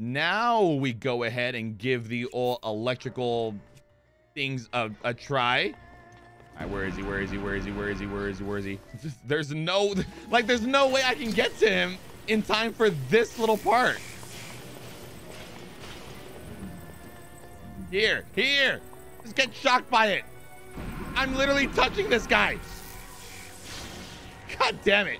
Now we go ahead and give the all electrical things a, a try. All right, where is he? Where is he? Where is he? Where is he? Where is he? Where is he? [laughs] There's no, [laughs] like, there's no way I can get to him. in time for this little part. Here, here. Just get shocked by it. I'm literally touching this guy. God damn it.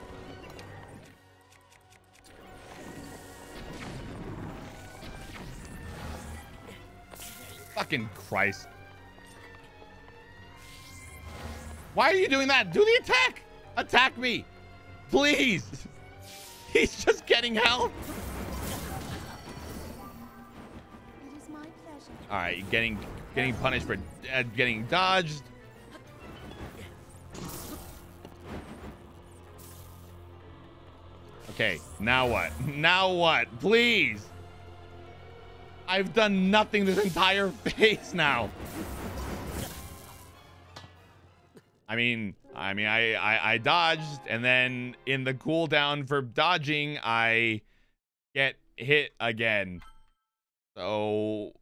Fucking Christ. Why are you doing that? Do the attack. Attack me. Please. [laughs] He's just getting help. It is my pleasure. All right, getting getting punished for uh, getting dodged. Okay, now what? [laughs] Now what? Please. I've done nothing this entire phase now. I mean, I mean, I, I, I dodged, and then in the cooldown for dodging, I get hit again. So,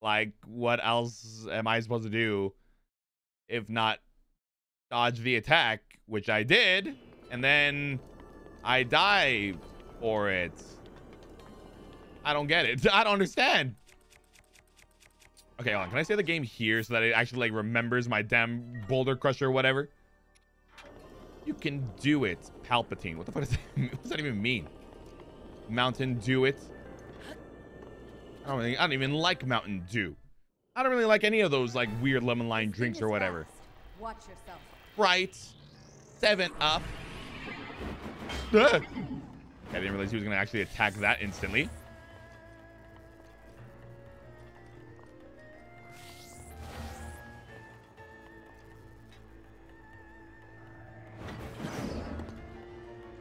like, what else am I supposed to do if not dodge the attack, which I did, and then I die for it? I don't get it. [laughs] I don't understand. Okay, hold on. Can I say the game here so that it actually like remembers my damn boulder crusher or whatever? You can do it, Palpatine. What the fuck does that, [laughs] what does that even mean? Mountain Dew it. I don't really, I don't even like Mountain Dew. I don't really like any of those like weird lemon lime drinks or whatever. Watch yourself. Right. Seven up. [laughs] I didn't realize he was gonna actually attack that instantly.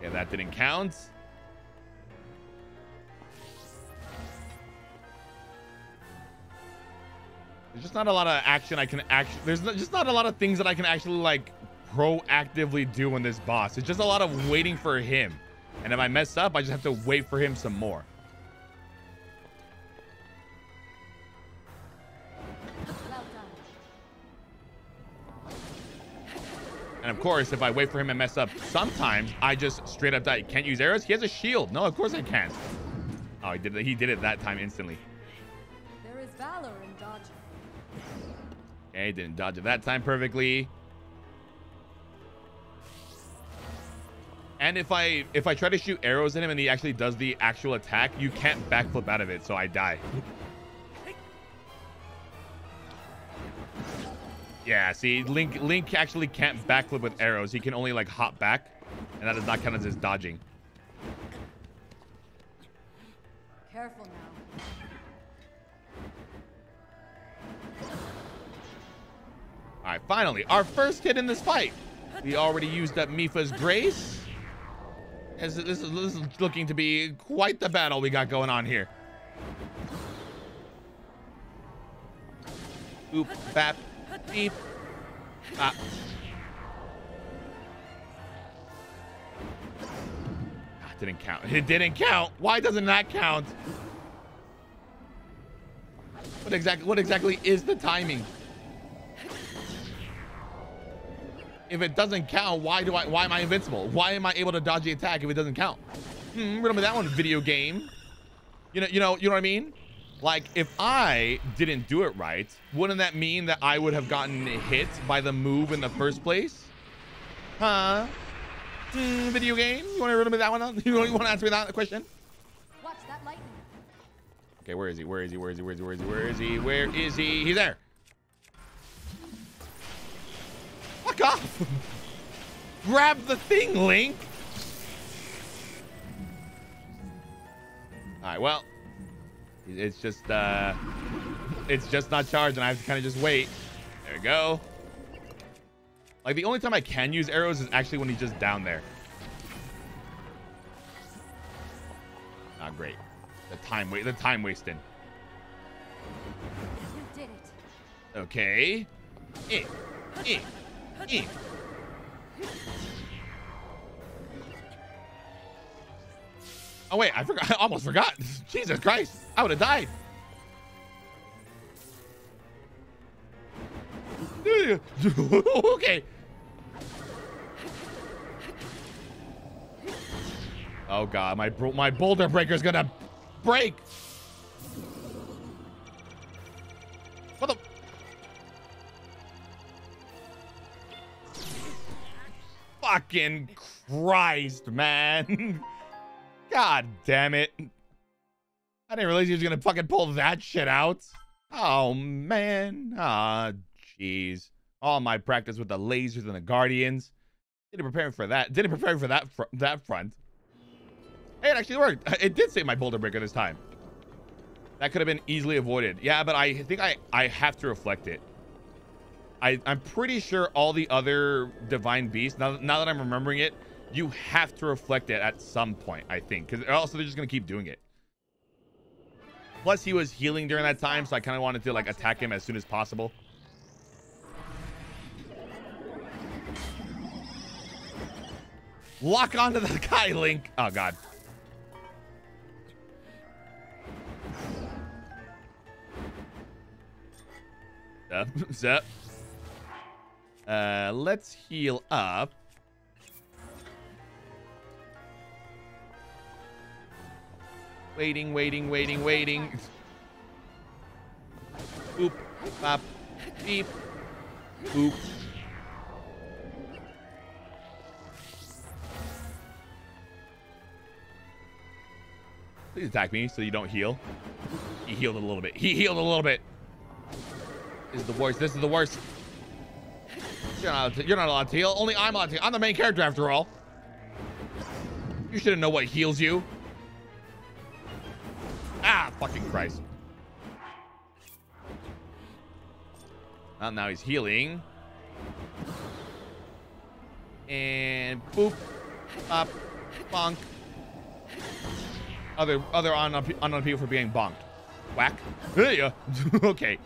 Yeah, that didn't count. There's just not a lot of action I can actually. There's just not a lot of things that I can actually like proactively do in this boss. It's just a lot of waiting for him. And if I mess up, I just have to wait for him some more. And of course, if I wait for him and mess up, sometimes I just straight up die. Can't use arrows. He has a shield. No, of course I can't. Oh, he did it. He did it that time instantly. There is valor in dodging. Okay, didn't dodge it that time perfectly. And if I if I try to shoot arrows at him and he actually does the actual attack, you can't backflip out of it, so I die. Yeah, see, Link Link actually can't backflip with arrows. He can only like hop back, and that does not count as his dodging. Careful now. All right, finally, our first hit in this fight. We already used up Mipha's Grace. This is, this is looking to be quite the battle we got going on here. Oop, bap, beep, bop. Ah, didn't count. It didn't count. Why doesn't that count? What exactly? What exactly is the timing? If it doesn't count, why do I? Why am I invincible? Why am I able to dodge the attack if it doesn't count? Hmm, remember that one video game? You know, you know, you know what I mean? Like, if I didn't do it right, wouldn't that mean that I would have gotten hit by the move in the first place? Huh? Hmm, video game? You want to remember that one? [laughs] You want to answer me that question? Watch that lightning. Okay, where is he? Where is he? Where is he? Where is he? Where is he? Where is he? Where is he? He's there. Fuck off! [laughs] Grab the thing, Link! Alright, well. It's just, uh... It's just not charged, and I have to kind of just wait. There we go. Like, the only time I can use arrows is actually when he's just down there. Not great. The time wait, the time wasting. You did it. Okay. Eh, eh, eh. [laughs] Oh wait, I forgot. [laughs] I almost forgot. [laughs] Jesus Christ, I would have died. [laughs] okay. Oh god, my my boulder breaker's gonna break. What the? Fucking Christ, man. God damn it. I didn't realize he was gonna fucking pull that shit out. Oh man. Ah, jeez. All my practice with the lasers and the guardians. Didn't prepare for that. Didn't prepare for that fr that front. Hey, it actually worked. [laughs] It did save my boulder breaker this time. That could have been easily avoided. Yeah, but I think I I have to reflect it. I I'm pretty sure all the other divine beasts. Now now that I'm remembering it, you have to reflect it at some point. I think because also they're just gonna keep doing it. Plus, he was healing during that time, so I kind of wanted to like attack him as soon as possible. Lock onto the [laughs] guy, Link. Oh, God. Zep, [laughs] zep. Uh, let's heal up. Waiting, waiting, waiting, waiting. Oop, bop, beep, oop. Please attack me so you don't heal. He healed a little bit. He healed a little bit. This is the worst. This is the worst. You're not, to, you're not allowed to heal. Only I'm allowed to. I'm the main character after all. You shouldn't know what heals you. Ah, fucking Christ. Well, now he's healing. And boop. Up. Bonk. Other other unknown, unknown people for being bonked. Whack. [laughs] Yeah. [laughs] okay.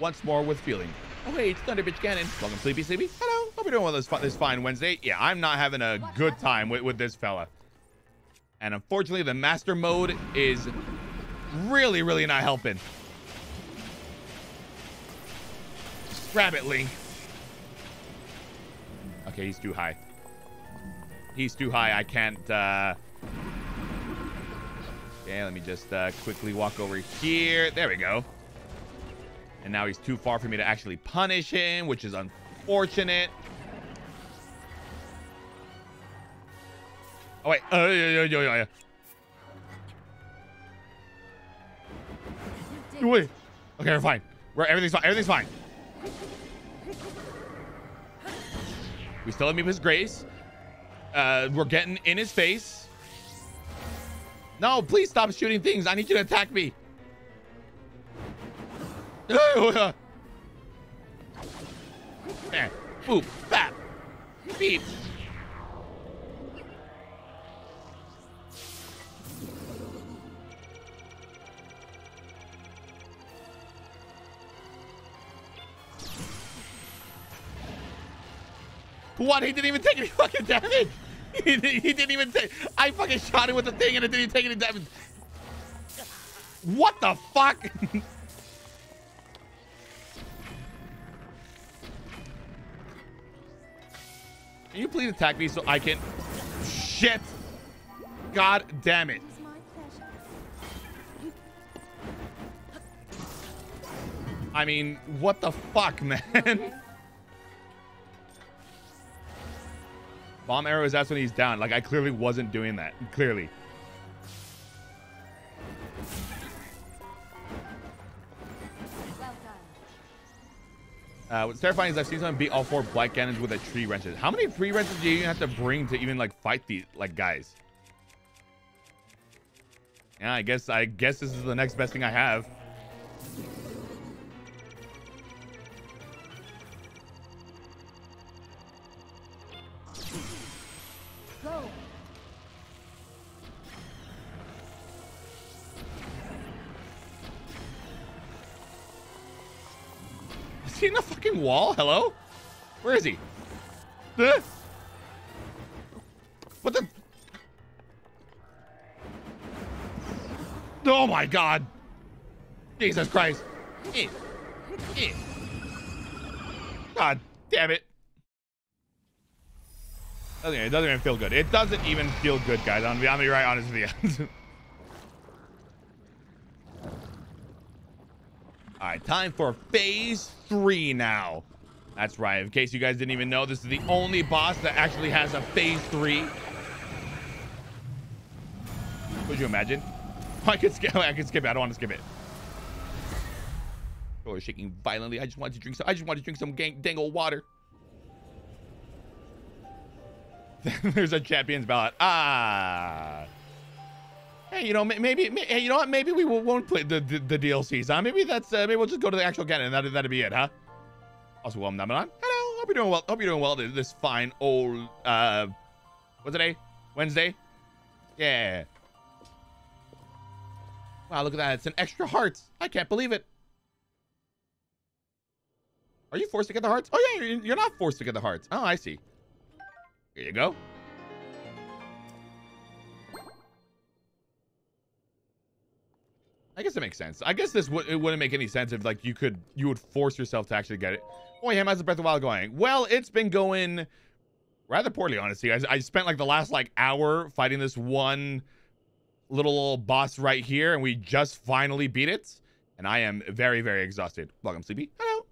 Once more with feeling. Oh hey, it's Thunder Bitch Cannon. Welcome, Sleepy Sleepy. Hello. Hope you're doing well this, this fine Wednesday. Yeah, I'm not having a good time with, with this fella. And unfortunately, the master mode is really, really not helping. Grab it, Link. Okay, he's too high. He's too high. I can't, uh... Okay, let me just uh, quickly walk over here. There we go. And now he's too far for me to actually punish him, which is unfortunate. Oh, wait. Uh, yeah, yeah, yeah, yeah. Wait. Okay, we're fine. We're, everything's fine. Everything's fine. We still have Mipha's grace. Uh, we're getting in his face. No, please stop shooting things. I need you to attack me. There. Boop. Bap. Beep. What? He didn't even take any fucking damage. [laughs] He, he didn't even take. I fucking shot him with the thing and it didn't even take any damage. What the fuck? [laughs] Can you please attack me so I can... Shit! God damn it. It is my pleasure. I mean, what the fuck, [laughs] man? Bomb arrows, that's when he's down. Like, I clearly wasn't doing that. Clearly. Uh, what's terrifying is I've seen someone beat all four Blight Ganons with a tree wrenches. How many tree wrenches do you even have to bring to even like fight these like guys? Yeah, I guess I guess this is the next best thing I have. He in the fucking wall? Hello? Where is he? Huh? What the? Oh my god. Jesus Christ. God damn it. Doesn't, it doesn't even feel good. It doesn't even feel good, guys. I'm I'm gonna be right honest with you. [laughs] All right, time for phase three now. That's right. In case you guys didn't even know, this is the only boss that actually has a phase three. Would you imagine? [laughs] I could skip. I could skip it. I don't want to skip it. Oh, is shaking violently. I just wanted to drink some. I just wanted to drink some gang, dang old water. [laughs] There's a champions ballad. Ah. Hey, you know, maybe, maybe hey, you know what? Maybe we won't play the, the, the DLCs, huh? Maybe that's, uh, maybe we'll just go to the actual Ganon and that, that'll be it, huh? Also, welcome, Namadan. Hello, hope you're doing well. Hope you're doing well this fine old, uh, what's today? Wednesday? Yeah. Wow, look at that. It's an extra heart. I can't believe it. Are you forced to get the hearts? Oh, yeah, you're not forced to get the hearts. Oh, I see. Here you go. I guess it makes sense. I guess this would it wouldn't make any sense if like you could you would force yourself to actually get it. Boy, him how's the Breath of Wild going? Well, it's been going rather poorly, honestly. I, I spent like the last like hour fighting this one little boss right here, and we just finally beat it. And I am very, very exhausted. Welcome, Sleepy. Hello.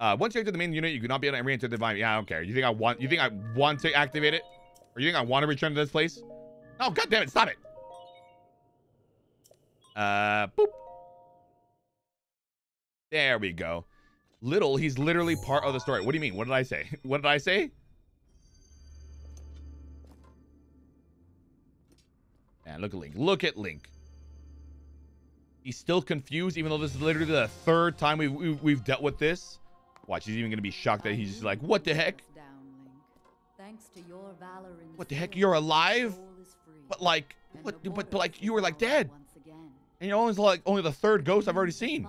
Uh, once you enter the main unit, you cannot be able to re-enter the divine. Yeah, I don't care. You think I want? You think I want to activate it, or you think I want to return to this place? Oh, god damn it! Stop it. Uh, boop. There we go. Little, he's literally part of the story. What do you mean? What did I say? [laughs] What did I say? Man, look at Link. Look at Link. He's still confused, even though this is literally the third time we've, we've, we've dealt with this. Watch, he's even going to be shocked that he's just like, what the heck? What the heck? You're alive? But like, what? But, but like, you were like dead. And you're always like only the third ghost I've already seen.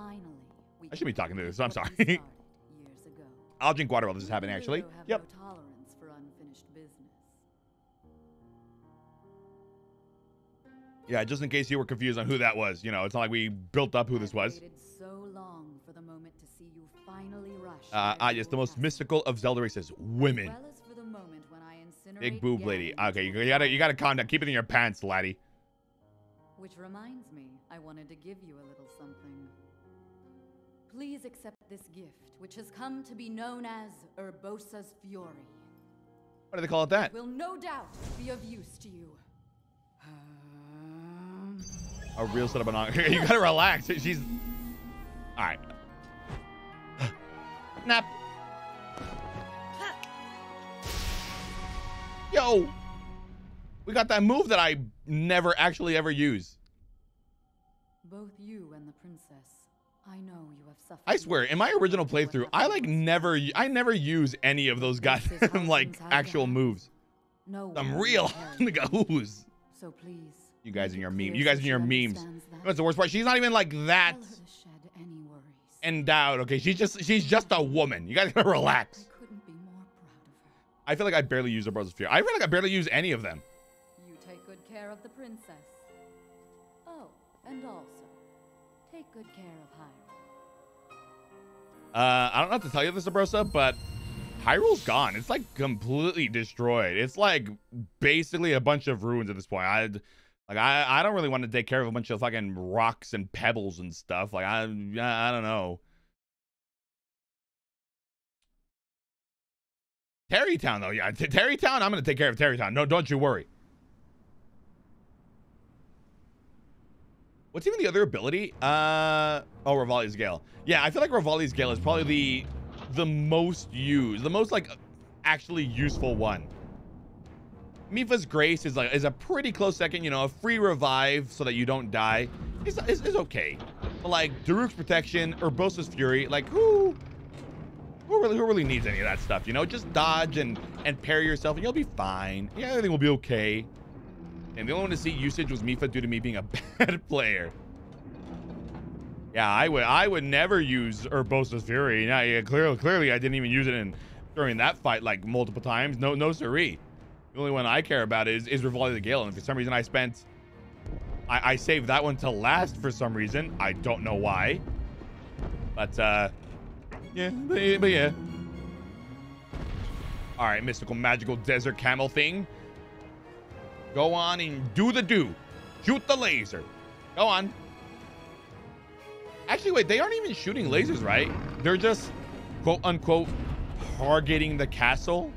I should be talking to this. I'm sorry. I'll drink water while this is happening, actually. Yep. Yeah, just in case you were confused on who that was. You know, it's not like we built up who this was. Uh, ah, yes, the most mystical of Zelda races, women. Big boob lady. Okay, you, you gotta, you gotta calm down. Keep it in your pants, laddie. Which reminds me, I wanted to give you a little something. Please accept this gift, which has come to be known as Urbosa's Fury. What do they call it that? Will no doubt be of use to you. Um... A real setup on. [laughs] you gotta relax. She's. All right. [sighs] Nap. Yo, we got that move that I never actually ever use. Both you and the princess, I know you have suffered. I swear, in my original playthrough, I like never, I never use any of those goddamn like actual moves. No, I'm real who's. [laughs] So please. You guys and your meme. You guys and your memes. That's the worst part. She's not even like that endowed. Okay, she's just she's just a woman. You guys gotta relax. I couldn't be more proud of her. I feel like I barely use Urbosa's Fury. I feel like I barely use any of them. You take good care of the princess. Oh, and also take good care of Hyrule. Uh, I don't know to tell you this, Urbosa, but Hyrule's gone. It's like completely destroyed. It's like basically a bunch of ruins at this point. I like I I don't really want to take care of a bunch of fucking rocks and pebbles and stuff. Like I I don't know. Tarreytown though, yeah. Tarreytown, I'm gonna take care of Tarreytown. No, don't you worry. What's even the other ability? Uh oh, Revali's Gale. Yeah, I feel like Revali's Gale is probably the the most used, the most like actually useful one. Mipha's Grace is like is a pretty close second. You know, a free revive so that you don't die is, is, is okay. But like Daruk's Protection, Urbosa's Fury, like who who really who really needs any of that stuff? You know, just dodge and and parry yourself and you'll be fine. Yeah, everything will be okay. And the only one to see usage was Mipha due to me being a [laughs] bad player. Yeah, I would I would never use Urbosa's Fury. Yeah, yeah, clearly clearly I didn't even use it in during that fight like multiple times. No no siree. The only one I care about is, is Revali the Gale. And for some reason I spent I, I saved that one to last for some reason. I don't know why. But, uh, yeah, but, but yeah. All right, mystical, magical desert camel thing. Go on and do the do. Shoot the laser. Go on. Actually, wait, they aren't even shooting lasers, right? They're just, quote unquote, targeting the castle.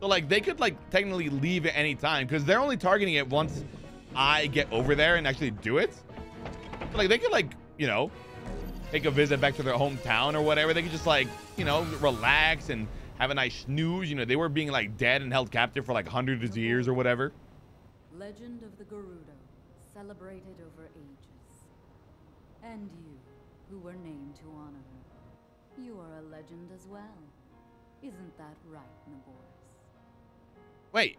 So, like, they could, like, technically leave at any time because they're only targeting it once I get over there and actually do it. Like, they could, like, you know, take a visit back to their hometown or whatever. They could just, like, you know, relax and have a nice snooze. You know, they were being, like, dead and held captive for, like, hundreds of years or whatever. Legend of the Gerudo, celebrated over ages. And you, who were named to honor her. You are a legend as well. Isn't that right, Naboris? Wait.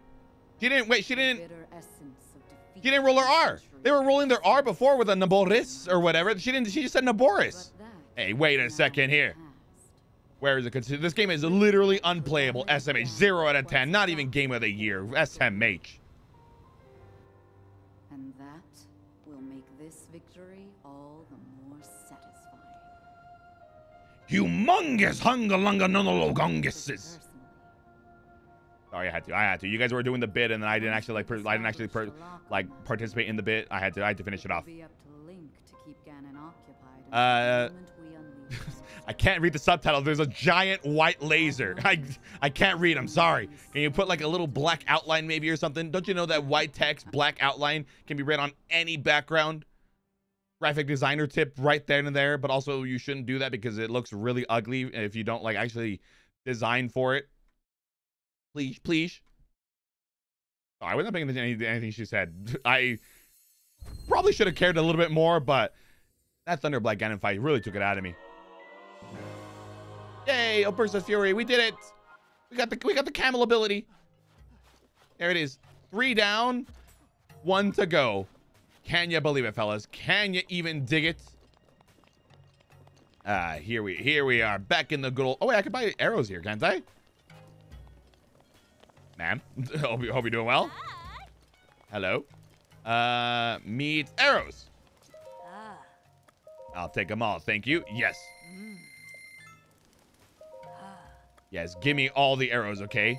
She didn't, wait, she didn't, Bitter essence of defeat. she didn't roll her R. They were rolling their R before with a Naboris or whatever. She didn't, she just said Naboris. Hey, wait a second here. Where is it considered? This game is literally unplayable. SMH, 0 out of 10. Not even game of the year. SMH. And that will make this victory all the more satisfying. Humongous hungalunga. Personally, Sorry, I had to. I had to. You guys were doing the bit, and then I didn't actually like. I didn't actually like participate in the bit. I had to. I had to finish it off. It'll be up to Link to keep Ganon occupied until Uh, [laughs] I can't read the subtitle. There's a giant white laser. [laughs] I I can't read. I'm sorry. Can you put like a little black outline maybe or something? Don't you know that white text, black outline can be read on any background? Graphic designer tip right there and there. But also you shouldn't do that because it looks really ugly if you don't like actually design for it. Please, please. Oh, I wasn't paying attention to anything she said. [laughs] I probably should have cared a little bit more, but that Thunderblight Ganon fight really took it out of me. Yay! A burst of fury. We did it. We got the we got the camel ability. There it is. Three down, one to go. Can you believe it, fellas? Can you even dig it? Ah, here we here we are back in the good old. Oh wait, I could buy arrows here, can't I? Ma'am, [laughs] hope, you, hope you're doing well. Hello. Uh, meet arrows. Ah, I'll take them all, thank you. Yes. Yes, give me all the arrows, okay?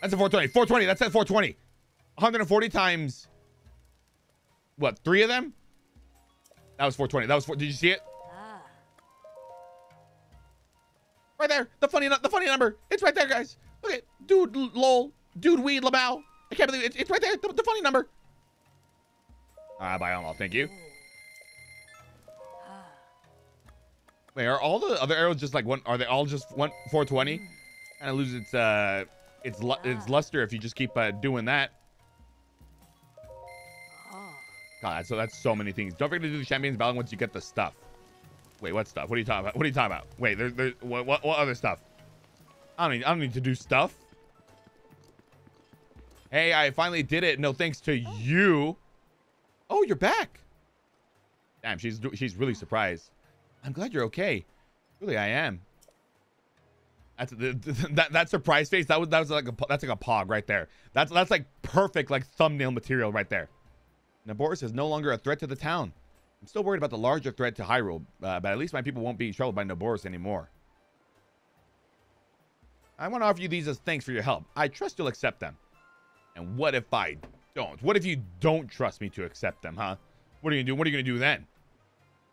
That's a 420. 420, that's at 420. 140 times. What, three of them? That was 420. That was four. Did you see it? ah. Right there. The funny, the funny number. It's right there, guys. Look at dude, lol, dude, weed, Lamau. I can't believe it. It's, right there. The, the funny number. Ah, buy them all. Thank you. Wait, are all the other arrows just like one? Are they all just one 420? Kind of lose its uh, its lu- its luster if you just keep uh, doing that. God, so that's so many things. Don't forget to do the champions ballad once you get the stuff. Wait, what stuff? What are you talking about? What are you talking about? Wait, there's there, what, what what other stuff? I don't need I don't need to do stuff. Hey, I finally did it. No thanks to you. Oh, you're back. Damn, she's she's really surprised. I'm glad you're okay. Really, I am. That's the, that that surprise face. That was that was like a that's like a pog right there. That's that's like perfect like thumbnail material right there. Naboris is no longer a threat to the town. I'm still worried about the larger threat to Hyrule, uh, but at least my people won't be troubled by Naboris anymore. I want to offer you these as thanks for your help. I trust you'll accept them. And what if I don't? What if you don't trust me to accept them, huh? What are you gonna do? What are you gonna do then?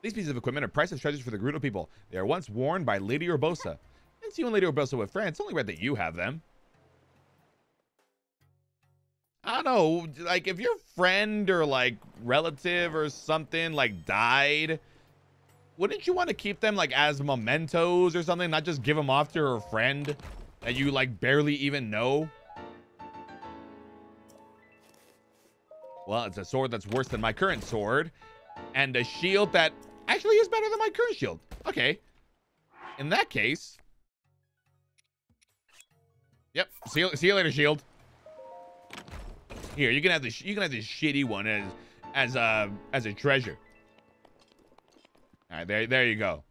These pieces of equipment are priceless treasures for the Gerudo people. They are once worn by Lady Urbosa. Since you and Lady Urbosa were friends, it's only right that you have them. I don't know, like if your friend or like relative or something like died, wouldn't you want to keep them like as mementos or something, not just give them off to her friend that you like barely even know? Well, it's a sword that's worse than my current sword, and a shield that actually is better than my current shield. Okay. In that case. Yep. See you, see you later, shield. Here, you can have this. You can have this shitty one as as a as a treasure. All right, there there you go.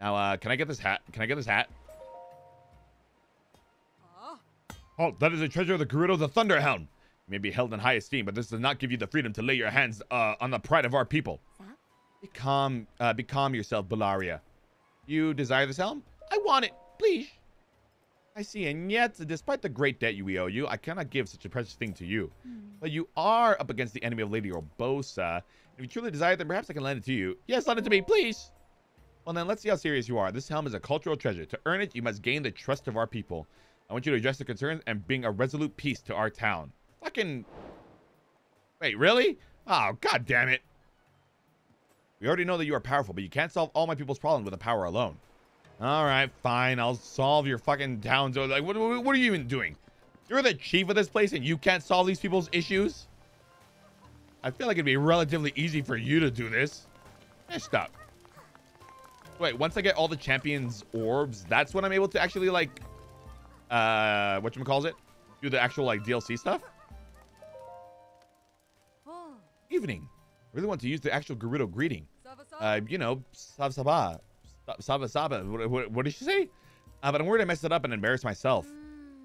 Now, uh, can I get this hat? Can I get this hat? Oh, that is a treasure of the Gerudo the Thunderhelm. You may be held in high esteem, but this does not give you the freedom to lay your hands uh, on the pride of our people. Sap? Be calm, uh, be calm yourself, Buliara. You desire this helm? I want it, please. I see, and yet, despite the great debt you we owe you, I cannot give such a precious thing to you. But you are up against the enemy of Lady Urbosa. If you truly desire, it, then perhaps I can lend it to you. Yes, lend it to me, please. Well, then, let's see how serious you are. This helm is a cultural treasure. To earn it, you must gain the trust of our people. I want you to address the concerns and bring a resolute peace to our town. Fucking... Wait, really? Oh, god damn it. We already know that you are powerful, but you can't solve all my people's problems with a power alone. All right, fine. I'll solve your fucking town. So, like, what, what, what are you even doing? You're the chief of this place and you can't solve these people's issues? I feel like it'd be relatively easy for you to do this. Eh, stop. Wait, once I get all the champions orbs, that's when I'm able to actually, like, uh, whatchamacalls it? Do the actual, like, DLC stuff? Evening. Really want to use the actual Gerudo greeting. Uh, you know, Sab Saba. Saba. What, what, what did she say? Uh, but I'm worried I messed it up and embarrassed myself.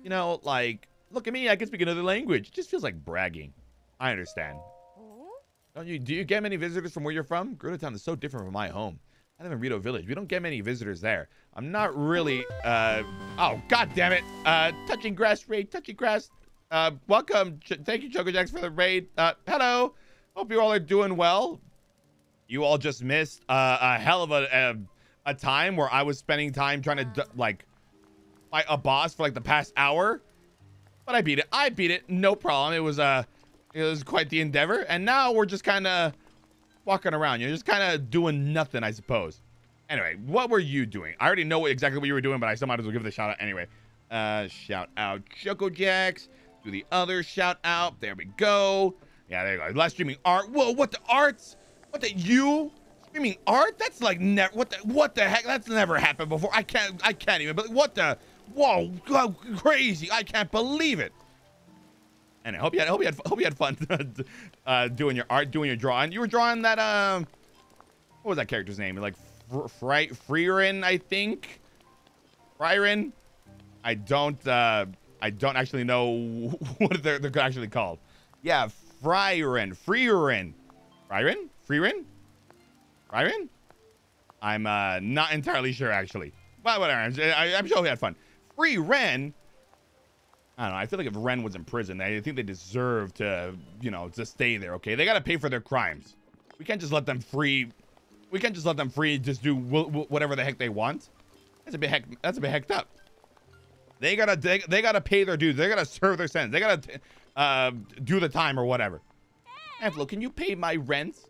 You know, like, look at me, I can speak another language. It just feels like bragging. I understand. Don't you? Do you get many visitors from where you're from? Gerudo Town is so different from my home. I live in Rito Village. We don't get many visitors there. I'm not really, uh, oh, god damn it. Uh, touching grass raid, touching grass. Uh, welcome. Ch thank you, Choco Jacks, for the raid. Uh, hello. Hope you all are doing well. You all just missed uh, a hell of a, a, a time where I was spending time trying to, like, fight a boss for, like, the past hour. But I beat it. I beat it. No problem. It was, uh, it was quite the endeavor. And now we're just kind of walking around. You're just kind of doing nothing, I suppose. Anyway, what were you doing? I already know what, exactly what you were doing, but I still might as well give a shout out anyway. Uh, shout out Choco Jacks. Do the other shout out. There we go. Yeah, there you go. Last streaming art. Whoa, what the arts? What the you streaming art? That's like never. What the what the heck? That's never happened before. I can't. I can't even. But what the? Whoa, crazy! I can't believe it. And I hope you had, hope you had, hope you had fun [laughs] uh, doing your art, doing your drawing. You were drawing that, um, what was that character's name? Like Fr- Fry, Freerin, I think. Fryrin. I don't, uh, I don't actually know [laughs] what they're, they're actually called. Yeah, Fryrin, Freerin, Fryrin, Freerin, Fryrin. I'm uh, not entirely sure actually. But whatever. I, I'm sure we had fun. Free Ren. I don't know. I feel like if Ren was in prison, I think they deserve to, you know, to stay there. Okay, they got to pay for their crimes. We can't just let them free. We can't just let them free. And just do wh- wh- whatever the heck they want. That's a bit heck. That's a bit hecked up. They gotta. They, they gotta pay their dues. They gotta serve their sentence. They gotta uh, do the time or whatever. Hamflo, can you pay my rent?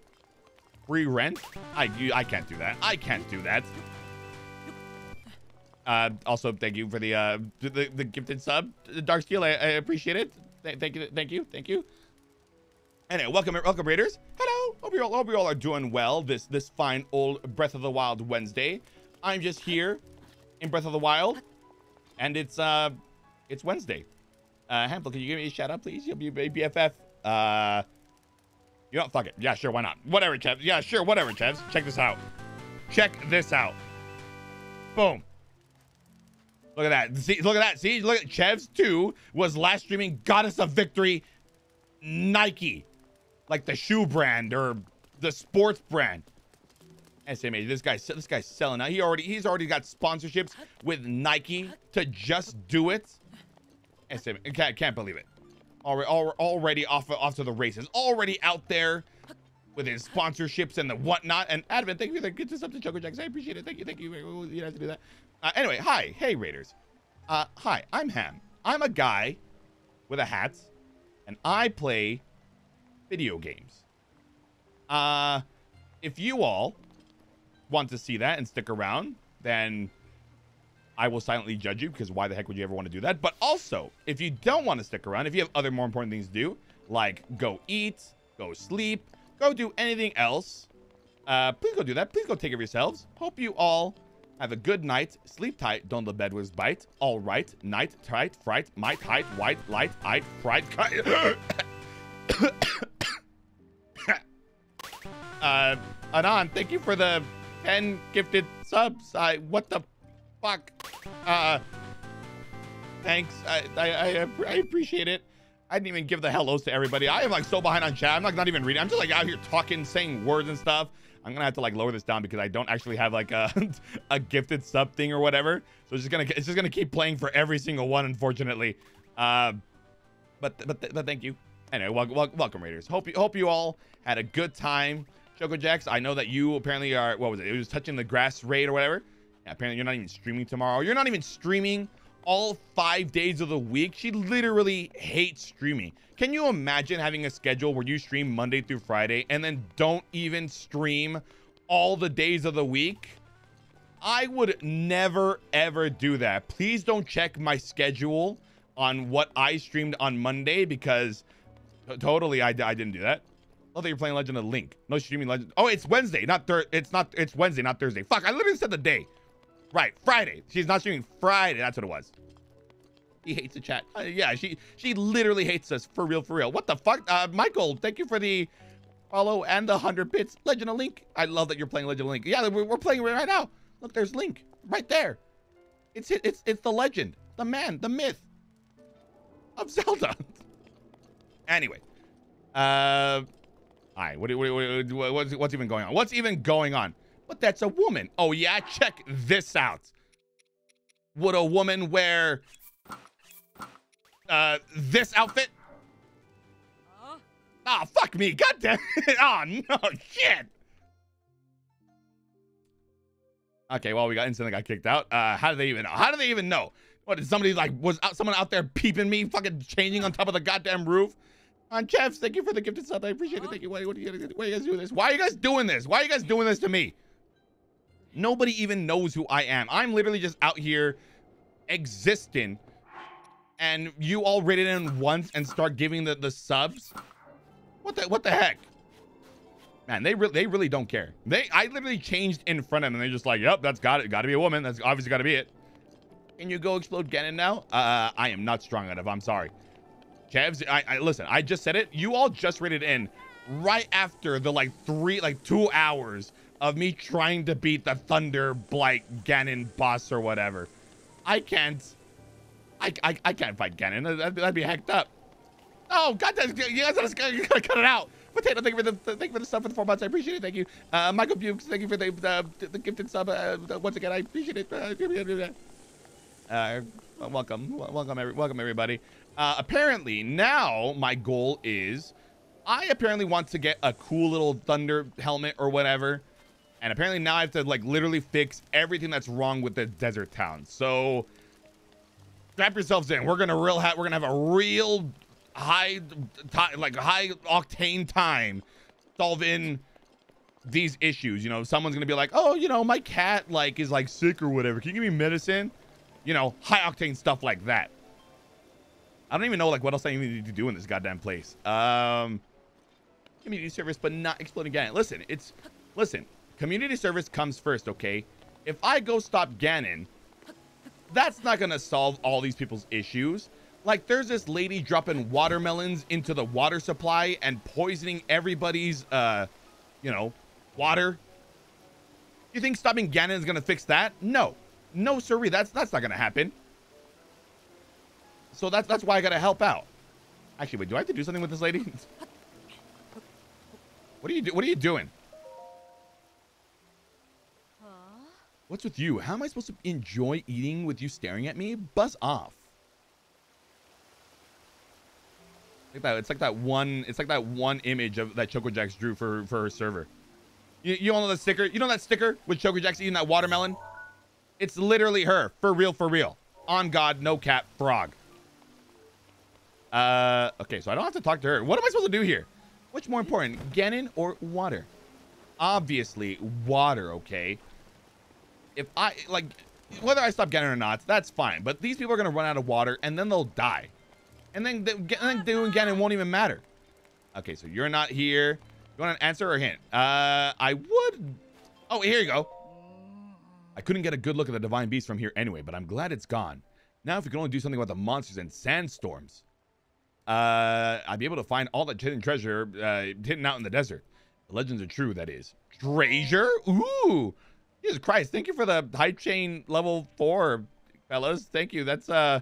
Free rent? I you, I can't do that. I can't do that. Uh, also, thank you for the uh the, the gifted sub, Dark Steel. I, I appreciate it. Th- thank you, thank you, thank you. Anyway, welcome, welcome, Raiders. Hello. Hope you all, hope you all are doing well this this fine old Breath of the Wild Wednesday. I'm just here in Breath of the Wild, and it's uh it's Wednesday. Uh, Handful, can you give me a shout out, please? You'll be BFF. Uh, you know, fuck it. Yeah, sure, why not? Whatever, Chevs. Yeah, sure, whatever, Chevs. Check this out. Check this out. Boom. Look at that. See, look at that. See, look at Chevs 2 was last streaming Goddess of Victory Nike. Like the shoe brand or the sports brand. SMH, this guy this guy's selling out. He already he's already got sponsorships with Nike to just do it. SMH, can't, can't believe it. Already already off off to the races. Already out there with his sponsorships and the whatnot. And Advent, thank you for the good stuff to Choco Jacks. I appreciate it. Thank you, thank you. You didn't have to do that. Uh, anyway, hi, hey Raiders. Uh, hi, I'm Ham. I'm a guy with a hat, and I play video games. Uh, if you all want to see that and stick around, then I will silently judge you because why the heck would you ever want to do that? But also, if you don't want to stick around, if you have other more important things to do, like go eat, go sleep, go do anything else, uh, please go do that. Please go take care of yourselves. Hope you all have a good night. Sleep tight. Don't let bedwars bite. All right. Night, tight, fright, might, height, white, light, eyed, fright, kite. [coughs] [coughs] uh, Anon, thank you for the 10 gifted subs. I, what the fuck? Uh, thanks. I, I, I, appreciate it. I didn't even give the hellos to everybody. I am like so behind on chat. I'm like not even reading. I'm just like out here talking, saying words and stuff. I'm gonna have to like lower this down because I don't actually have like a [laughs] a gifted sub thing or whatever. So it's just gonna it's just gonna keep playing for every single one, unfortunately. Uh, but but but thank you. Anyway, welcome, welcome, welcome Raiders. Hope you hope you all had a good time. Choco Jacks, I know that you apparently are. What was it? It was touching the grass raid or whatever. Yeah, apparently you're not even streaming tomorrow. You're not even streaming all five days of the week. She literally hates streaming. Can you imagine having a schedule where you stream Monday through Friday and then don't even stream all the days of the week? I would never ever do that. Please don't check my schedule on what I streamed on Monday because totally I, I didn't do that. Oh, that you're playing Legend of Link. No streaming Legend. Oh, it's Wednesday, not Thur. It's not. It's Wednesday, not Thursday. Fuck! I literally said the day. Right, Friday. She's not streaming Friday. That's what it was. He hates the chat. Uh, yeah, she she literally hates us for real, for real. What the fuck? Uh, Michael, thank you for the follow and the hundred bits. Legend of Link. I love that you're playing Legend of Link. Yeah, we're, we're playing right now. Look, there's Link right there. It's it's it's the legend, the man, the myth of [laughs] Zelda. anyway, uh, all right. What, what, what, what's, what's even going on? What's even going on? That's a woman. Oh yeah, check this out. Would a woman wear uh this outfit? Ah, oh, fuck me. God damn it. Oh no shit. Okay, well, we got instantly got kicked out. Uh, how do they even know? How do they even know? What did somebody like was out, someone out there peeping me, fucking changing on top of the goddamn roof? On Chefs, thank you for the gifted sub. I appreciate it. Thank you. Why, what, are you, why are you guys doing this? Why are you guys doing this? Why are you guys doing this to me? Nobody even knows who I am. I'm literally just out here existing. And you all rated in once and start giving the, the subs? What the what the heck? Man, they really they really don't care. They I literally changed in front of them and they're just like, yep, that's got it. Gotta be a woman. That's obviously gotta be it. Can you go explode Ganon now? Uh I am not strong enough. I'm sorry. Kevs, I, I listen, I just said it. You all just rated in right after the like three, like two hours of me trying to beat the Thunderblight Ganon boss or whatever. I can't. I, I, I can't fight Ganon. That'd, that'd be hacked up. Oh, God, you guys gotta cut it out. Potato, thank you for the thank you for the stuff for the four months. I appreciate it. Thank you. Uh, Michael Bukes, thank you for the uh, the gifted sub. Uh, once again, I appreciate it. Uh, welcome, welcome, every, welcome everybody. Uh, apparently, now my goal is I apparently want to get a cool little thunder helmet or whatever. And apparently now I have to like literally fix everything that's wrong with the desert town. So strap yourselves in. We're gonna real ha- we're gonna have a real high like high octane time solving these issues. You know, someone's gonna be like, oh, you know, my cat like is like sick or whatever. Can you give me medicine? You know, high octane stuff like that. I don't even know like what else I even need to do in this goddamn place. Um, community service, but not exploding again. Listen, it's listen. Community service comes first, okay? If I go stop Ganon, that's not gonna solve all these people's issues. Like, there's this lady dropping watermelons into the water supply and poisoning everybody's, uh, you know, water. You think stopping Ganon is gonna fix that? No, no, sirree. That's that's not gonna happen. So that's that's why I gotta help out. Actually, wait, do I have to do something with this lady? [laughs] what are you do? What are you doing? What's with you? How am I supposed to enjoy eating with you staring at me? Buzz off. Like that. It's like that one. It's like that one image of that Choco Jacks drew for for her server. You you all know that sticker? You know that sticker with Choco Jacks eating that watermelon? It's literally her, for real, for real. On God, no cap, frog. Uh, okay, so I don't have to talk to her. What am I supposed to do here? Which more important, Ganon or water? Obviously, water, okay? If I, like, whether I stop Ganon or not, that's fine. But these people are going to run out of water, and then they'll die. And then, the, and then doing Ganon won't even matter. Okay, so you're not here. You want an answer or a hint? Uh, I would... Oh, here you go. I couldn't get a good look at the Divine Beast from here anyway, but I'm glad it's gone. Now if we can only do something about the monsters and sandstorms uh, I'd be able to find all that hidden treasure uh, hidden out in the desert. The legends are true, that is. Treasure? Ooh! Jesus Christ, thank you for the hype chain level four, fellas. Thank you. That's, uh,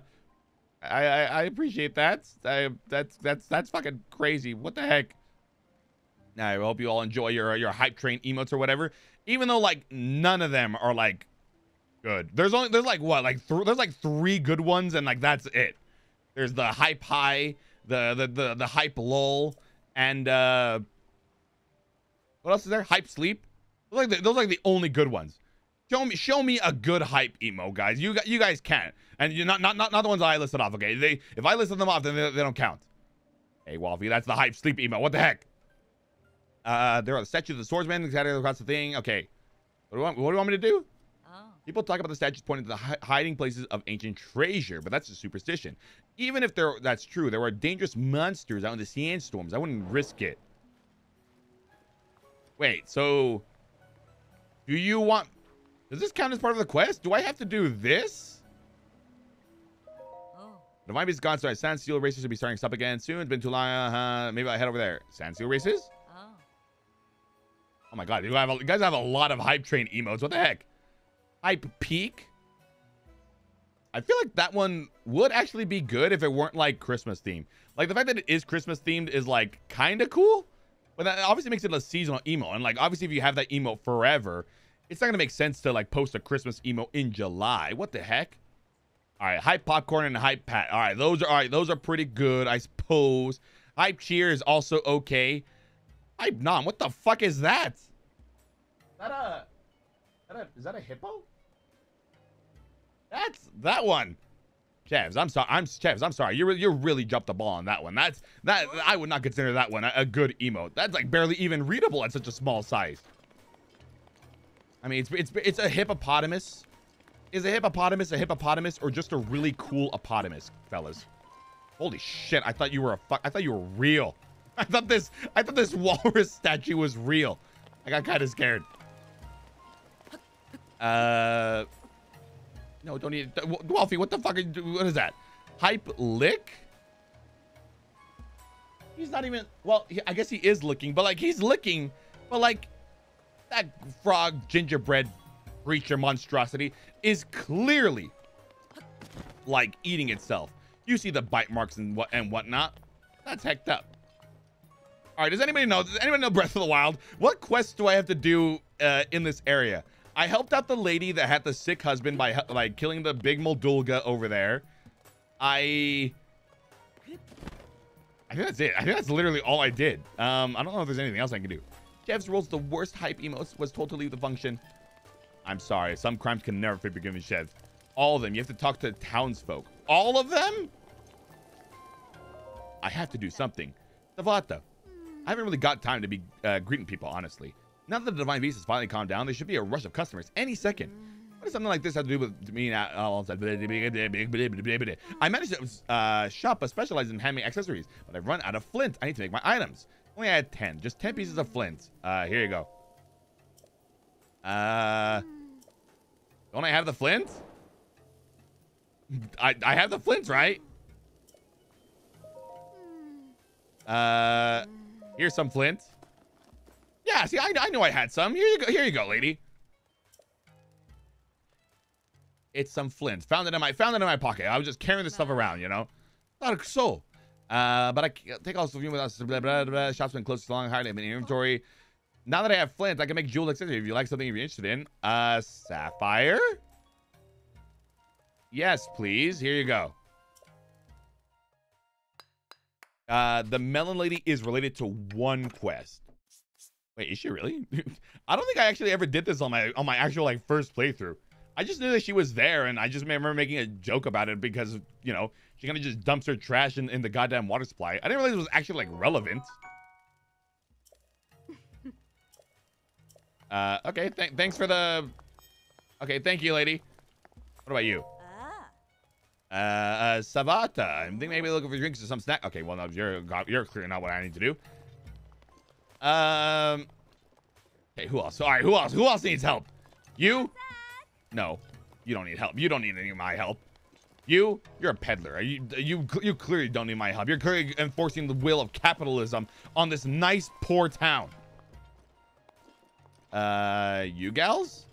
I, I I appreciate that. I, that's that's that's fucking crazy. What the heck? I hope you all enjoy your your hype train emotes or whatever. Even though like none of them are like good. There's only there's like what like th- there's like three good ones and like that's it. There's the hype high, the the the the hype lull, and uh what else is there? Hype sleep. Those are like the, those are like the only good ones. Show me show me a good hype emo, guys. You you guys can't, and you're not not not not the ones I listed off. Okay, they if I listed them off, then they, they don't count. Hey, Wolfie, that's the hype sleep emo. What the heck? Uh, there are the statues of the swordsman, exactly across the thing. Okay, what do you want? What do you want me to do? Oh. People talk about the statues pointing to the hi- hiding places of ancient treasure, but that's a superstition. Even if there that's true, there are dangerous monsters out in the sandstorms. I wouldn't risk it. Wait, so do you want? Does this count as part of the quest? Do I have to do this? Oh. The Divine Beast Gone, sorry. Sand Seal races should be starting up again soon. It's been too long. Uh, maybe I head over there. Sand Seal races? Oh. Oh my god, you, have a, you guys have a lot of hype train emotes. What the heck? Hype peak? I feel like that one would actually be good if it weren't like Christmas themed. Like the fact that it is Christmas themed is like kind of cool, but that obviously makes it a seasonal emo. And like obviously if you have that emo forever, it's not gonna make sense to like post a Christmas emo in July. What the heck? All right, hype popcorn and hype pat. All right, those are all right. Those are pretty good, I suppose. Hype cheer is also okay. Hype nom. What the fuck is that? Is that a, is that a, is that a hippo? That's that one. Chevs, I'm sorry. I'm Chevs. I'm sorry. You you really jumped the ball on that one. That's that. I would not consider that one a, a good emote. That's like barely even readable at such a small size. I mean, it's it's it's a hippopotamus. Is a hippopotamus a hippopotamus or just a really cool hippopotamus, fellas? Holy shit! I thought you were a fuck. I thought you were real. [laughs] I thought this. I thought this [laughs] walrus statue was real. I got kind of scared. Uh. No, don't need. Wolfie, what the fuck? Are what is that? Hype lick? He's not even. Well, I guess he is licking, but like he's licking, but like that frog gingerbread creature monstrosity is clearly like eating itself. You see the bite marks and what and whatnot. That's hecked up. All right, does anybody know? Does anybody know [laughs] Breath of the Wild? What quests do I have to do uh, in this area? I helped out the lady that had the sick husband by like killing the big Molduga over there. I I think that's it. I think that's literally all I did. Um, I don't know if there's anything else I can do. Jeff's rolls the worst hype emotes was told to leave the function. I'm sorry. Some crimes can never be forgiven, Chev. All of them. You have to talk to townsfolk. All of them? I have to do something. Sav'otta. I haven't really got time to be uh, greeting people, honestly. Now that the Divine Beast has finally calmed down, there should be a rush of customers any second. What does something like this have to do with me? I managed to uh, shop a specialized in handmade accessories, but I've run out of flint. I need to make my items. Only I had 10. Just 10 pieces of flint. Uh, here you go. Uh, don't I have the flint? I, I have the flint, right? Uh, here's some flint. Yeah, see, I, I knew I had some. Here you go. Here you go, lady. It's some flint. Found it in my found it in my pocket. I was just carrying this stuff around, you know. Not so. Uh, but I take all the with us. Blah, blah, blah. Shop's been closed long. Hard in inventory. Now that I have flint, I can make jewel accessory. If you like something you're interested in, uh, sapphire. Yes, please. Here you go. Uh, the melon lady is related to one quest. Wait, is she really? [laughs] I don't think I actually ever did this on my on my actual like first playthrough. I just knew that she was there, and I just remember making a joke about it because you know she kind of just dumps her trash in, in the goddamn water supply. I didn't realize it was actually like relevant. [laughs] uh, okay, th- thanks for the. Okay, thank you, lady. What about you? Ah. Uh, uh, Sav'otta. I think maybe looking for drinks or some snack. Okay, well, no, you're you're clearing out what I need to do. Um. Okay, who else? All right, who else? Who else needs help? You? No, you don't need help. You don't need any of my help. You? You're a peddler. You you you clearly don't need my help. You're clearly enforcing the will of capitalism on this nice poor town. Uh, you gals?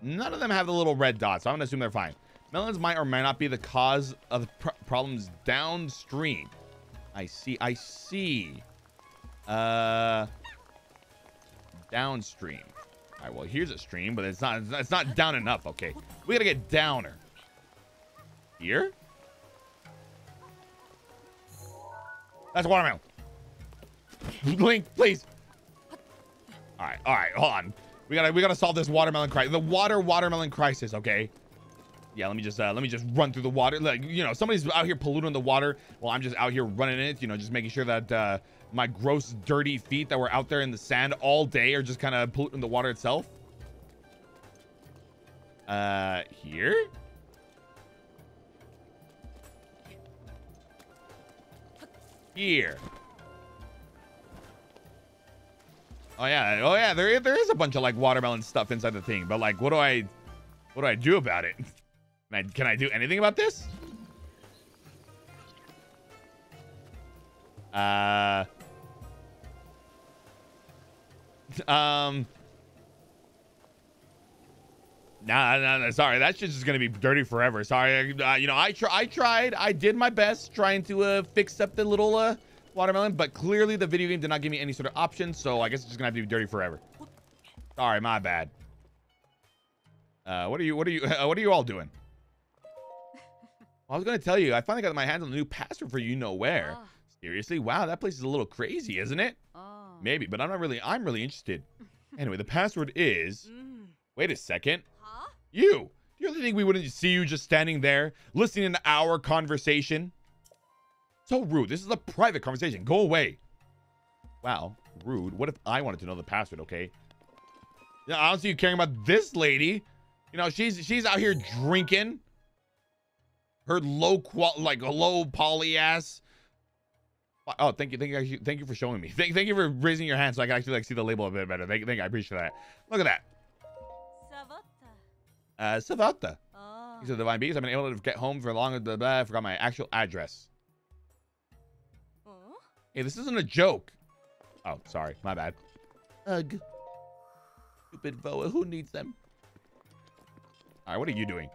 None of them have the little red dots, so I'm gonna assume they're fine. Melons might or might not be the cause of the pr- problems downstream. I see. I see. Uh, downstream. Right. Well, here's a stream, but it's not. It's not, down enough. Okay. We gotta get downer. Here. That's watermelon. Link, please. All right. All right. Hold on. We gotta. We gotta solve this watermelon crisis. The water watermelon crisis. Okay. Yeah, let me just uh, let me just run through the water. Like you know, somebody's out here polluting the water while I'm just out here running it. You know, just making sure that uh, my gross, dirty feet that were out there in the sand all day are just kind of polluting the water itself. Uh, here. Here. Oh yeah, oh yeah. There, there is a bunch of like watermelon stuff inside the thing, but like, what do I, what do I do about it? Can I, can I do anything about this? Uh. Um. Nah, nah, nah, sorry. That shit's just gonna be dirty forever. Sorry. Uh, you know, I try, I tried. I did my best trying to uh, fix up the little uh, watermelon, but clearly the video game did not give me any sort of option. So I guess it's just gonna have to be dirty forever. Sorry, my bad. Uh, what are you? What are you? [laughs] Uh, what are you all doing? I was gonna tell you, I finally got my hands on the new password for you know where. Ah. Seriously, wow, that place is a little crazy, isn't it? Maybe, but I'm not really. I'm really interested. Anyway, the password is. [laughs] Mm. Wait a second. Huh? You. Do you really think we wouldn't see you just standing there listening to our conversation? So rude. This is a private conversation. Go away. Wow, rude. What if I wanted to know the password? Okay. Yeah, I don't see you caring about this lady. You know, she's she's out here drinking. Her low qual like a low poly ass. Oh, thank you, thank you, thank you for showing me. Thank, thank you for raising your hand so I can actually like see the label a bit better. Thank, thank you, I appreciate that. Look at that. Sav'otta. Uh, Sav'otta. Oh. These are divine beasts. I've been able to get home for long. Blah, blah, I forgot my actual address. Oh. Hey, this isn't a joke. Oh, sorry, my bad. Ugh. Stupid Voa. Who needs them? All right, what are you doing?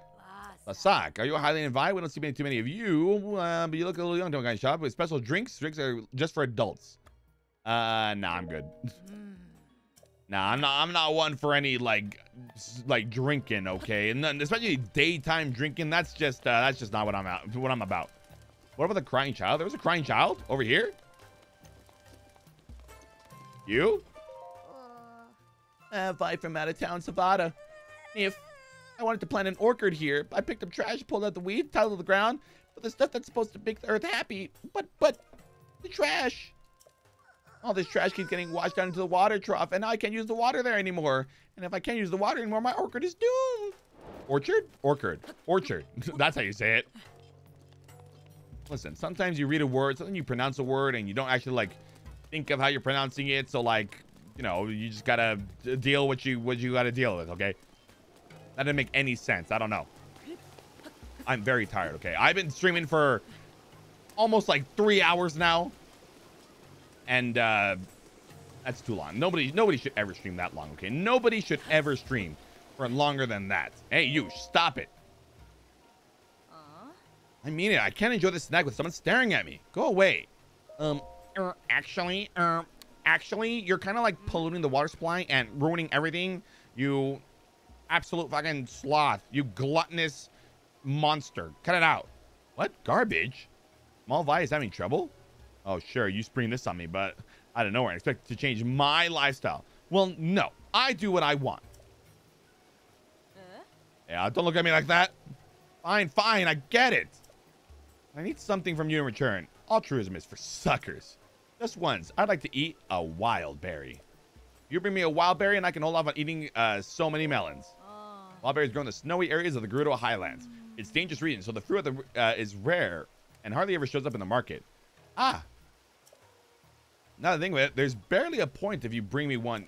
Lasak, are you highly invited? We don't see many, too many of you, uh, but you look a little young. Don't kind of shop with special drinks. Drinks are just for adults. Uh, nah, I'm good. Nah, I'm not. I'm not one for any like, like drinking. Okay, and then especially daytime drinking. That's just. Uh, that's just not what I'm out. What I'm about. What about the crying child? There was a crying child over here. You? Uh, Vi from out of town, Sav'otta. If I wanted to plant an orchard here, I picked up trash, pulled out the weed, tiled the ground, but the stuff that's supposed to make the earth happy. But, but, the trash. All this trash keeps getting washed down into the water trough, and now I can't use the water there anymore. And if I can't use the water anymore, my orchard is doomed. Orchard? Orchard. Orchard. [laughs] that's how you say it. Listen, sometimes you read a word, sometimes you pronounce a word, and you don't actually like think of how you're pronouncing it. So like, you know, you just gotta deal what you what you gotta deal with. Okay. That didn't make any sense. I don't know. I'm very tired. Okay, I've been streaming for almost like three hours now, and uh, that's too long. Nobody nobody should ever stream that long. Okay, nobody should ever stream for longer than that. Hey, you stop it. I mean it. I can't enjoy this snack with someone staring at me. Go away. Um, er, actually, um, actually, you're kind of like polluting the water supply and ruining everything. You absolute fucking sloth. You gluttonous monster. Cut it out. What? Garbage? Malvi is having trouble? Oh, sure. You spring this on me, but out of nowhere, I expect to change my lifestyle. Well, no. I do what I want. Uh. Yeah, don't look at me like that. Fine, fine, I get it. I need something from you in return. Altruism is for suckers. Just once, I'd like to eat a wild berry. You bring me a wild berry, and I can hold off on eating uh, so many melons. Oh. Wild berries grow in the snowy areas of the Gerudo Highlands. It's dangerous region, so the fruit of the, uh, is rare and hardly ever shows up in the market. Ah. Now the thing with it, there's barely a point if you bring me one.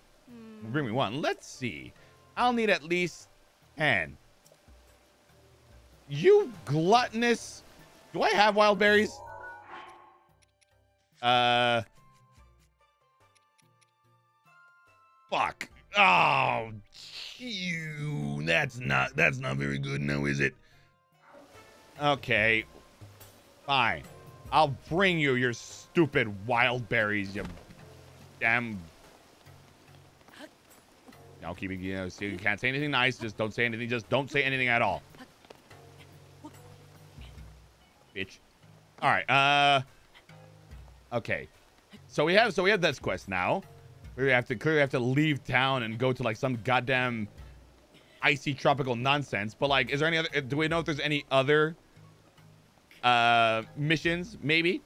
Bring me one. Let's see. I'll need at least ten. You gluttonous. Do I have wild berries? Uh. Fuck. Oh, you. That's not. That's not very good. No, is it? Okay. Fine. I'll bring you your stupid wild berries, you damn. No, keep it, you know, see, you can't say anything nice. Just don't say anything. Just don't say anything at all. Bitch. All right. Uh. Okay. So we have so we have this quest now. We have to clearly have to leave town and go to like some goddamn icy tropical nonsense. But like, is there any other? Do we know if there's any other uh missions? Maybe.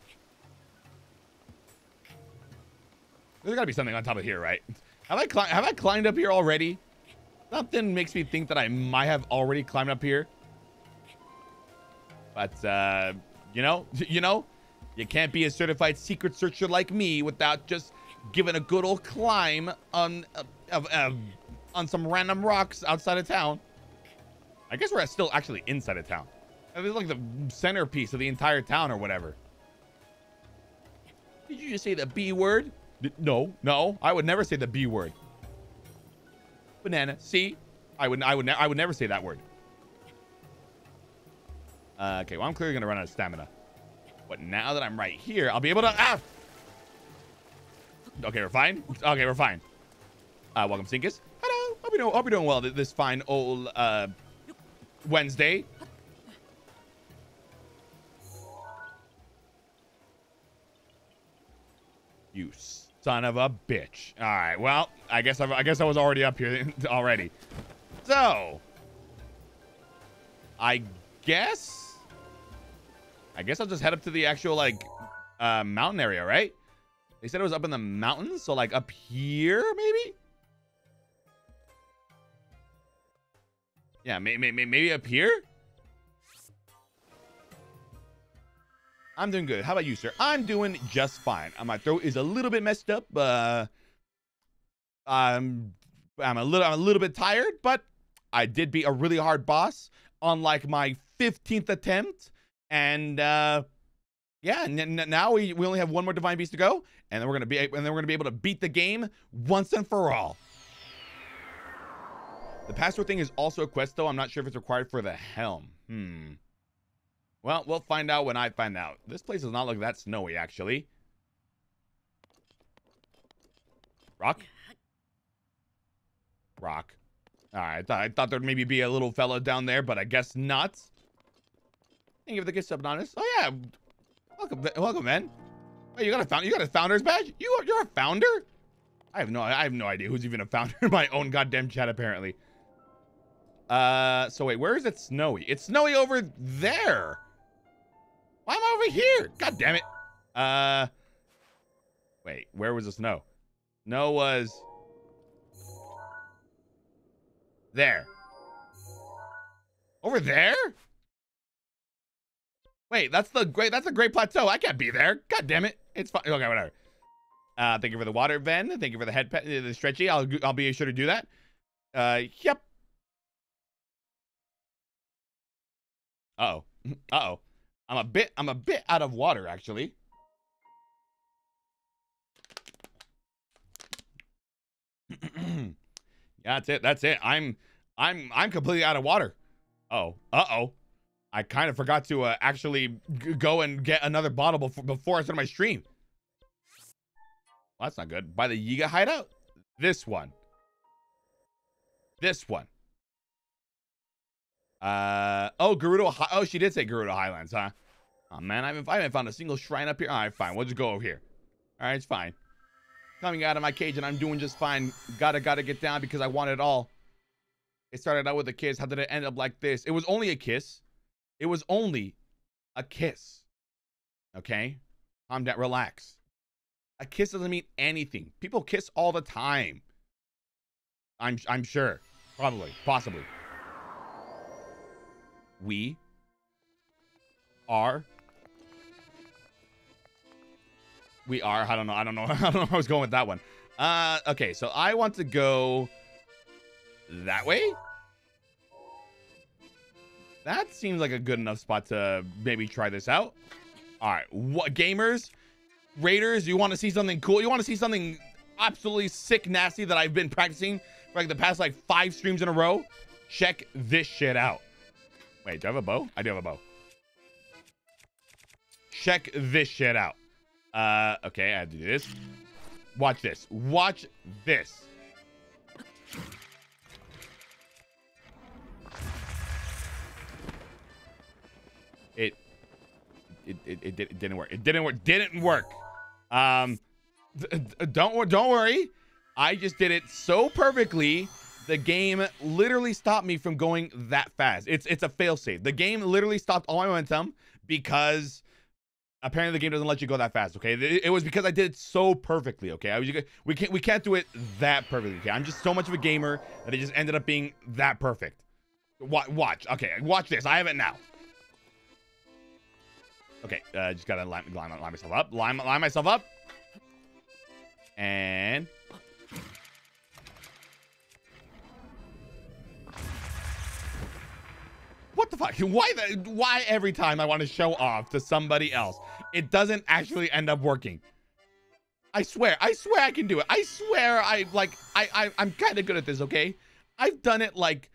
There's got to be something on top of here, right? Have I have I climbed up here already? Something makes me think that I might have already climbed up here. But uh, you know, [laughs] you know, you can't be a certified secret searcher like me without just giving a good old climb on uh, uh, on some random rocks outside of town. I guess we're still actually inside of town. It's like the centerpiece of the entire town or whatever. Did you just say the B word? D- No, no, I would never say the B word. Banana. See, I would, I would, I would never say that word. Uh, okay, well, I'm clearly gonna run out of stamina. But now that I'm right here, I'll be able to. Ah. Okay, we're fine. Okay, we're fine. Uh, welcome, Sinkus. Hello. Hope you're doing, hope you're doing well this fine old uh Wednesday. You son of a bitch. All right. Well, I guess I've, I guess I was already up here [laughs] already. So, I guess, I guess I'll just head up to the actual like uh, mountain area, right? They said it was up in the mountains, so like up here, maybe. Yeah, may, may, may- maybe up here. I'm doing good. How about you, sir? I'm doing just fine. Uh, My throat is a little bit messed up. Uh, I'm I'm a little I'm a little bit tired, but I did beat a really hard boss on like my 15th attempt, and uh, yeah, now we, we only have one more divine beast to go, and then we're gonna be and then we're gonna be able to beat the game once and for all. The password thing is also a quest, though. I'm not sure if it's required for the helm. Hmm. Well, we'll find out when I find out. This place does not look that snowy, actually. Rock? Rock. All right, I thought, I thought there'd maybe be a little fella down there, but I guess not. Thank you for the gift, Subnautis. Oh yeah, welcome, welcome, man. Oh, you got a found, you got a founder's badge. You, are- you're a founder. I have no, I have no idea who's even a founder [laughs] in my own goddamn chat, apparently. Uh, so wait, where is it snowy? It's snowy over there. Why am I over here? God damn it. Uh, wait, where was the snow? Snow was there. Over there? Wait, that's the great. That's a great plateau. I can't be there. God damn it. It's fine. Okay, whatever. Uh, thank you for the water, Ben. Thank you for the head the stretchy. I'll I'll be sure to do that. Uh, yep. Uh oh. [laughs] Uh oh. I'm a bit. I'm a bit out of water actually. yeah, [clears throat] that's it. That's it. I'm. I'm. I'm completely out of water. Oh. Uh oh. I kind of forgot to uh, actually go and get another bottle before before I started my stream. Well, that's not good. By the Yiga hideout? This one. This one. Uh oh, Gerudo. Hi- oh, she did say Gerudo Highlands, huh? Oh man, I haven't, I haven't found a single shrine up here. All right, fine. We'll just go over here. All right, it's fine. Coming out of my cage and I'm doing just fine. Gotta gotta get down because I want it all. It started out with a kiss. How did it end up like this? It was only a kiss. It was only a kiss. Okay, calm down, relax. A kiss doesn't mean anything. People kiss all the time. I'm I'm sure. Probably. Possibly. We are we are I don't know. I don't know. [laughs] I don't know where I was going with that one. Uh okay, so I want to go that way. That seems like a good enough spot to maybe try this out. All right, what gamers, raiders, you want to see something cool? You want to see something absolutely sick, nasty that I've been practicing for like the past like five streams in a row? Check this shit out. Wait, do I have a bow? I do have a bow. check this shit out. Uh, okay, I have to do this. Watch this. Watch this. It, it, it, it, it didn't work. It didn't work. Didn't work. Um, don't don't worry. I just did it so perfectly. The game literally stopped me from going that fast. It's it's a failsafe. The game literally stopped all my momentum because apparently the game doesn't let you go that fast. Okay, it, was because I did it so perfectly. Okay, I was we can't we can't do it that perfectly. Okay, I'm just so much of a gamer that it just ended up being that perfect. Watch, watch. Okay, watch this. I have it now. Okay, uh, just gotta line, line, line myself up. Line, line myself up. And what the fuck? [laughs] Why the? Why every time I want to show off to somebody else, it doesn't actually end up working? I swear, I swear I can do it. I swear I like I, I I'm kind of good at this. Okay, I've done it like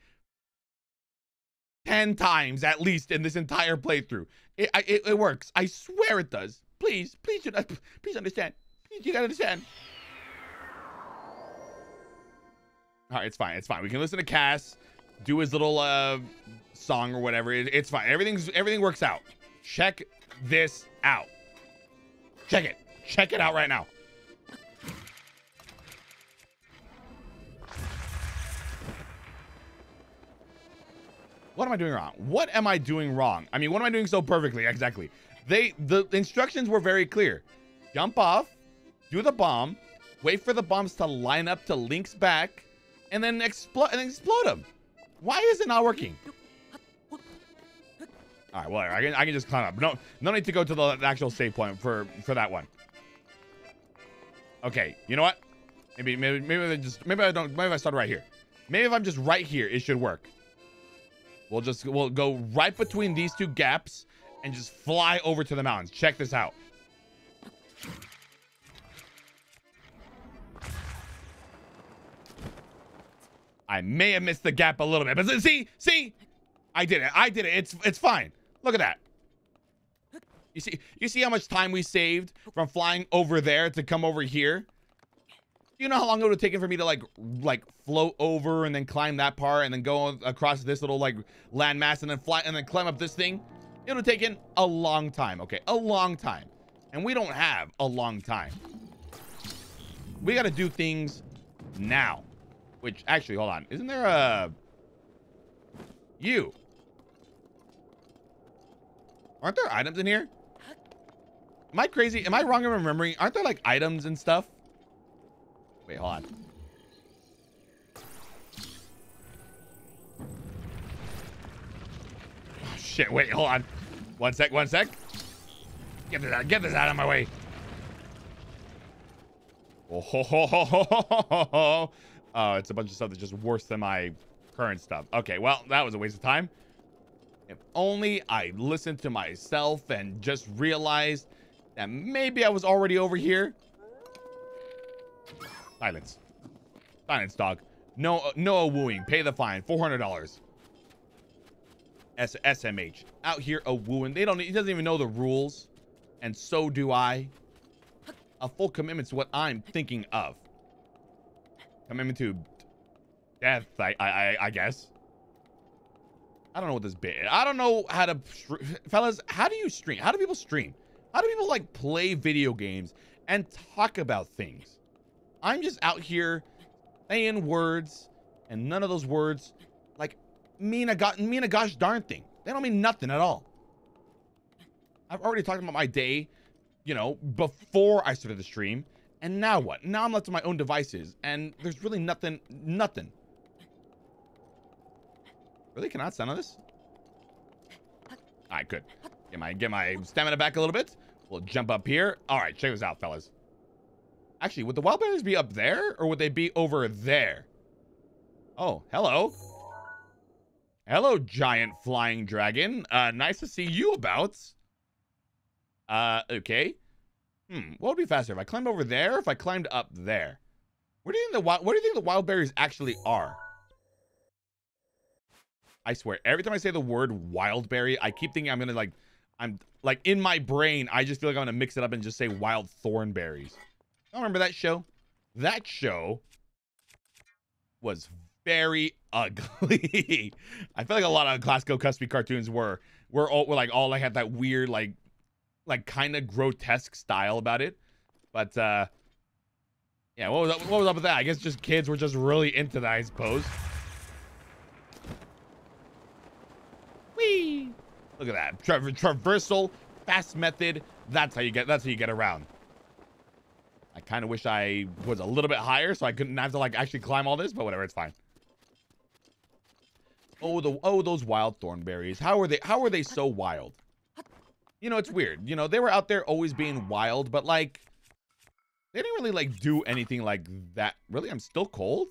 10 times at least in this entire playthrough. It, I, it, it works. I swear it does. Please, please, [laughs] please understand. Please, you gotta understand. All right, it's fine. It's fine. We can listen to Cass, do his little uh song or whatever. It, it's fine. Everything's everything works out. Check this out. Check it. Check it out right now. What am I doing wrong? What am I doing wrong? I mean, what am I doing so perfectly? Exactly. They the instructions were very clear. Jump off, do the bomb, wait for the bombs to line up to Link's back, and then explode and explode them. Why is it not working? All right, well, I can I can just climb up. No, no need to go to the actual save point for for that one. Okay, you know what? Maybe maybe maybe I just maybe I don't maybe I start right here. Maybe if I'm just right here, it should work. We'll just we'll go right between these two gaps and just fly over to the mountains. Check this out. I may have missed the gap a little bit, but see, see, I did it. I did it. It's it's fine. Look at that. You see, you see how much time we saved from flying over there to come over here. You know how long it would have taken for me to like like float over and then climb that part and then go across this little like landmass and then fly and then climb up this thing? It would have taken a long time. Okay, a long time, and we don't have a long time. We got to do things now. Which actually, hold on, isn't there a you? Aren't there items in here? Am I crazy? Am I wrong in remembering? Aren't there like items and stuff? Wait, hold on. Oh, shit, wait, hold on. One sec, one sec. Get this out, get this out of my way. Oh, ho, ho, ho, ho, ho, ho, ho. Oh, it's a bunch of stuff that's just worse than my current stuff. Okay, well, that was a waste of time. If only I listened to myself and just realized that maybe I was already over here. Silence. Silence, dog. No, no wooing. Pay the fine. Four hundred dollars. S SMH out here a wooing. They don't. He doesn't even know the rules, and so do I. A full commitment's what I'm thinking of. Commitment to death. I, I, I guess. I don't know what this bit. I don't know how to, fellas. How do you stream? How do people stream? How do people like play video games and talk about things? I'm just out here saying words, and none of those words like mean a go- mean a gosh darn thing. They don't mean nothing at all. I've already talked about my day, you know, before I started the stream, and now what? Now I'm left to my own devices, and there's really nothing, nothing. Really? Can I on this? Right, good. Get my get my stamina back a little bit. We'll jump up here. All right, check this out, fellas. Actually, would the wild berries be up there or would they be over there? Oh, hello. Hello, giant flying dragon. Uh, nice to see you about. Uh, okay. Hmm, what would be faster if I climbed over there? If I climbed up there? Where do you think the wild? Where do you think the wild berries actually are? I swear, every time I say the word wildberry, I keep thinking I'm gonna like, I'm like in my brain, I just feel like I'm gonna mix it up and just say Wild Thornberrys. I remember that show. That show was very [laughs] ugly. I feel like a lot of Klasky Csupo cartoons were were all were like all like had that weird like like kind of grotesque style about it. But uh yeah, what was up, what was up with that? I guess just kids were just really into that, I suppose. Whee! Look at that. Tra traversal, fast method. That's how you get that's how you get around. I kind of wish I was a little bit higher so I couldn't have to like actually climb all this, but whatever, it's fine. Oh, the oh those Wild Thornberrys. How are they how are they so wild? You know, it's weird. You know, they were out there always being wild, but like they didn't really like do anything like that. Really? I'm still cold?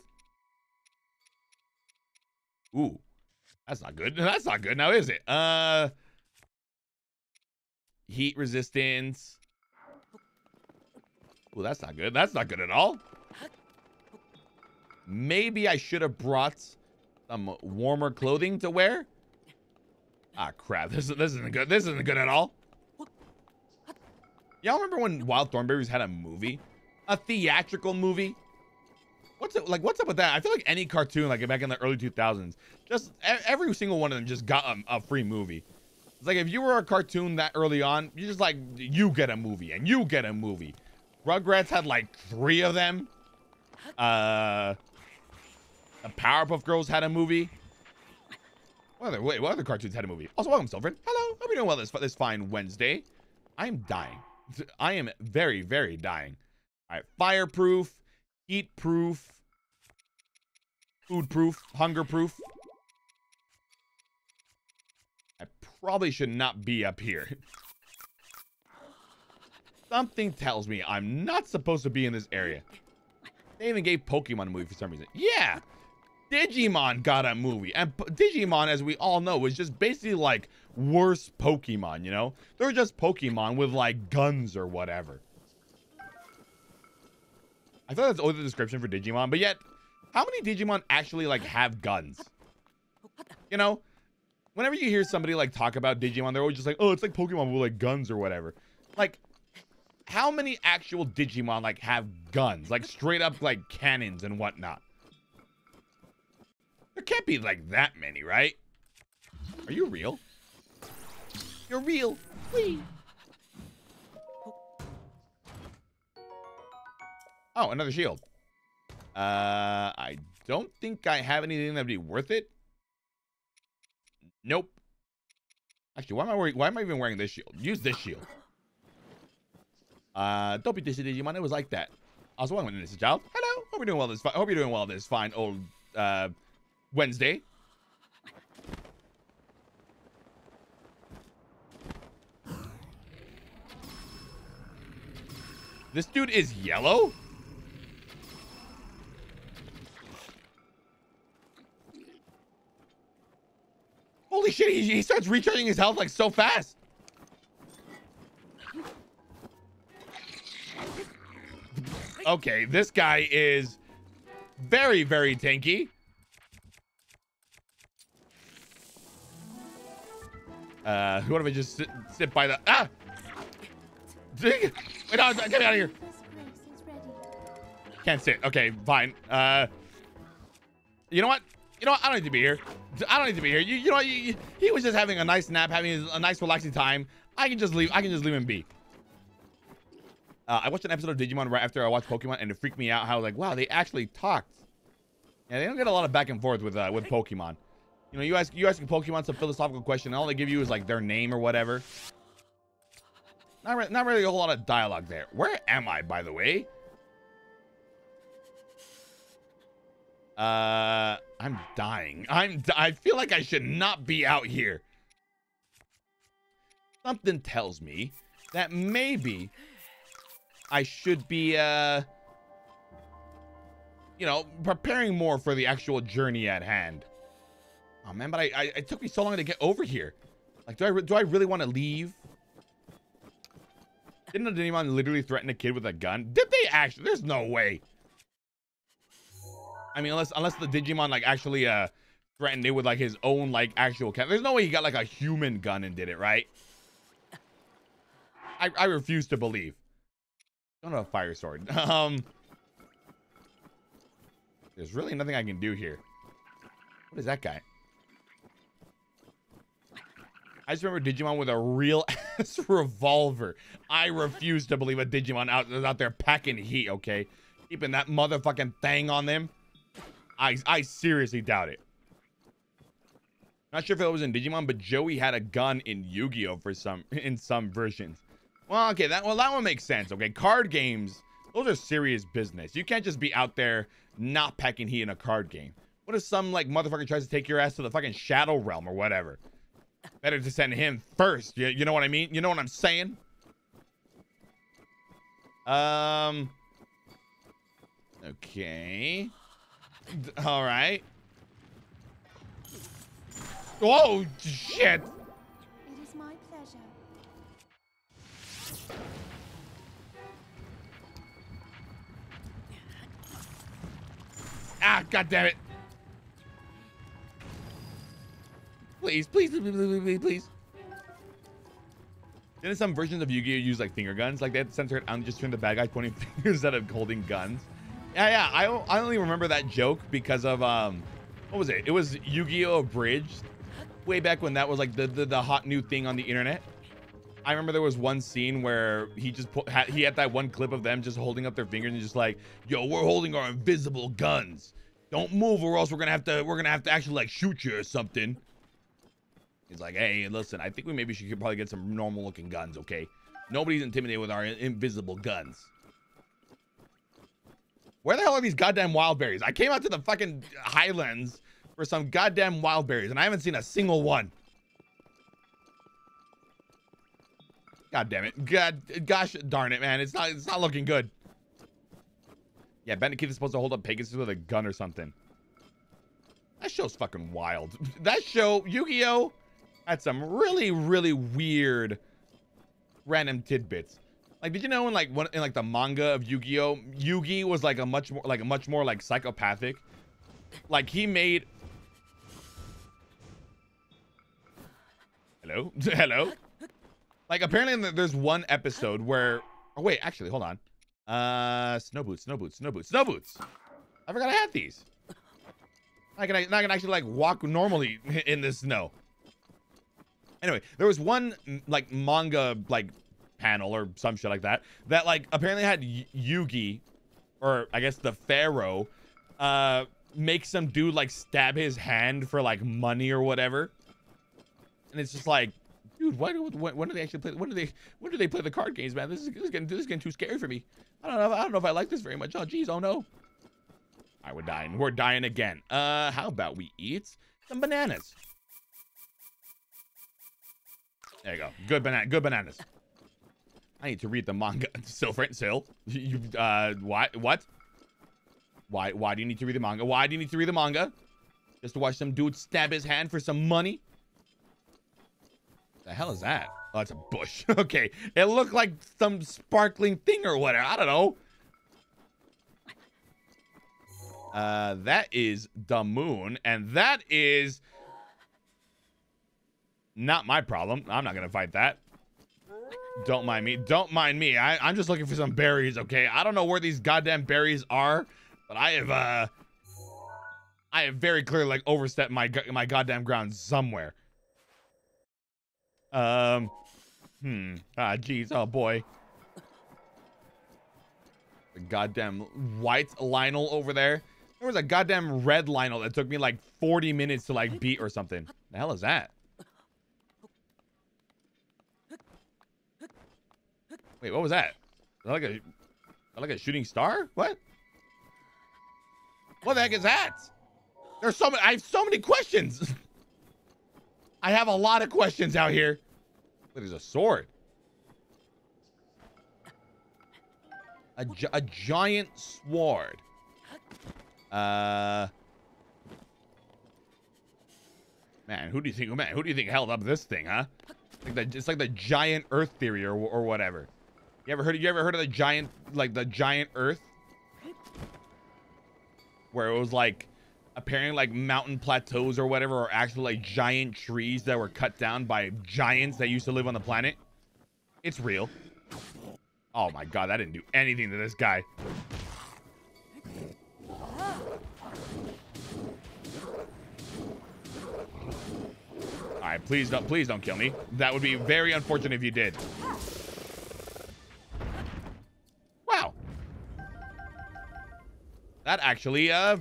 Ooh. That's not good. [laughs] That's not good now, is it? Uh heat resistance. Ooh, that's not good. That's not good at all. Maybe I should have brought some warmer clothing to wear. Ah, crap. [laughs] This, this isn't good. This isn't good at all. Y'all remember when Wild Thornberrys had a movie? A theatrical movie? What's it like? What's up with that? I feel like any cartoon, like back in the early 2000s, just every single one of them just got a, a free movie. It's like if you were a cartoon that early on, you just like you get a movie and you get a movie. Rugrats had like three of them. Uh, the Powerpuff Girls had a movie. What other wait? What other cartoons had a movie? Also, welcome, Sylvan. Hello. Hope you're doing well this this fine Wednesday. I am dying. I am very very dying. All right, fireproof, heat proof, food proof, hunger proof. I probably should not be up here. Something tells me I'm not supposed to be in this area. They even gave Pokemon a movie for some reason. Yeah, Digimon got a movie. And P- Digimon, as we all know, is just basically like worse Pokemon, you know? They're just Pokemon with like guns or whatever. I thought that's only the description for Digimon, but yet, how many Digimon actually like have guns? You know? Whenever you hear somebody like talk about Digimon, they're always just like, oh, it's like Pokemon with like guns or whatever. Like, how many actual Digimon like have guns? Like straight up like cannons and whatnot. There can't be like that many, right? Are you real? You're real. Whee. Oh, another shield. Uh, I don't think I have anything that'd be worth it. Nope. Actually, why am I wearing? Why am I even wearing this shield? Use this shield. Uh, don't be dizzy, Digimon. It was like that. Also, welcome to this child. Hello. Hope you're doing well. This. Hope you're doing well. This fine old uh Wednesday. This dude is yellow? Holy shit, he, he starts recharging his health like so fast. Okay, this guy is very, very tanky. Uh, what if I just sit, sit by the ah? Wait, no, get me out of here. Can't sit. Okay, fine. Uh, you know what? You know what? I don't need to be here. I don't need to be here. You, you know? You, you- he was just having a nice nap, having a nice relaxing time. I can just leave. I can just leave him be. Uh, I watched an episode of Digimon right after I watched Pokemon, and it freaked me out how like, wow, they actually talked. Yeah, they don't get a lot of back and forth with uh, with Pokemon. You know, you ask you asking Pokemon some philosophical question, and all they give you is like their name or whatever. Not, re- not really a whole lot of dialogue there. Where am I, by the way? Uh, I'm dying. I'm. d- I feel like I should not be out here. Something tells me that maybe I should be, uh, you know, preparing more for the actual journey at hand. Oh man, but I, I it took me so long to get over here. Like, do I do I really want to leave? Didn't Digimon literally threaten a kid with a gun? Did they actually? There's no way. I mean, unless unless the Digimon like actually uh threatened it with like his own like actual cat. There's no way he got like a human gun and did it, right? I, I refuse to believe. Don't have a fire sword. [laughs] Um, there's really nothing I can do here. What is that guy? I just remember Digimon with a real [laughs] ass revolver. I refuse to believe a Digimon out is out there packing heat. Okay, keeping that motherfucking thing on them. I I seriously doubt it. Not sure if it was in Digimon, but Joey had a gun in Yu-Gi-Oh for some [laughs] in some versions. Well, okay, that well that one makes sense. Okay, card games, those are serious business. You can't just be out there not packing heat in a card game. What if some like motherfucker tries to take your ass to the fucking Shadow Realm or whatever? Better to send him first. You, you know what I mean? You know what I'm saying? Um. Okay. All right. Whoa, shit. It is my pleasure. Ah, god damn it. Please, please, please, please, please, please, please. Didn't some versions of Yu-Gi-Oh use like finger guns? Like they had to censor it and just turn the bad guy pointing [laughs] fingers instead of holding guns. Yeah, yeah. I I only remember that joke because of um, what was it? It was Yu-Gi-Oh abridged, way back when that was like the the, the hot new thing on the internet. I remember there was one scene where he just put, had, he had that one clip of them just holding up their fingers and just like, "Yo, we're holding our invisible guns. Don't move, or else we're gonna have to we're gonna have to actually like shoot you or something." He's like, "Hey, listen, I think we maybe should probably get some normal looking guns, okay? Nobody's intimidated with our invisible guns." Where the hell are these goddamn wild berries? I came out to the fucking highlands for some goddamn wild berries, and I haven't seen a single one. God damn it. God gosh darn it, man. It's not it's not looking good. Yeah, Bandit Keith is supposed to hold up Pegasus with a gun or something. That show's fucking wild. [laughs] That show, Yu-Gi-Oh! had some really, really weird random tidbits. Like, did you know in like one in like the manga of Yu-Gi-Oh, Yugi was like a much more like a much more like psychopathic. Like he made. Hello, [laughs] hello. Like apparently there's one episode where. Oh wait, actually, hold on. Uh, snow boots, snow boots, snow boots, snow boots. I forgot I had these. I can I can actually like walk normally in the snow. Anyway, there was one like manga like panel or some shit like that that like apparently had Y- Yugi, or I guess the Pharaoh, uh, make some dude like stab his hand for like money or whatever. And it's just like, dude, why do when, when do they actually play? When do they when do they play the card games, man? This is, this is getting this is getting too scary for me. I don't know. I don't know if I like this very much. Oh, geez. Oh no. All right, we're dying. We're dying again. Uh, how about we eat some bananas? There you go. Good banana. Good bananas. I need to read the manga. [laughs] Still. You, you, uh, why? What? Why? Why do you need to read the manga? Why do you need to read the manga? Just to watch some dude stab his hand for some money? The hell is that? Oh, that's a bush. [laughs] okay, it looked like some sparkling thing or whatever. I don't know. Uh, that is the moon, and that is not my problem. I'm not gonna fight that. Don't mind me. Don't mind me. I, I'm just looking for some berries, okay? I don't know where these goddamn berries are, but I have uh I have very clearly like overstepped my my goddamn ground somewhere. Um hmm. Ah jeez, oh boy. The goddamn white Lynel over there. There was a goddamn red Lynel that took me like 40 minutes to like beat or something. The hell is that? Wait, what was that? Like a, like a shooting star? What? What the heck is that? There's so many. I have so many questions. [laughs] I have a lot of questions out here. Look, there's a sword. A, a giant sword. Uh. Man, who do you think? Man, who do you think held up this thing, huh? Like the, it's like the giant Earth theory or or whatever. You ever heard? You ever heard of the giant, like the giant Earth, where it was like apparently like mountain plateaus or whatever, or actually like giant trees that were cut down by giants that used to live on the planet. It's real. Oh my god, that didn't do anything to this guy. All right, please don't, please don't kill me. That would be very unfortunate if you did. Actually, uh,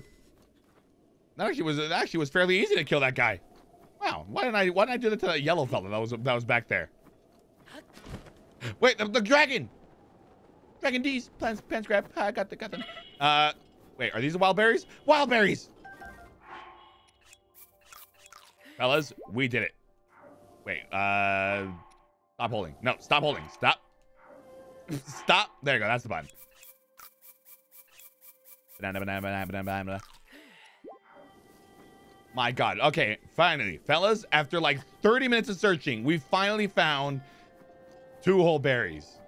that actually was that actually was fairly easy to kill that guy. Wow. Why didn't I why didn't I do that to that yellow fella that was that was back there? Wait, the, the dragon. Dragon D's plans plans grab. I got the got them. Uh, wait, are these wild berries? Wild berries. Fellas, we did it. Wait, uh, stop holding. No, stop holding. Stop. [laughs] stop. There you go. That's the button. My God. Okay, finally, fellas, after like 30 minutes of searching, we finally found two whole berries.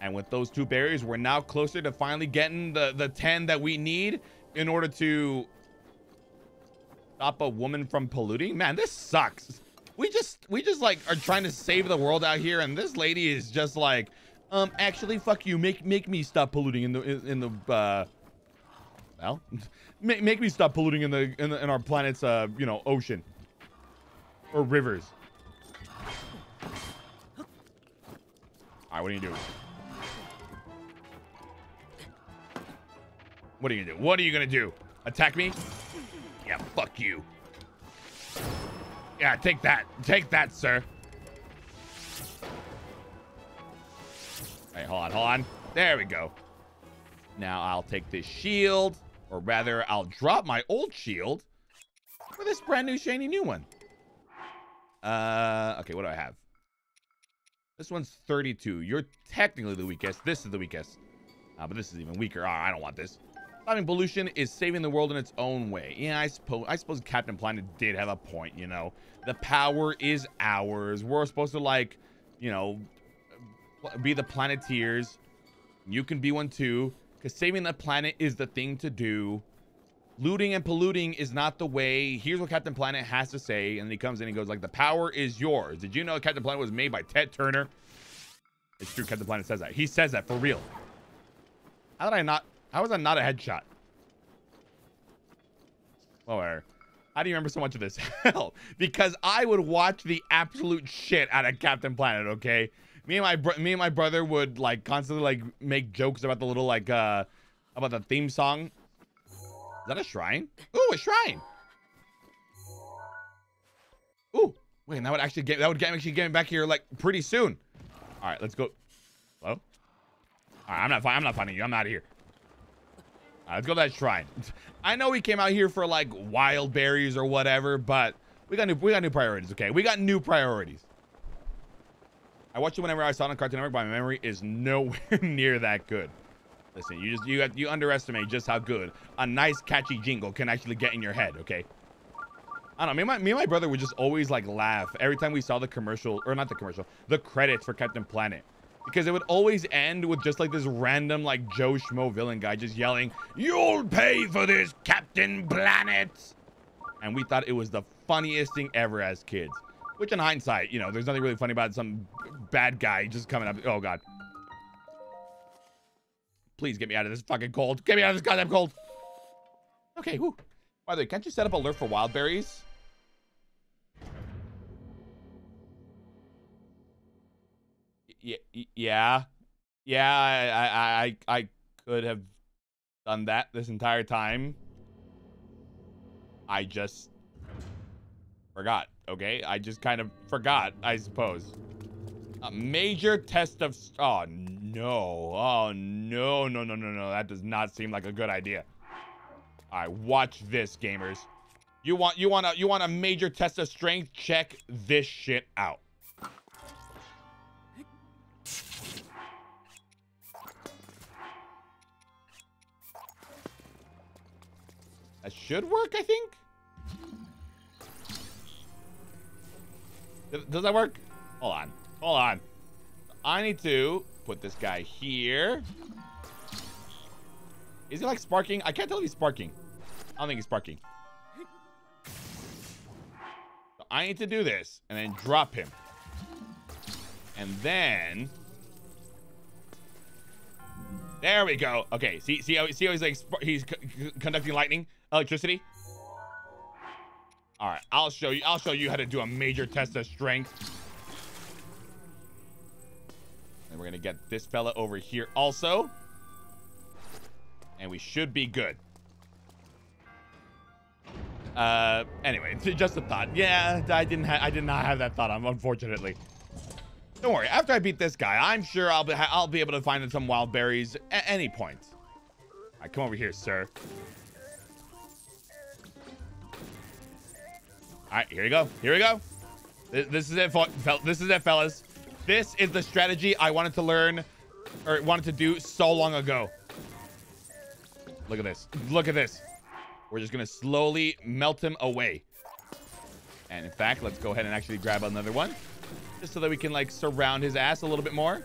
And with those two berries, we're now closer to finally getting the, the 10 that we need in order to stop a woman from polluting. Man, this sucks. We just, we just like are trying to save the world out here. And this lady is just like, um, actually, fuck you. Make, make me stop polluting in the, in, in the, uh, well, [laughs] make, make me stop polluting in the, in the in our planet's uh you know ocean or rivers. All right, what are you doing? What are you gonna do? What are you gonna do? Attack me? Yeah, fuck you. Yeah, take that. Take that, sir. Hey, hold on, hold on. There we go. Now I'll take this shield, or rather, I'll drop my old shield for this brand new shiny new one. Uh, okay, what do I have? This one's 32. You're technically the weakest. This is the weakest. Uh, but this is even weaker. Oh, I don't want this. Stopping pollution is saving the world in its own way. Yeah, I suppose I suppose Captain Planet did have a point, you know. The power is ours. We're supposed to like, you know, be the planeteers. You can be one too. Because saving the planet is the thing to do. Looting and polluting is not the way. Here's what Captain Planet has to say. And he comes in and goes like, the power is yours. Did you know Captain Planet was made by Ted Turner? It's true. Captain Planet says that. He says that for real. How did I not? How was I not a headshot? Oh, whatever. How do you remember so much of this? [laughs] Hell, because I would watch the absolute shit out of Captain Planet, okay? Me and my bro- me and my brother would like constantly like make jokes about the little like uh about the theme song. Is that a shrine? Ooh, a shrine. Ooh, wait, that would actually get that would get actually get me back here like pretty soon. All right, let's go. Hello. All right, I'm not I'm not finding you. I'm out of here. Right, let's go to that shrine. [laughs] I know we came out here for like wild berries or whatever, but we got new we got new priorities. Okay, we got new priorities. I watched it whenever I saw it on Cartoon Network, but my memory is nowhere [laughs] near that good. Listen, you just you you underestimate just how good a nice catchy jingle can actually get in your head. Okay. I don't know. Me and my me and my brother would just always like laugh every time we saw the commercial or not the commercial, the credits for Captain Planet. Because it would always end with just like this random like Joe Schmo villain guy just yelling, "You'll pay for this, Captain Planet!" And we thought it was the funniest thing ever as kids. Which in hindsight, you know, there's nothing really funny about some bad guy just coming up. Oh god. Please get me out of this fucking cold. Get me out of this goddamn cold. Okay, whoo. By the way, can't you set up alert for wild berries? Yeah, yeah, yeah. I, I, I, I could have done that this entire time. I just forgot. Okay, I just kind of forgot. I suppose. A major test of. Oh no! Oh no! No! No! No! No! That does not seem like a good idea. All right, watch this, gamers. You want you want a you want a major test of strength? Check this shit out. That should work, I think. Does that work? Hold on. Hold on. I need to put this guy here. Is he like sparking? I can't tell if he's sparking. I don't think he's sparking. So I need to do this and then drop him. And then There we go. Okay, see, see how see how he's like he's conducting lightning, electricity. All right, I'll show you. I'll show you how to do a major test of strength. And we're gonna get this fella over here also, and we should be good. Uh, anyway, just a thought. Yeah, I didn't. I did not have that thought. unfortunately. Don't worry. After I beat this guy, I'm sure I'll be I'll be able to find some wild berries at any point. Right, come over here, sir. All right, here we go. Here we go. This, is it, this is it, fellas. This is the strategy I wanted to learn or wanted to do so long ago. Look at this. Look at this. We're just gonna slowly melt him away. And in fact, let's go ahead and actually grab another one. Just so that we can like surround his ass a little bit more.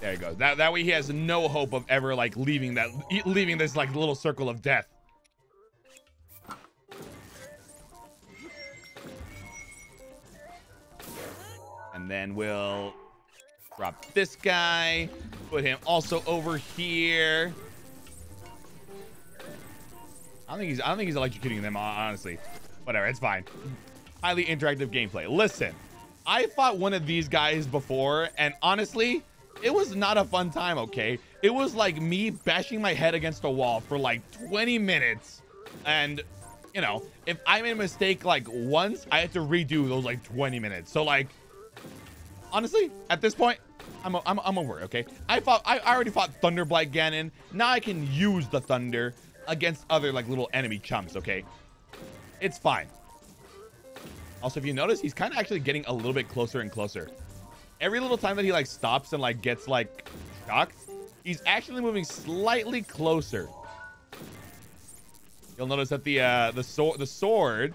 There you go. That, that way he has no hope of ever like leaving that, leaving this like little circle of death. And then we'll drop this guy, put him also over here. I don't think he's I don't think he's electrocuting them honestly. Whatever, it's fine. Highly interactive gameplay. Listen, I fought one of these guys before, and honestly, it was not a fun time, okay? It was like me bashing my head against a wall for like 20 minutes. And, you know, if I made a mistake like once, I had to redo those like 20 minutes. So, like, honestly, at this point, I'm, I'm, I'm over it, okay? I fought, I already fought Thunderblight Ganon. Now I can use the Thunder against other like little enemy chumps, okay? It's fine. Also, if you notice, he's kind of actually getting a little bit closer and closer. Every little time that he like stops and like gets like shocked, he's actually moving slightly closer. You'll notice that the uh, the sword the sword.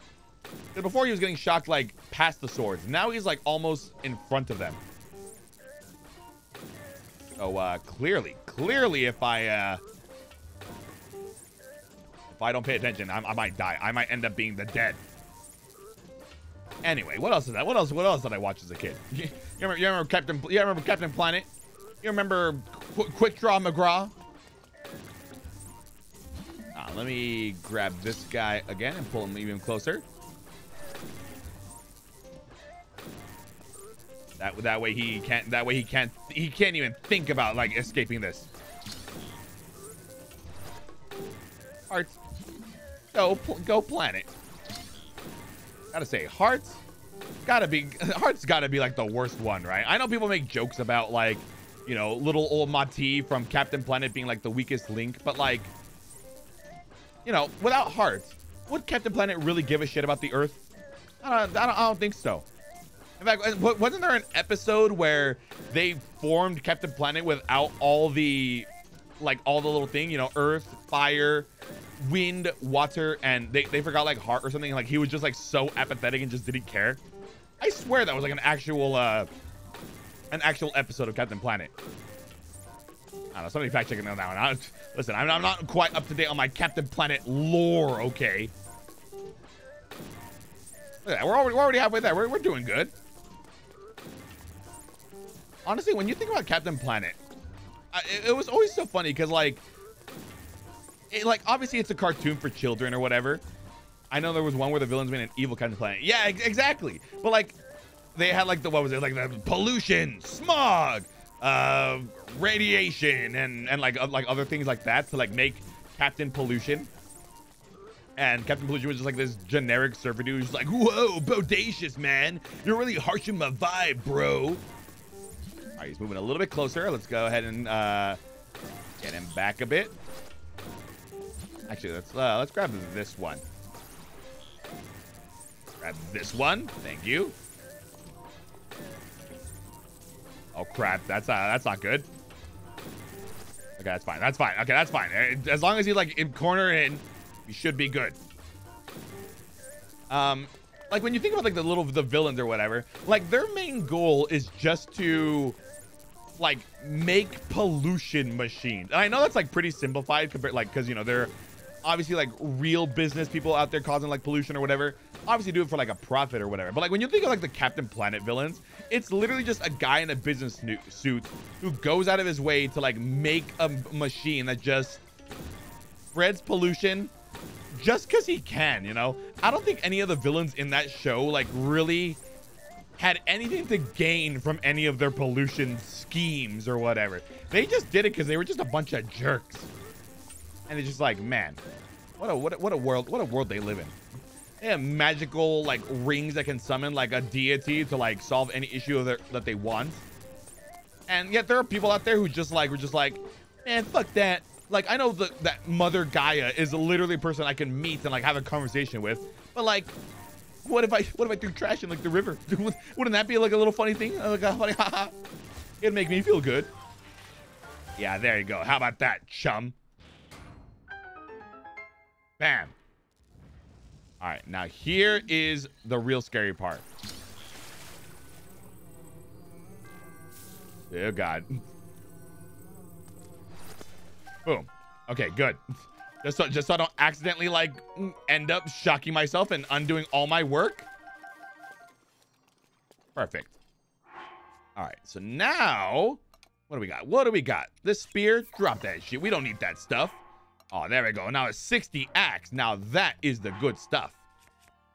Before he was getting shocked like past the swords. Now he's like almost in front of them. So uh, clearly, clearly, if I uh, if I don't pay attention, I, I might die. I might end up being the dead. Anyway, what else is that? What else? What else did I watch as a kid? [laughs] You, remember, you remember Captain? You remember Captain Planet? You remember Qu Quick Draw McGraw? Uh, let me grab this guy again and pull him even closer. That that way he can't. That way he can't. He can't even think about like escaping this. Hearts. Go go planet. Gotta say, Hearts gotta be [laughs] Hearts gotta be like the worst one, right? I know people make jokes about like, you know, little old Ma-Ti from Captain Planet being like the weakest link, but like, you know, without Hearts, would Captain Planet really give a shit about the Earth? I don't, I don't, I don't think so. In fact, wasn't there an episode where they formed Captain Planet without all the, like all the little thing, you know, Earth, fire, wind, water, and they, they forgot like heart or something. Like he was just like so apathetic and just didn't care. I swear that was like an actual uh an actual episode of Captain Planet. I don't know. Somebody fact checking on that one. I, listen, I'm, I'm not quite up to date on my Captain Planet lore. Okay. Yeah, we're already we're already halfway there. We're we're doing good. Honestly, when you think about Captain Planet, I, it, it was always so funny because like it, like obviously it's a cartoon for children or whatever. I know there was one where the villains made an evil Captain Planet. Yeah, ex exactly. But like they had like the what was it like the pollution, smog, uh, radiation, and and like uh, like other things like that to like make Captain Pollution. And Captain Pollution was just like this generic surfer dude who's like, whoa, bodacious, man. You're really harshing my vibe, bro. All right, he's moving a little bit closer. Let's go ahead and uh, get him back a bit. Actually, let's uh, let's grab this one. Grab this one. Thank you. Oh crap! That's uh, that's not good. Okay, that's fine. That's fine. Okay, that's fine. As long as he like in corner in, he should be good. Um, like when you think about like the little the villains or whatever, like their main goal is just to like make pollution machines. And I know that's like pretty simplified compared like because you know they're obviously like real business people out there causing like pollution or whatever. obviously do it for like a profit or whatever. But like when you think of like the Captain Planet villains, it's literally just a guy in a business suit who goes out of his way to like make a machine that just spreads pollution just because he can, you know? I don't think any of the villains in that show like really had anything to gain from any of their pollution schemes or whatever. They just did it because they were just a bunch of jerks. And it's just like, man, what a what a, what a world what a world they live in. They have magical like rings that can summon like a deity to like solve any issue their, that they want. And yet there are people out there who just like were just like, man, fuck that. Like I know that that Mother Gaia is literally a person I can meet and like have a conversation with, but like, what if I what if I threw trash in like the river? [laughs] Wouldn't that be like a little funny thing? [laughs] Like a funny, haha. It'd make me feel good. Yeah, there you go. How about that, chum? Bam. All right, now here is the real scary part. Oh God. [laughs] Boom. Okay, good. Just so, just so I don't accidentally like end up shocking myself and undoing all my work. Perfect. All right, so now, what do we got? What do we got? This spear, drop that shit. We don't need that stuff. Oh, there we go. Now it's 60 axe. Now that is the good stuff.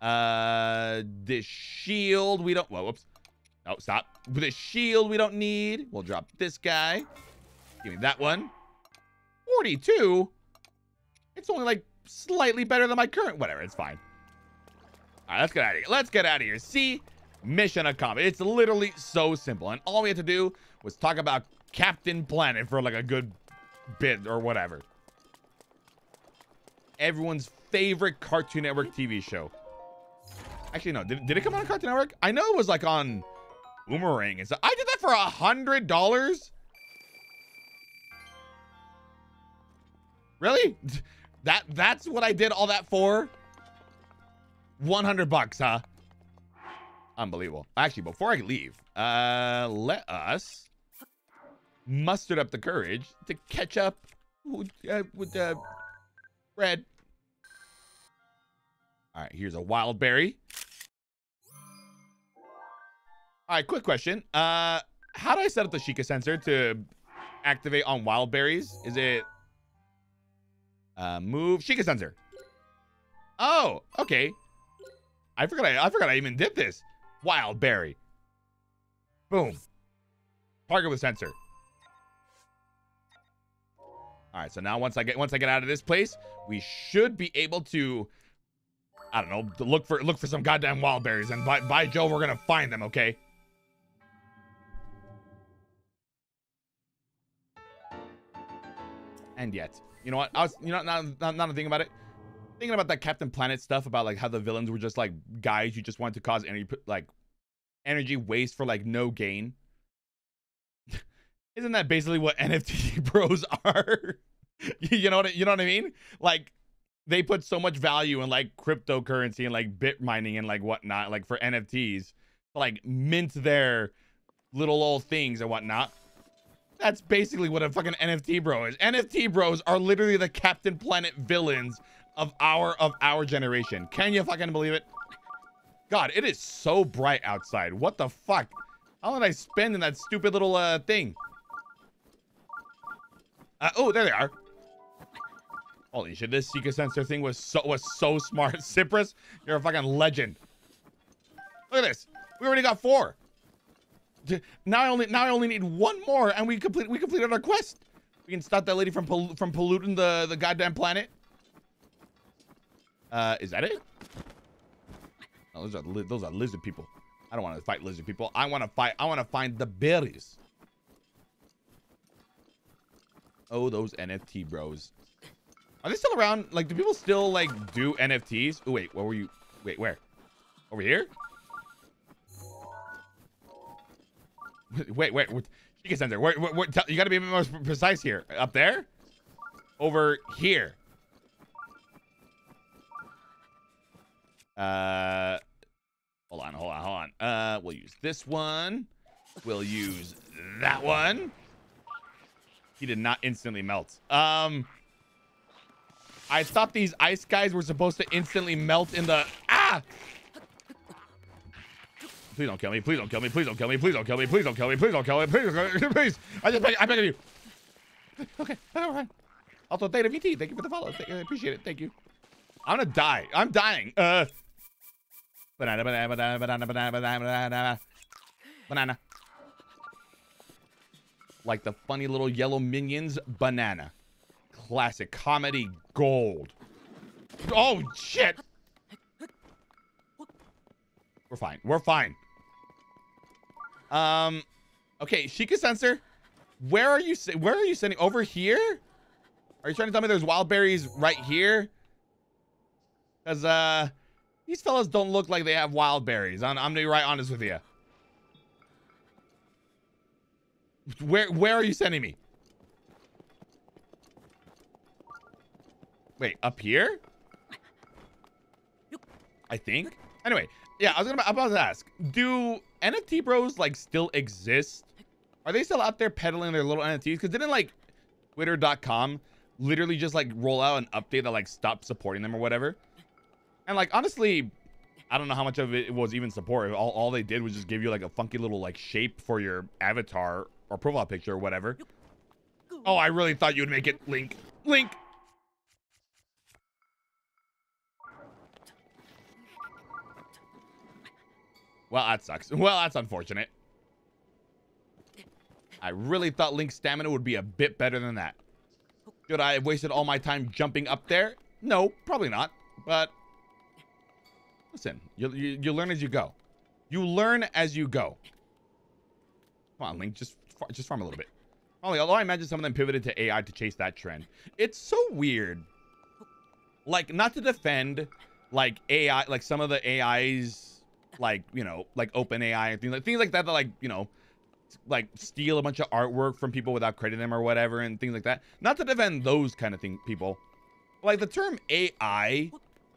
Uh, this shield we don't. Whoa, whoops. Oh, stop. The shield we don't need. We'll drop this guy. Give me that one. 42. It's only like slightly better than my current. Whatever, it's fine. All right, let's get out of here. Let's get out of here. See, mission accomplished. It's literally so simple, and all we had to do was talk about Captain Planet for like a good bit or whatever everyone's favorite Cartoon Network TV show. Actually, no. Did, did it come on Cartoon Network? I know it was like on Boomerang and stuff. I did that for a hundred dollars. Really? [laughs] That that's what I did all that for? 100 bucks, huh? Unbelievable. Actually, before I leave, uh, let us muster up the courage to catch up with, uh, with uh, Red. All right, here's a wild berry. All right, quick question. Uh, how do I set up the Sheikah sensor to activate on wild berries? Is it uh, move Sheikah sensor? Oh, okay. I forgot. I, I forgot. I even did this. Wild berry. Boom. Target with sensor. All right, so now once I get once I get out of this place, we should be able to, I don't know, look for look for some goddamn wild berries, and by by Joe, we're gonna find them. Okay. And yet, you know what? I was, you know, now, now, now I'm thinking about it, thinking about that Captain Planet stuff about like how the villains were just like guys you just wanted to cause energy, like energy waste for like no gain. [laughs] Isn't that basically what [laughs] NFT bros are? [laughs] you know what you know what I mean? Like they put so much value in like cryptocurrency and like bit mining and like whatnot, like for NFTs, like mint their little old things and whatnot. That's basically what a fucking NFT bro is. NFT bros are literally the Captain Planet villains of our of our generation. Can you fucking believe it? God, it is so bright outside. What the fuck? How did I spend in that stupid little uh thing? Uh, oh, there they are. Holy shit, this Sheikah sensor thing was so was so [laughs] smart. Cypress, you're a fucking legend. Look at this. We already got four. Now I only now I only need one more, and we complete we completed our quest. We can stop that lady from from polluting the the goddamn planet. Uh, is that it? Those are those are lizard people. I don't want to fight lizard people. I want to fight. I want to find the berries. Oh, those NFT bros. Are they still around? Like, do people still like do NFTs? Oh, wait, what were you? Wait, where? Over here? [laughs] Wait, wait, wait. Sheikah Sensor. Where, where, where, you got to be a bit more precise here. Up there? Over here. Uh, hold on, hold on, hold on. Uh, we'll use this one. We'll use that one. He did not instantly melt. Um, I thought these ice guys were supposed to instantly melt in the... Ah! Please don't kill me. Please don't kill me. Please don't kill me. Please don't kill me. Please don't kill me. Please don't kill me. Please don't kill me. [laughs] Please. I just beg, I beg of you. Okay. All right. Also, Theta VT, thank you for the follow. I appreciate it. Thank you. I'm gonna die. I'm dying. Uh. Banana, banana, banana, banana, banana, banana, banana, banana. Like the funny little yellow minions, banana. Classic comedy gold. Oh shit. We're fine. We're fine. Um, okay, Sheikah sensor. Where are you? Where are you sending? Over here? Are you trying to tell me there's wild berries right here? Cause uh, these fellas don't look like they have wild berries. I'm, I'm gonna be right honest with you. Where Where are you sending me? Wait, up here? I think. Anyway, yeah, I was gonna about to ask, do NFT bros like still exist? Are they still out there peddling their little NFTs? Because didn't like Twitter.com literally just like roll out an update that like stopped supporting them or whatever? And like honestly, I don't know how much of it was even support. All, all they did was just give you like a funky little like shape for your avatar or profile picture or whatever. Oh, I really thought you'd make it Link. Link. Well, that sucks. [laughs] Well, that's unfortunate. I really thought Link's stamina would be a bit better than that. Should I have wasted all my time jumping up there? No, probably not. But listen, you, you, you learn as you go. You learn as you go. Come on, Link, just just farm a little bit. Only, although I imagine some of them pivoted to AI to chase that trend. It's so weird. Like, not to defend, like AI, like some of the AIs, like you know, like OpenAI and things like things like that. That like you know, like steal a bunch of artwork from people without crediting them or whatever and things like that. Not to defend those kind of thing people. Like the term AI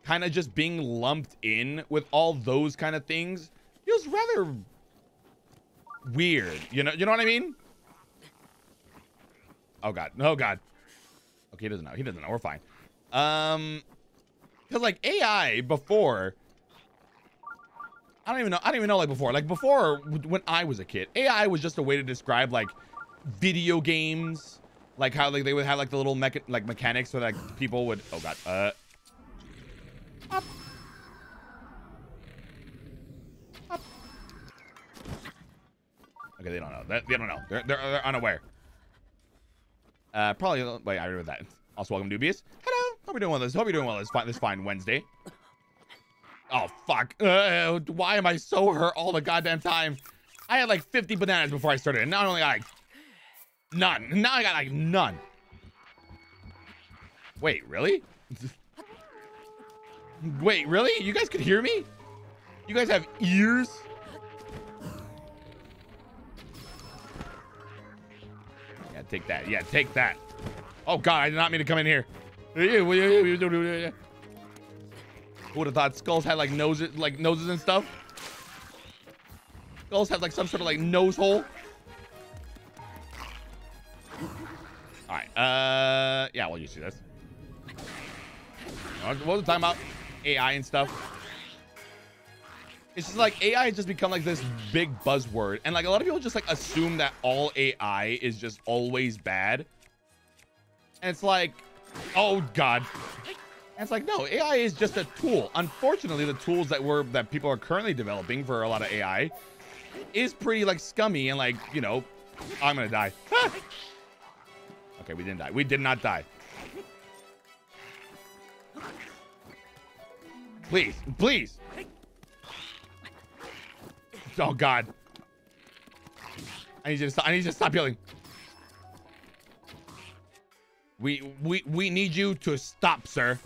kind of just being lumped in with all those kind of things feels rather weird. You know, you know what I mean? Oh god. Oh god. Okay, he doesn't know. He doesn't know. We're fine. Um cuz like AI before I don't even know. I don't even know like before. Like before when I was a kid, AI was just a way to describe like video games, like how like they would have like the little mecha- like mechanics so that like, people would oh god. Uh up. Up. Okay, they don't know. They, they don't know. They're, they're, they're unaware. Uh, probably. Wait, I read that. Also, welcome, Dubious. Hello. Hope you're doing well. This. Hope you're doing well. This fine. This fine Wednesday. Oh fuck. Uh, why am I so hurt all the goddamn time? I had like 50 bananas before I started, and now I only got like none. Now I got like none. Wait, really? [laughs] Wait, really? You guys could hear me? You guys have ears? Yeah, take that. Yeah, take that. Oh god, I did not mean to come in here. Who would have thought skulls had like noses, like noses and stuff? Skulls have like some sort of like nose hole. All right. Uh, yeah, we'll use this. What was the talking about? AI and stuff. It's just like AI has just become like this big buzzword, and like a lot of people just like assume that all AI is just always bad. And it's like, oh god. And it's like, no, AI is just a tool. Unfortunately, the tools that we're that people are currently developing for a lot of AI is pretty like scummy and like, you know, I'm gonna die. [laughs] Okay, we didn't die. We did not die. Please, please. Oh God. I need you to stop. I need you to stop yelling. We we we need you to stop, sir.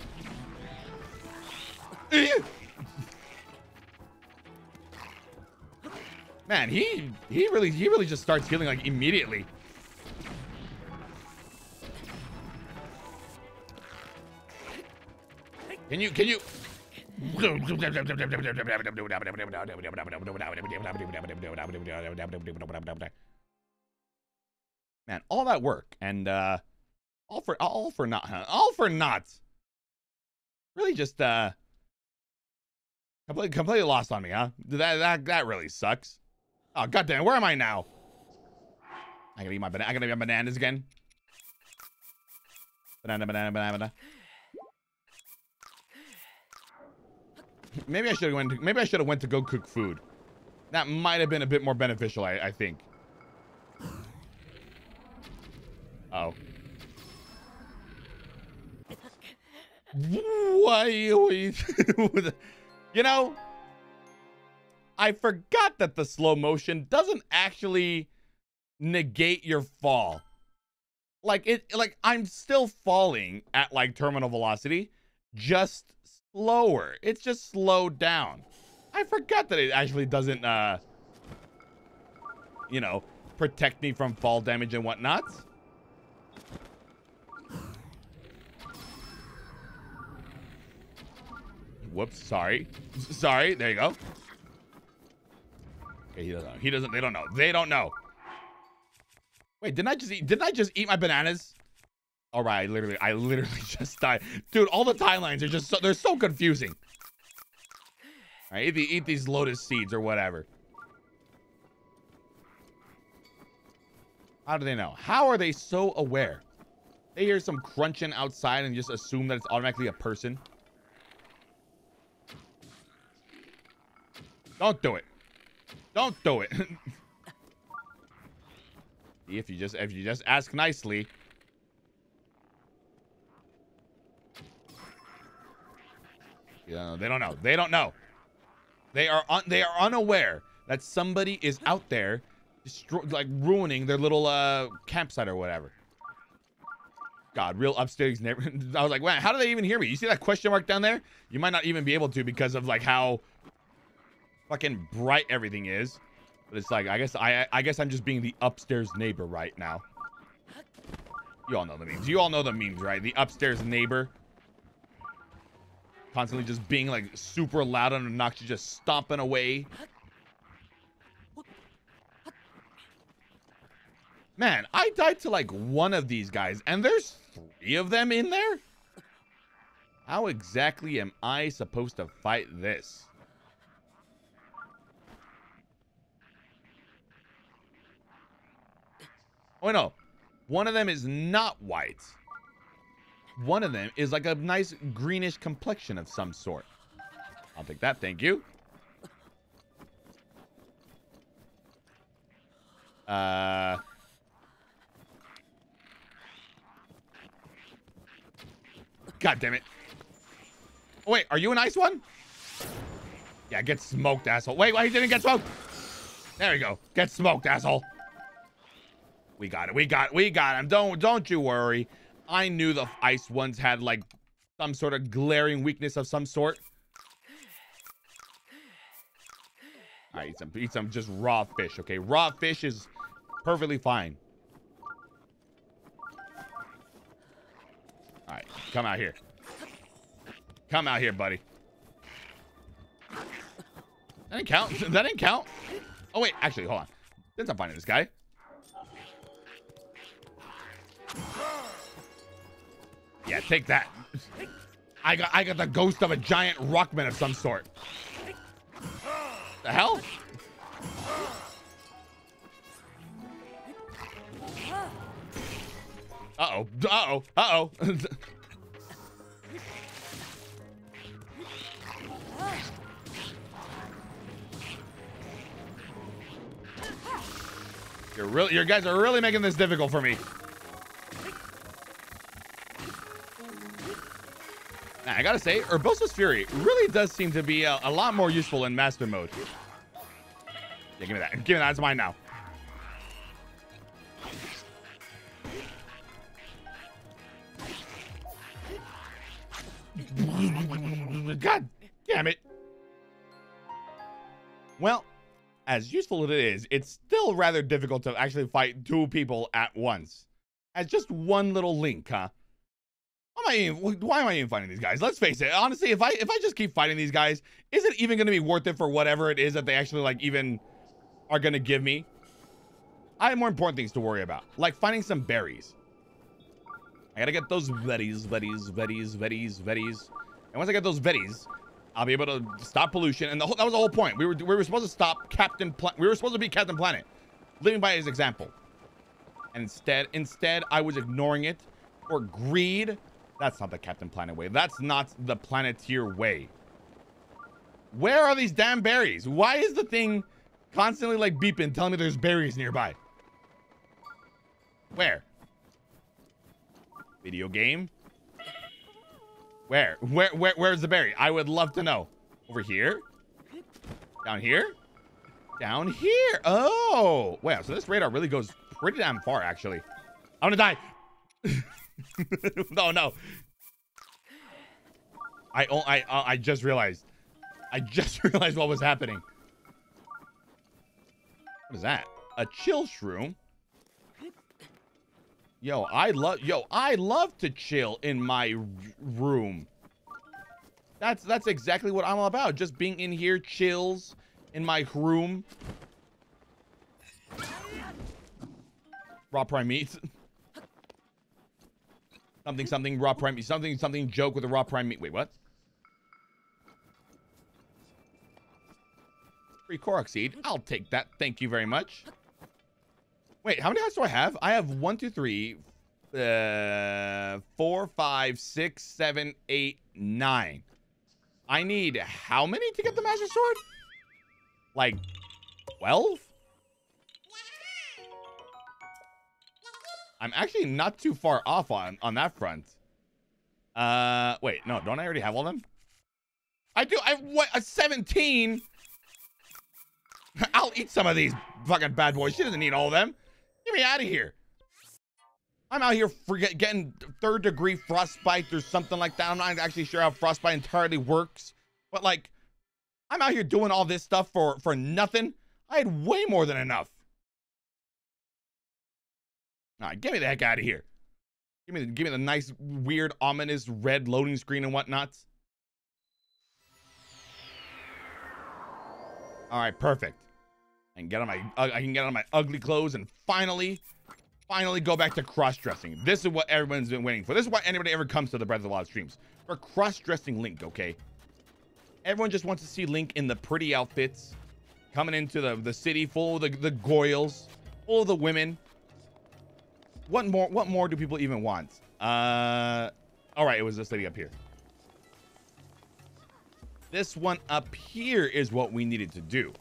Man, he he really he really just starts healing like immediately. Can you can you Man, all that work and uh all for all for not huh? all for not. Really just uh Completely, completely lost on me, huh? That that that really sucks. Oh goddamn, where am I now? I gotta eat my banana. I gotta eat my bananas again. Banana, banana, banana, banana. Maybe I should have went. To, maybe I should have went to go cook food. That might have been a bit more beneficial. I, I think. Oh. Why? [laughs] you know, I forgot that the slow motion doesn't actually negate your fall. Like it like I'm still falling at like terminal velocity, just slower. It's just slowed down. I forgot that it actually doesn't uh you know, protect me from fall damage and whatnot. Whoops, sorry. Sorry, there you go. Okay, he doesn't know. He doesn't, they don't know. They don't know. Wait, didn't I just eat, didn't I just eat my bananas? All right, literally, I literally [laughs] just died. Dude, all the timelines are just so, they're so confusing. All right, eat these lotus seeds or whatever. How do they know? How are they so aware? They hear some crunching outside and just assume that it's automatically a person. Don't do it. Don't do it. [laughs] if you just if you just ask nicely. Yeah, they don't know. They don't know. They are un, they are unaware that somebody is out there, like ruining their little uh campsite or whatever. God, real upstairs. [laughs] I was like, wow, how do they even hear me? You see that question mark down there? You might not even be able to because of like how fucking bright everything is. But it's like, I guess I I guess I'm just being the upstairs neighbor right now. You all know the memes. You all know the memes, right? The upstairs neighbor. Constantly just being like super loud and obnoxious, just stomping away. Man, I died to like one of these guys, and there's three of them in there? How exactly am I supposed to fight this? Oh, no. One of them is not white. One of them is like a nice greenish complexion of some sort. I'll take that, thank you. Uh... God damn it. Oh, wait, are you a nice one? Yeah, get smoked, asshole. Wait, why he didn't get smoked. There we go. Get smoked, asshole. We got it. We got we got him. Don't don't you worry. I knew the ice ones had like some sort of glaring weakness of some sort. All right, eat some eat some just raw fish. Okay, raw fish is perfectly fine. All right, come out here. Come out here, buddy. That didn't count. [laughs] that didn't count. Oh wait, actually, hold on. Since I'm finding this guy. Yeah, take that. I got I got the ghost of a giant rockman of some sort. The hell? Uh-oh. Uh-oh. Uh-oh. [laughs] You're really, you guys are really making this difficult for me. I gotta say, Urbosa's Fury really does seem to be a, a lot more useful in master mode. Yeah, give me that. Give me that. It's mine now. God damn it. Well, as useful as it is, it's still rather difficult to actually fight two people at once. As just one little link, huh? Why am I even, why am I even fighting these guys? Let's face it. Honestly, if I if I just keep fighting these guys, is it even going to be worth it for whatever it is that they actually like even are going to give me? I have more important things to worry about, like finding some berries. I gotta get those berries, berries, berries, berries, berries. And once I get those berries, I'll be able to stop pollution, and the whole, that was the whole point. We were we were supposed to stop Captain. Pla- we were supposed to be Captain Planet, living by his example. And instead, instead, I was ignoring it for greed. That's not the Captain Planet way. That's not the Planeteer way. Where are these damn berries? Why is the thing constantly like beeping, telling me there's berries nearby? Where? Video game? Where? Where? Where? Where's the berry? I would love to know. Over here? Down here? Down here? Oh, wow. So this radar really goes pretty damn far, actually. I'm gonna die. [laughs] [laughs] no, no. I, I, I, I just realized. I just [laughs] realized what was happening. What is that? A chill shroom? Yo, I love yo, I love to chill in my room. That's that's exactly what I'm all about. Just being in here, chills in my room. Raw prime meat. [laughs] something something raw prime. Something something joke with a raw prime meat. Wait, what? Free Korok seed. I'll take that. Thank you very much. Wait, how many hearts do I have? I have one, two, three, uh, four, five, six, seven, eight, nine. I need how many to get the Master Sword? Like 12? I'm actually not too far off on, on that front. Uh, wait, no, don't I already have all them? I do. I what? A 17? [laughs] I'll eat some of these fucking bad boys. She doesn't need all of them. Get me out of here. I'm out here forget getting third degree frostbite or something like that. I'm not actually sure how frostbite entirely works, but like, I'm out here doing all this stuff for for nothing. I had way more than enough. All right, get me the heck out of here. Give me the, give me the nice, weird, ominous red loading screen and whatnot. All right, perfect. I can get on my I can get on my ugly clothes and finally, finally go back to cross-dressing. This is what everyone's been waiting for. This is why anybody ever comes to the Breath of the Wild streams. For cross-dressing Link, okay? Everyone just wants to see Link in the pretty outfits, coming into the, the city full of the, the goyles, of the women. What more what more do people even want? Uh all right, it was this lady up here. This one up here is what we needed to do.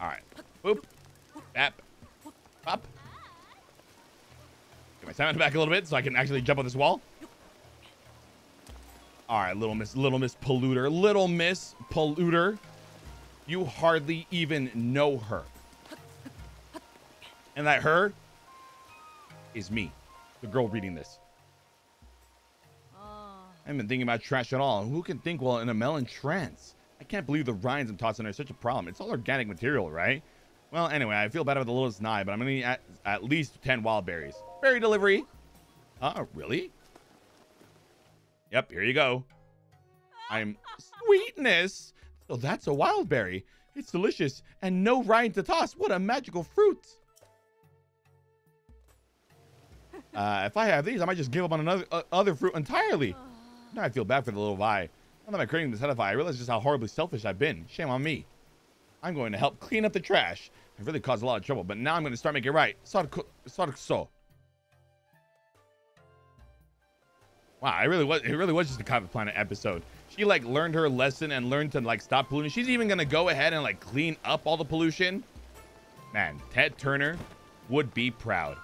All right. Boop. Bap. Up. Get my stamina back a little bit so I can actually jump on this wall. All right, little miss, little miss polluter, little miss polluter. You hardly even know her. And that her is me, the girl reading this. Ah, I haven't been thinking about trash at all. Who can think while in a melon trance? I can't believe the rinds I'm tossing are such a problem. It's all organic material, right? Well, anyway, I feel bad about the littlest nigh, but I'm gonna need at, at least 10 wild berries. Berry delivery. Uh, really? Yep, here you go. I'm [laughs] sweetness. So that's a wild berry. It's delicious and no rind to toss. What a magical fruit. Uh, if I have these, I might just give up on another uh, other fruit entirely. Now I feel bad for the little Vai. Now that I'm creating this Vai, I realize just how horribly selfish I've been. Shame on me. I'm going to help clean up the trash. I've really caused a lot of trouble, but now I'm going to start making it right. Sarko-. Wow, it really was. It really was just a Comet Planet episode. She like learned her lesson and learned to like stop polluting. She's even gonna go ahead and like clean up all the pollution. Man, Ted Turner would be proud.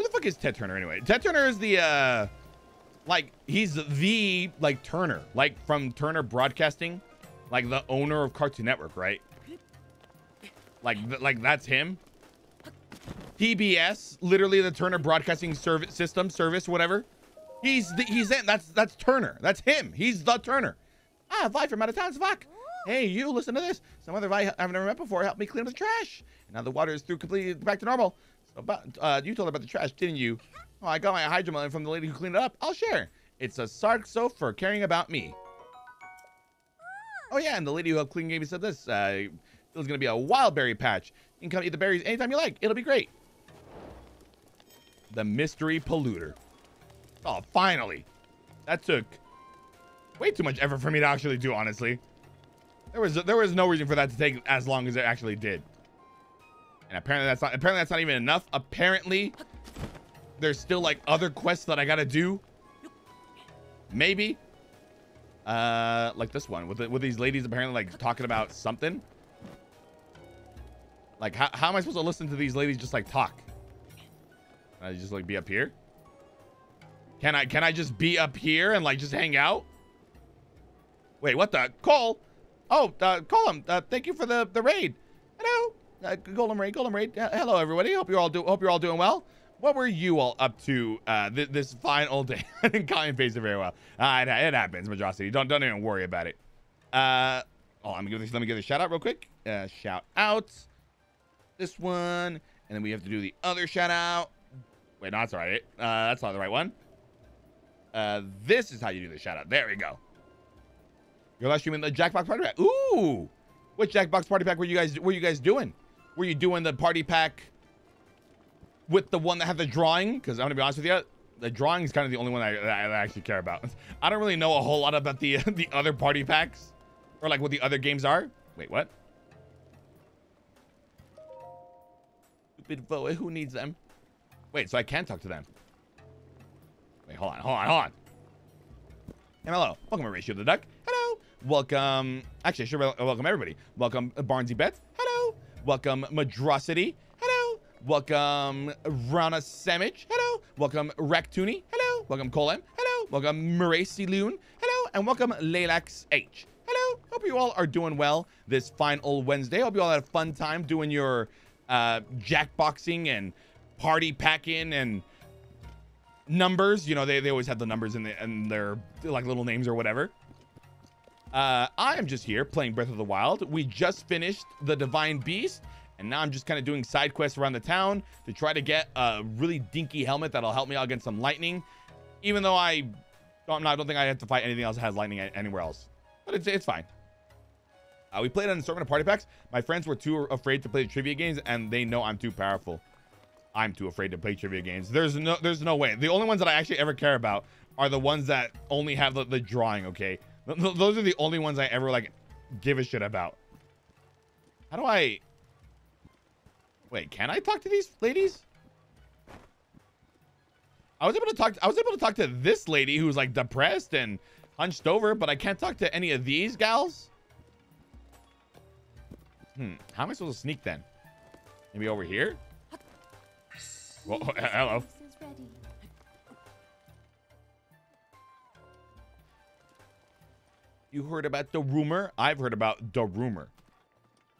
Who the fuck is Ted Turner anyway? Ted Turner is the uh like he's the like Turner, like from Turner Broadcasting, like the owner of Cartoon Network, right? Like th- like that's him. TBS, literally the Turner Broadcasting Service System service, whatever. He's the, he's in. That's that's Turner. That's him. He's the Turner. Ah, Vai from out of town, fuck. Hey, you listen to this. Some other Vai I've never met before helped me clean up the trash. And now the water is through completely back to normal. But uh, you told about the trash, didn't you? Oh, I got my hydromelon from the lady who cleaned it up. I'll share. It's a Sarqso for caring about me. Oh yeah, and the lady who helped clean gave me said this. Uh, there's gonna be a wild berry patch. You can come eat the berries anytime you like. It'll be great. The mystery polluter. Oh, finally. That took way too much effort for me to actually do, honestly. There was there was no reason for that to take as long as it actually did. And apparently that's not apparently that's not even enough. Apparently there's still like other quests that I gotta do. Maybe. Uh, like this one with the, with these ladies apparently like talking about something. Like how how am I supposed to listen to these ladies just like talk? Can I just like be up here? Can I can I just be up here and like just hang out? Wait, what the Cole? Oh, uh, Colum, uh, thank you for the the raid. Hello, uh, Golem raid, Golem raid. Uh, hello, everybody. Hope you're all do hope you're all doing well. What were you all up to uh, th this fine old day? [laughs] I didn't call you face it very well. Uh, it, it happens, Madrasity. Don't don't even worry about it. Uh, oh, let me give this. Let me give a shout out real quick. Uh, shout out this one, and then we have to do the other shout out. Wait, no, that's all right. Uh, that's not the right one. Uh, this is how you do the shout out. There we go. You're last streaming the Jackbox party pack. Ooh, what Jackbox party pack were you guys? Were you guys doing? Were you doing the party pack with the one that had the drawing? Because I'm gonna be honest with you, the drawing is kind of the only one I, I actually care about. [laughs] I don't really know a whole lot about the [laughs] the other party packs or like what the other games are. Wait, what? Stupid Voe, who needs them? Wait, so I can talk to them. Wait, hold on, hold on, hold on. And hello, welcome to Ratio the Duck. Hello, welcome. Actually, I sure, welcome everybody. Welcome uh, Barnsey Betts. Hello, welcome Madrosity. Hello, welcome Rana Samich. Hello, welcome Raktoony. Hello, welcome Colem. Hello, welcome Maracy Loon. Hello, and welcome Laylax H. Hello, hope you all are doing well this fine old Wednesday. Hope you all had a fun time doing your uh, jackboxing and party packing and numbers. You know, they, they always have the numbers in, the, in their like little names or whatever. Uh, I am just here playing Breath of the Wild. We just finished the Divine Beast, and now I'm just kind of doing side quests around the town to try to get a really dinky helmet that'll help me out against some lightning. Even though I don't, I don't think I have to fight anything else that has lightning anywhere else, but it's it's fine. Uh, we played on an assortment of party packs. My friends were too afraid to play trivia games, and they know I'm too powerful. I'm too afraid to play trivia games. There's no there's no way. The only ones that I actually ever care about are the ones that only have the, the drawing, okay? Th those are the only ones I ever like give a shit about. How do I Wait, can I talk to these ladies? I was able to talk to, I was able to talk to this lady who's like depressed and hunched over, but I can't talk to any of these gals. Hmm, how am I supposed to sneak then? Maybe over here? Well, [laughs] hello. You heard about the rumor? I've heard about the rumor.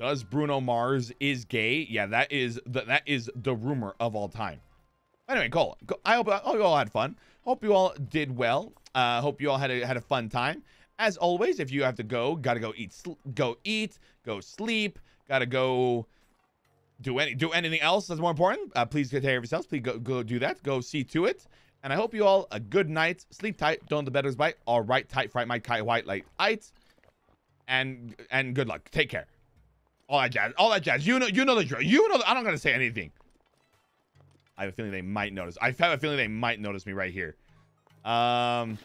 Does Bruno Mars is gay? Yeah, that is the, that is the rumor of all time. Anyway, Cole, I hope, I hope you all had fun. Hope you all did well. Uh, hope you all had a, had a fun time. As always, if you have to go, gotta go eat, go eat, go sleep, gotta go do any do anything else that's more important. Uh, please take care of yourselves. Please go go do that. Go see to it. And I hope you all a good night. Sleep tight. Don't the betters bite. All right, tight, fright, my kite, white, light, ight. And and good luck. Take care. All that jazz. All that jazz. You know, you know the drill. You know. The, I'm not gonna say anything. I have a feeling they might notice. I have a feeling they might notice me right here. Um.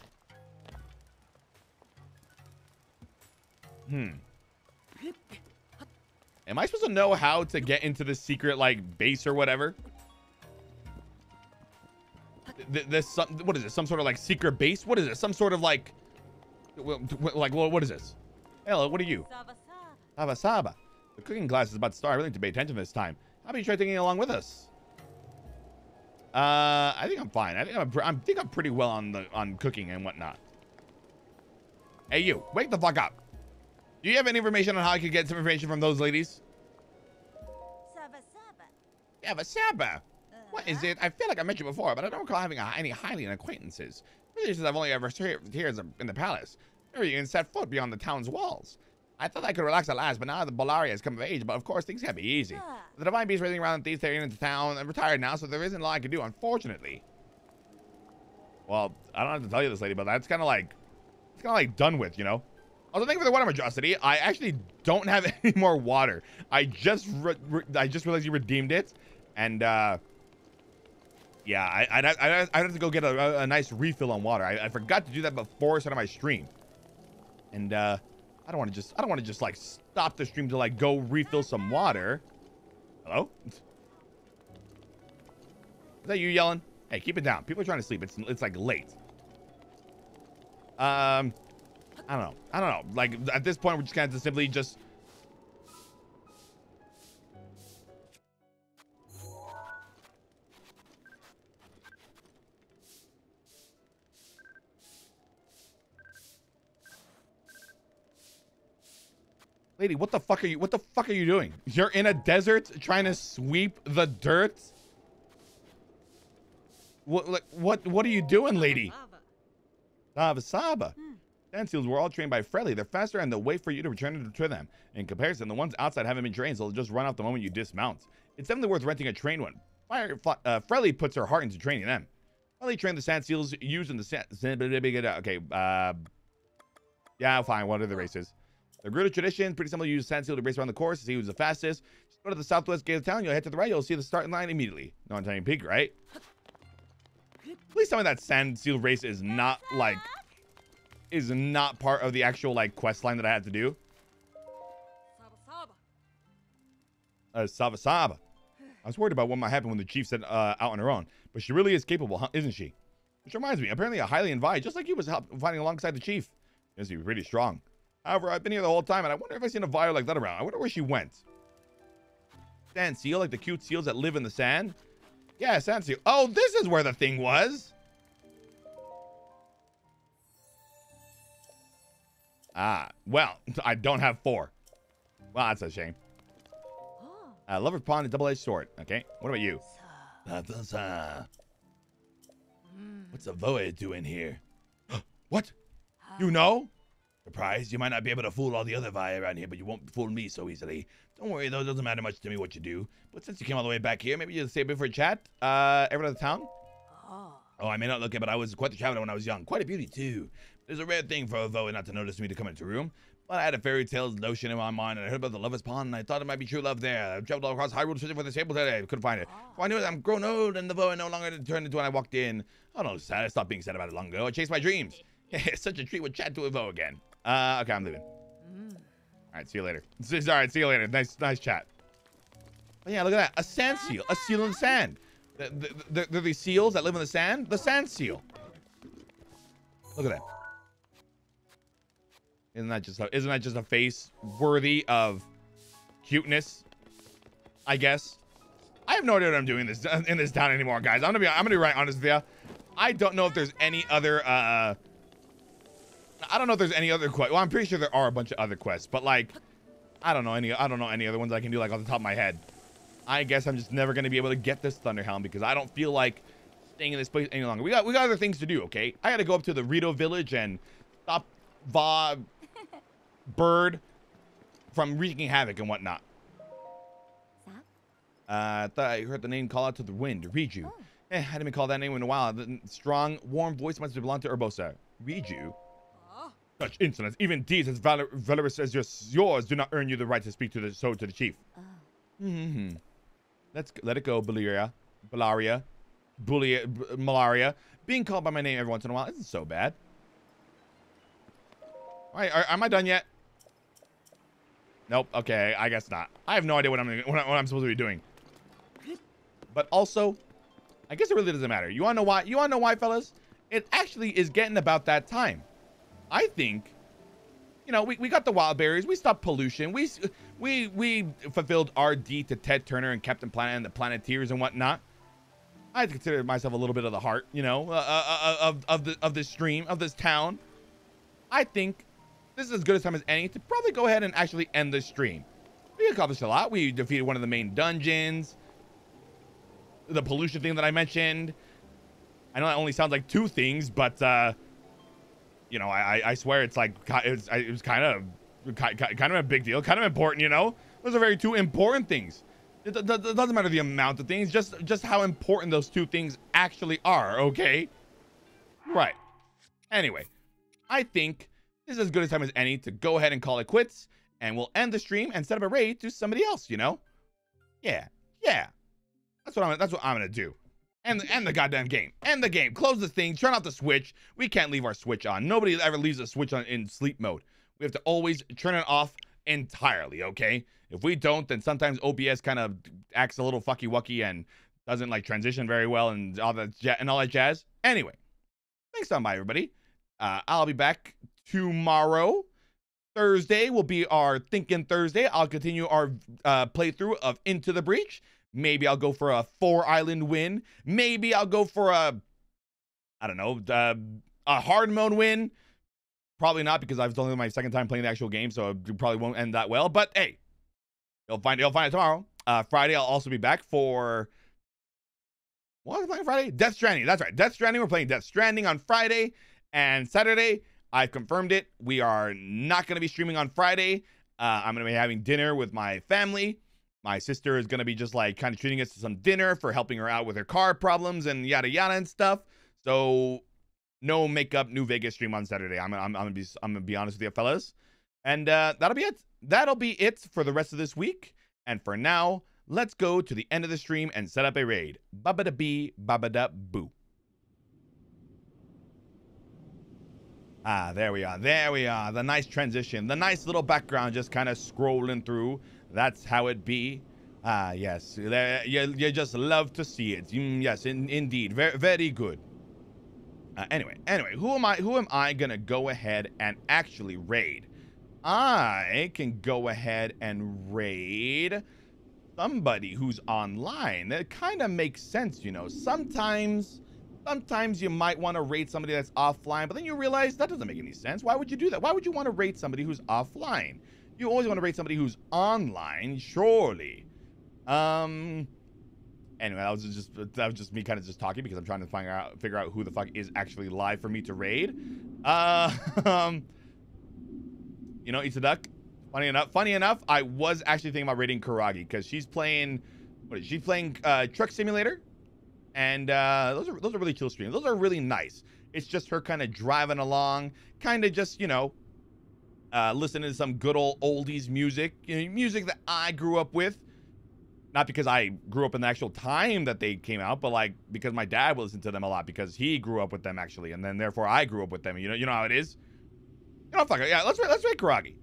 Hmm. Am I supposed to know how to get into the secret like base or whatever? Th this some what is it? Some sort of like secret base? What is it? Some sort of like like what is this? Hello, what are you? Saba Saba. The cooking class is about to start. I really need to pay attention this time. How about you try taking along with us? Uh, I think I'm fine. I think I'm, I think I'm pretty well on the on cooking and whatnot. Hey, you, wake the fuck up. Do you have any information on how I could get some information from those ladies? Saba Saba. But Saba. What is it? I feel like I met you before, but I don't recall having a, any Hylian acquaintances. Really, since I've only ever heard here in the palace. Never even set foot beyond the town's walls. I thought I could relax at last, but now the Bolaria has come of age. But of course, things can't be easy. The Divine Beast racing around thieves tearing into town. I'm retired now, so there isn't a lot I can do, unfortunately. Well, I don't have to tell you this, lady, but that's kind of like, it's kind of like done with, you know? Also, thank you for the water majesty. I actually don't have [laughs] any more water. I just I just realized you redeemed it, and uh, yeah, I I'd, I'd, I'd have to go get a, a nice refill on water. I, I forgot to do that before I started my stream. And uh, I don't want to just, I don't want to just like stop the stream to like go refill some water. Hello? Is that you yelling? Hey, keep it down. People are trying to sleep. It's it's like late. Um, I don't know. I don't know. Like at this point, we're just have to simply just. Lady, what the fuck are you? What the fuck are you doing? You're in a desert trying to sweep the dirt. What, like, what, what are you doing, lady? Saba Saba. Sand seals were all trained by Frelly. They're faster and they'll wait for you to return to them. In comparison, the ones outside haven't been trained, so they'll just run off the moment you dismount. It's definitely worth renting a trained one. Fire, uh, Frelly puts her heart into training them. Frelly trained the sand seals using the sand. [laughs] Okay, uh, yeah, fine. What are the races? The Gerudo tradition, pretty simple. You use sand seal to race around the course to see who's the fastest. Just go to the southwest gate of town. You'll head to the right. You'll see the starting line immediately. No Italian peak, right? Please tell me that sand seal race is not like is not part of the actual like quest line that I had to do. Uh, Saba Saba. I was worried about what might happen when the chief said uh, out on her own, but she really is capable, huh? isn't she? Which reminds me, apparently a highly invited, just like you was fighting alongside the chief. Yes, he pretty strong. However, I've been here the whole time, and I wonder if I've seen a Vire like that around. I wonder where she went. Sand seal, like the cute seals that live in the sand? Yeah, sand seal. Oh, this is where the thing was. Ah, well, [laughs] I don't have four. Well, that's a shame. Uh, Lover's Pond, a double-edged sword. Okay, what about you? What's the Voe doing here? [gasps] what? You know? Surprised? You might not be able to fool all the other Vai around here, but you won't fool me so easily. Don't worry, though. It doesn't matter much to me what you do. But since you came all the way back here, maybe you'll stay a bit for a chat. Uh, everyone out of town? Oh, I may not look it, but I was quite the traveler when I was young. Quite a beauty, too. There's a rare thing for a Voe not to notice me to come into a room. But I had a fairy tales notion in my mind, and I heard about the Lover's Pond, and I thought it might be true love there. I traveled all across Hyrule searching for this table today. I couldn't find it. Oh, I knew it. I'm grown old, and the Voe no longer turned into when I walked in. Oh, no, sad. I stopped being sad about it long ago. I chased my dreams. [laughs] it's such a treat to chat to a Voe again. Uh, okay, I'm leaving. All right, see you later. [laughs] All right, see you later. Nice, nice chat. Oh, yeah, look at that. A sand seal. A seal in the sand. They're, they're, they're these seals that live in the sand. The sand seal. Look at that. Isn't that just a, isn't that just a face worthy of cuteness? I guess. I have no idea what I'm doing this [laughs] in this town anymore, guys. I'm gonna be I'm gonna be right honest with you. I don't know if there's any other uh I don't know if there's any other quest. Well, I'm pretty sure there are a bunch of other quests, but like I don't know any I don't know any other ones I can do like off the top of my head. I guess I'm just never gonna be able to get this Thunderhelm because I don't feel like staying in this place any longer. We got we got other things to do, okay? I gotta go up to the Rito village and stop Va [laughs] Bird from wreaking havoc and whatnot. Uh, I thought I heard the name call out to the wind. Riju. Oh. Eh, I been called that name in a while. The strong, warm voice must belong to Urbosa. Riju? Such insolence, even deeds as valor valorous as yours, do not earn you the right to speak to the so to the chief. Oh. Mm-hmm. Let's let it go, Buliara. Buliara. Bully, malaria. Being called by my name every once in a while isn't so bad. All right, are, am I done yet? Nope. Okay, I guess not. I have no idea what I'm what, I'm supposed to be doing. But also, I guess it really doesn't matter. You wanna know why? You wanna know why, fellas? It actually is getting about that time. I think, you know, we, we got the wild berries. We stopped pollution. We we we fulfilled our deed to Ted Turner and Captain Planet and the Planeteers and whatnot. I consider myself a little bit of the heart, you know, uh, uh, uh, of of the of this stream of this town. I think this is as good a time as any to probably go ahead and actually end the stream. We accomplished a lot. We defeated one of the main dungeons. The pollution thing that I mentioned. I know that only sounds like two things, but, uh, you know, I, I swear it's like, it was, kind of, kind of a big deal, kind of important, you know? Those are very two important things. It, it, it doesn't matter the amount of things, just, just how important those two things actually are, okay? Right. Anyway, I think this is as good a time as any to go ahead and call it quits, and we'll end the stream and set up a raid to somebody else, you know? Yeah, yeah. That's what I'm that's what I'm gonna do. And and the goddamn game. End the game. Close the thing. Turn off the switch. We can't leave our switch on. Nobody ever leaves a switch on in sleep mode. we have to always turn it off entirely, okay? If we don't, then sometimes OBS kind of acts a little fucky wucky and doesn't like transition very well and all that and all that jazz. Anyway, thanks on by everybody. Uh, I'll be back tomorrow. Thursday will be our Thinking Thursday. I'll continue our uh, playthrough of Into the Breach. Maybe I'll go for a four island win. Maybe I'll go for a, I don't know, a hard mode win. Probably not because I've only my second time playing the actual game, so it probably won't end that well. But hey, you'll find you'll find it tomorrow. Uh, Friday I'll also be back for what was I playing Friday? Death Stranding. That's right. Death Stranding. We're playing Death Stranding on Friday and Saturday. I've confirmed it. We are not going to be streaming on Friday. Uh, I'm going to be having dinner with my family. My sister is going to be just like kind of treating us to some dinner for helping her out with her car problems and yada yada and stuff. So no makeup New Vegas stream on Saturday. I'm, I'm, I'm gonna be I'm gonna be honest with you, fellas. And uh, that'll be it. That'll be it for the rest of this week. And for now, let's go to the end of the stream and set up a raid. Baba da bee, baba da boo. Ah, there we are. There we are. The nice transition. The nice little background just kind of scrolling through. That's how it be. Ah, yes. You, you just love to see it. Mm, yes, in, indeed. Very, very good. Uh, anyway, anyway, who am I? Who am I gonna go ahead and actually raid? I can go ahead and raid somebody who's online. That kind of makes sense, you know. Sometimes, sometimes you might want to raid somebody that's offline, but then you realize that doesn't make any sense. Why would you do that? Why would you want to raid somebody who's offline? You always want to raid somebody who's online, surely. Um. Anyway, that was just that was just me kind of just talking because I'm trying to find out figure out who the fuck is actually live for me to raid. Uh, [laughs] um, you know, Eats a Duck. Funny enough, funny enough, I was actually thinking about raiding Karagi because she's playing, what is she playing? Uh, Truck Simulator, and uh, those are those are really chill streams. Those are really nice. It's just her kind of driving along, kind of just you know, uh, listening to some good old oldies music, you know, music that I grew up with. Not because I grew up in the actual time that they came out, but like because my dad listened to them a lot because he grew up with them actually, and then therefore I grew up with them. You know, you know how it is. You know, fuck it. Yeah, let's let's make Karagi.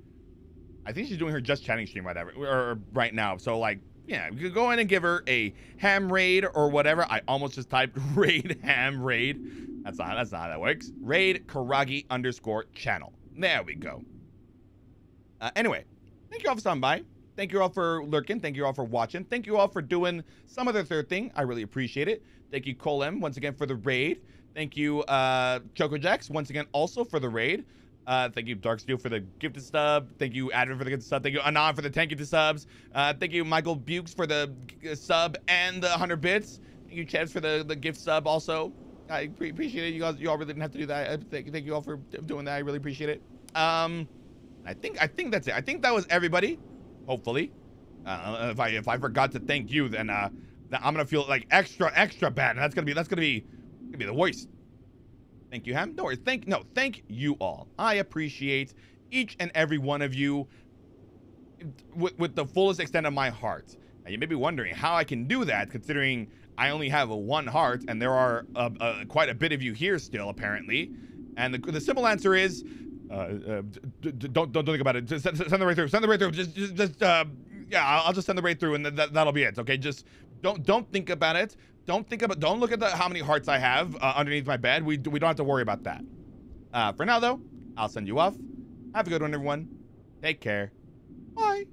I think she's doing her just chatting stream right, ever, or right now. So like, yeah, we could go in and give her a ham raid or whatever. I almost just typed [laughs] raid ham raid. That's not that's not how that works. Raid Karagi underscore channel. There we go. Uh, anyway, thank you all for stopping by. Thank you all for lurking. Thank you all for watching. Thank you all for doing some other third thing. I really appreciate it. Thank you, Cole M, once again for the raid. Thank you, uh, Choco Jacks, once again also for the raid. Uh, thank you, Darksteel, for the gifted sub. Thank you, Advin, for the gifted sub. Thank you, Anon, for the 10 gifted subs. Uh, thank you, Michael Bukes, for the sub and the 100 bits. Thank you, Chance, for the, the gift sub also. I pre- appreciate it. You guys, you all really didn't have to do that. Thank, thank you all for doing that. I really appreciate it. Um, I think I think that's it. I think that was everybody. Hopefully, uh, if I if I forgot to thank you, then uh, then I'm gonna feel like extra extra bad. And that's gonna be that's gonna be gonna be the worst. Thank you, Ham. No worries. Thank no, thank you all. I appreciate each and every one of you with, with the fullest extent of my heart. Now, you may be wondering how I can do that, considering I only have a one heart, and there are uh, uh, quite a bit of you here still, apparently. And the, the simple answer is, don't, don't don't think about it. Just send, send the right through. Send the right through. Just just, just uh, yeah, I'll, just send the right through, and th- that, that'll be it. Okay, just don't don't think about it. Don't think about. Don't look at the how many hearts I have uh, underneath my bed. We we don't have to worry about that. Uh, for now though, I'll send you off. Have a good one, everyone. Take care. Bye.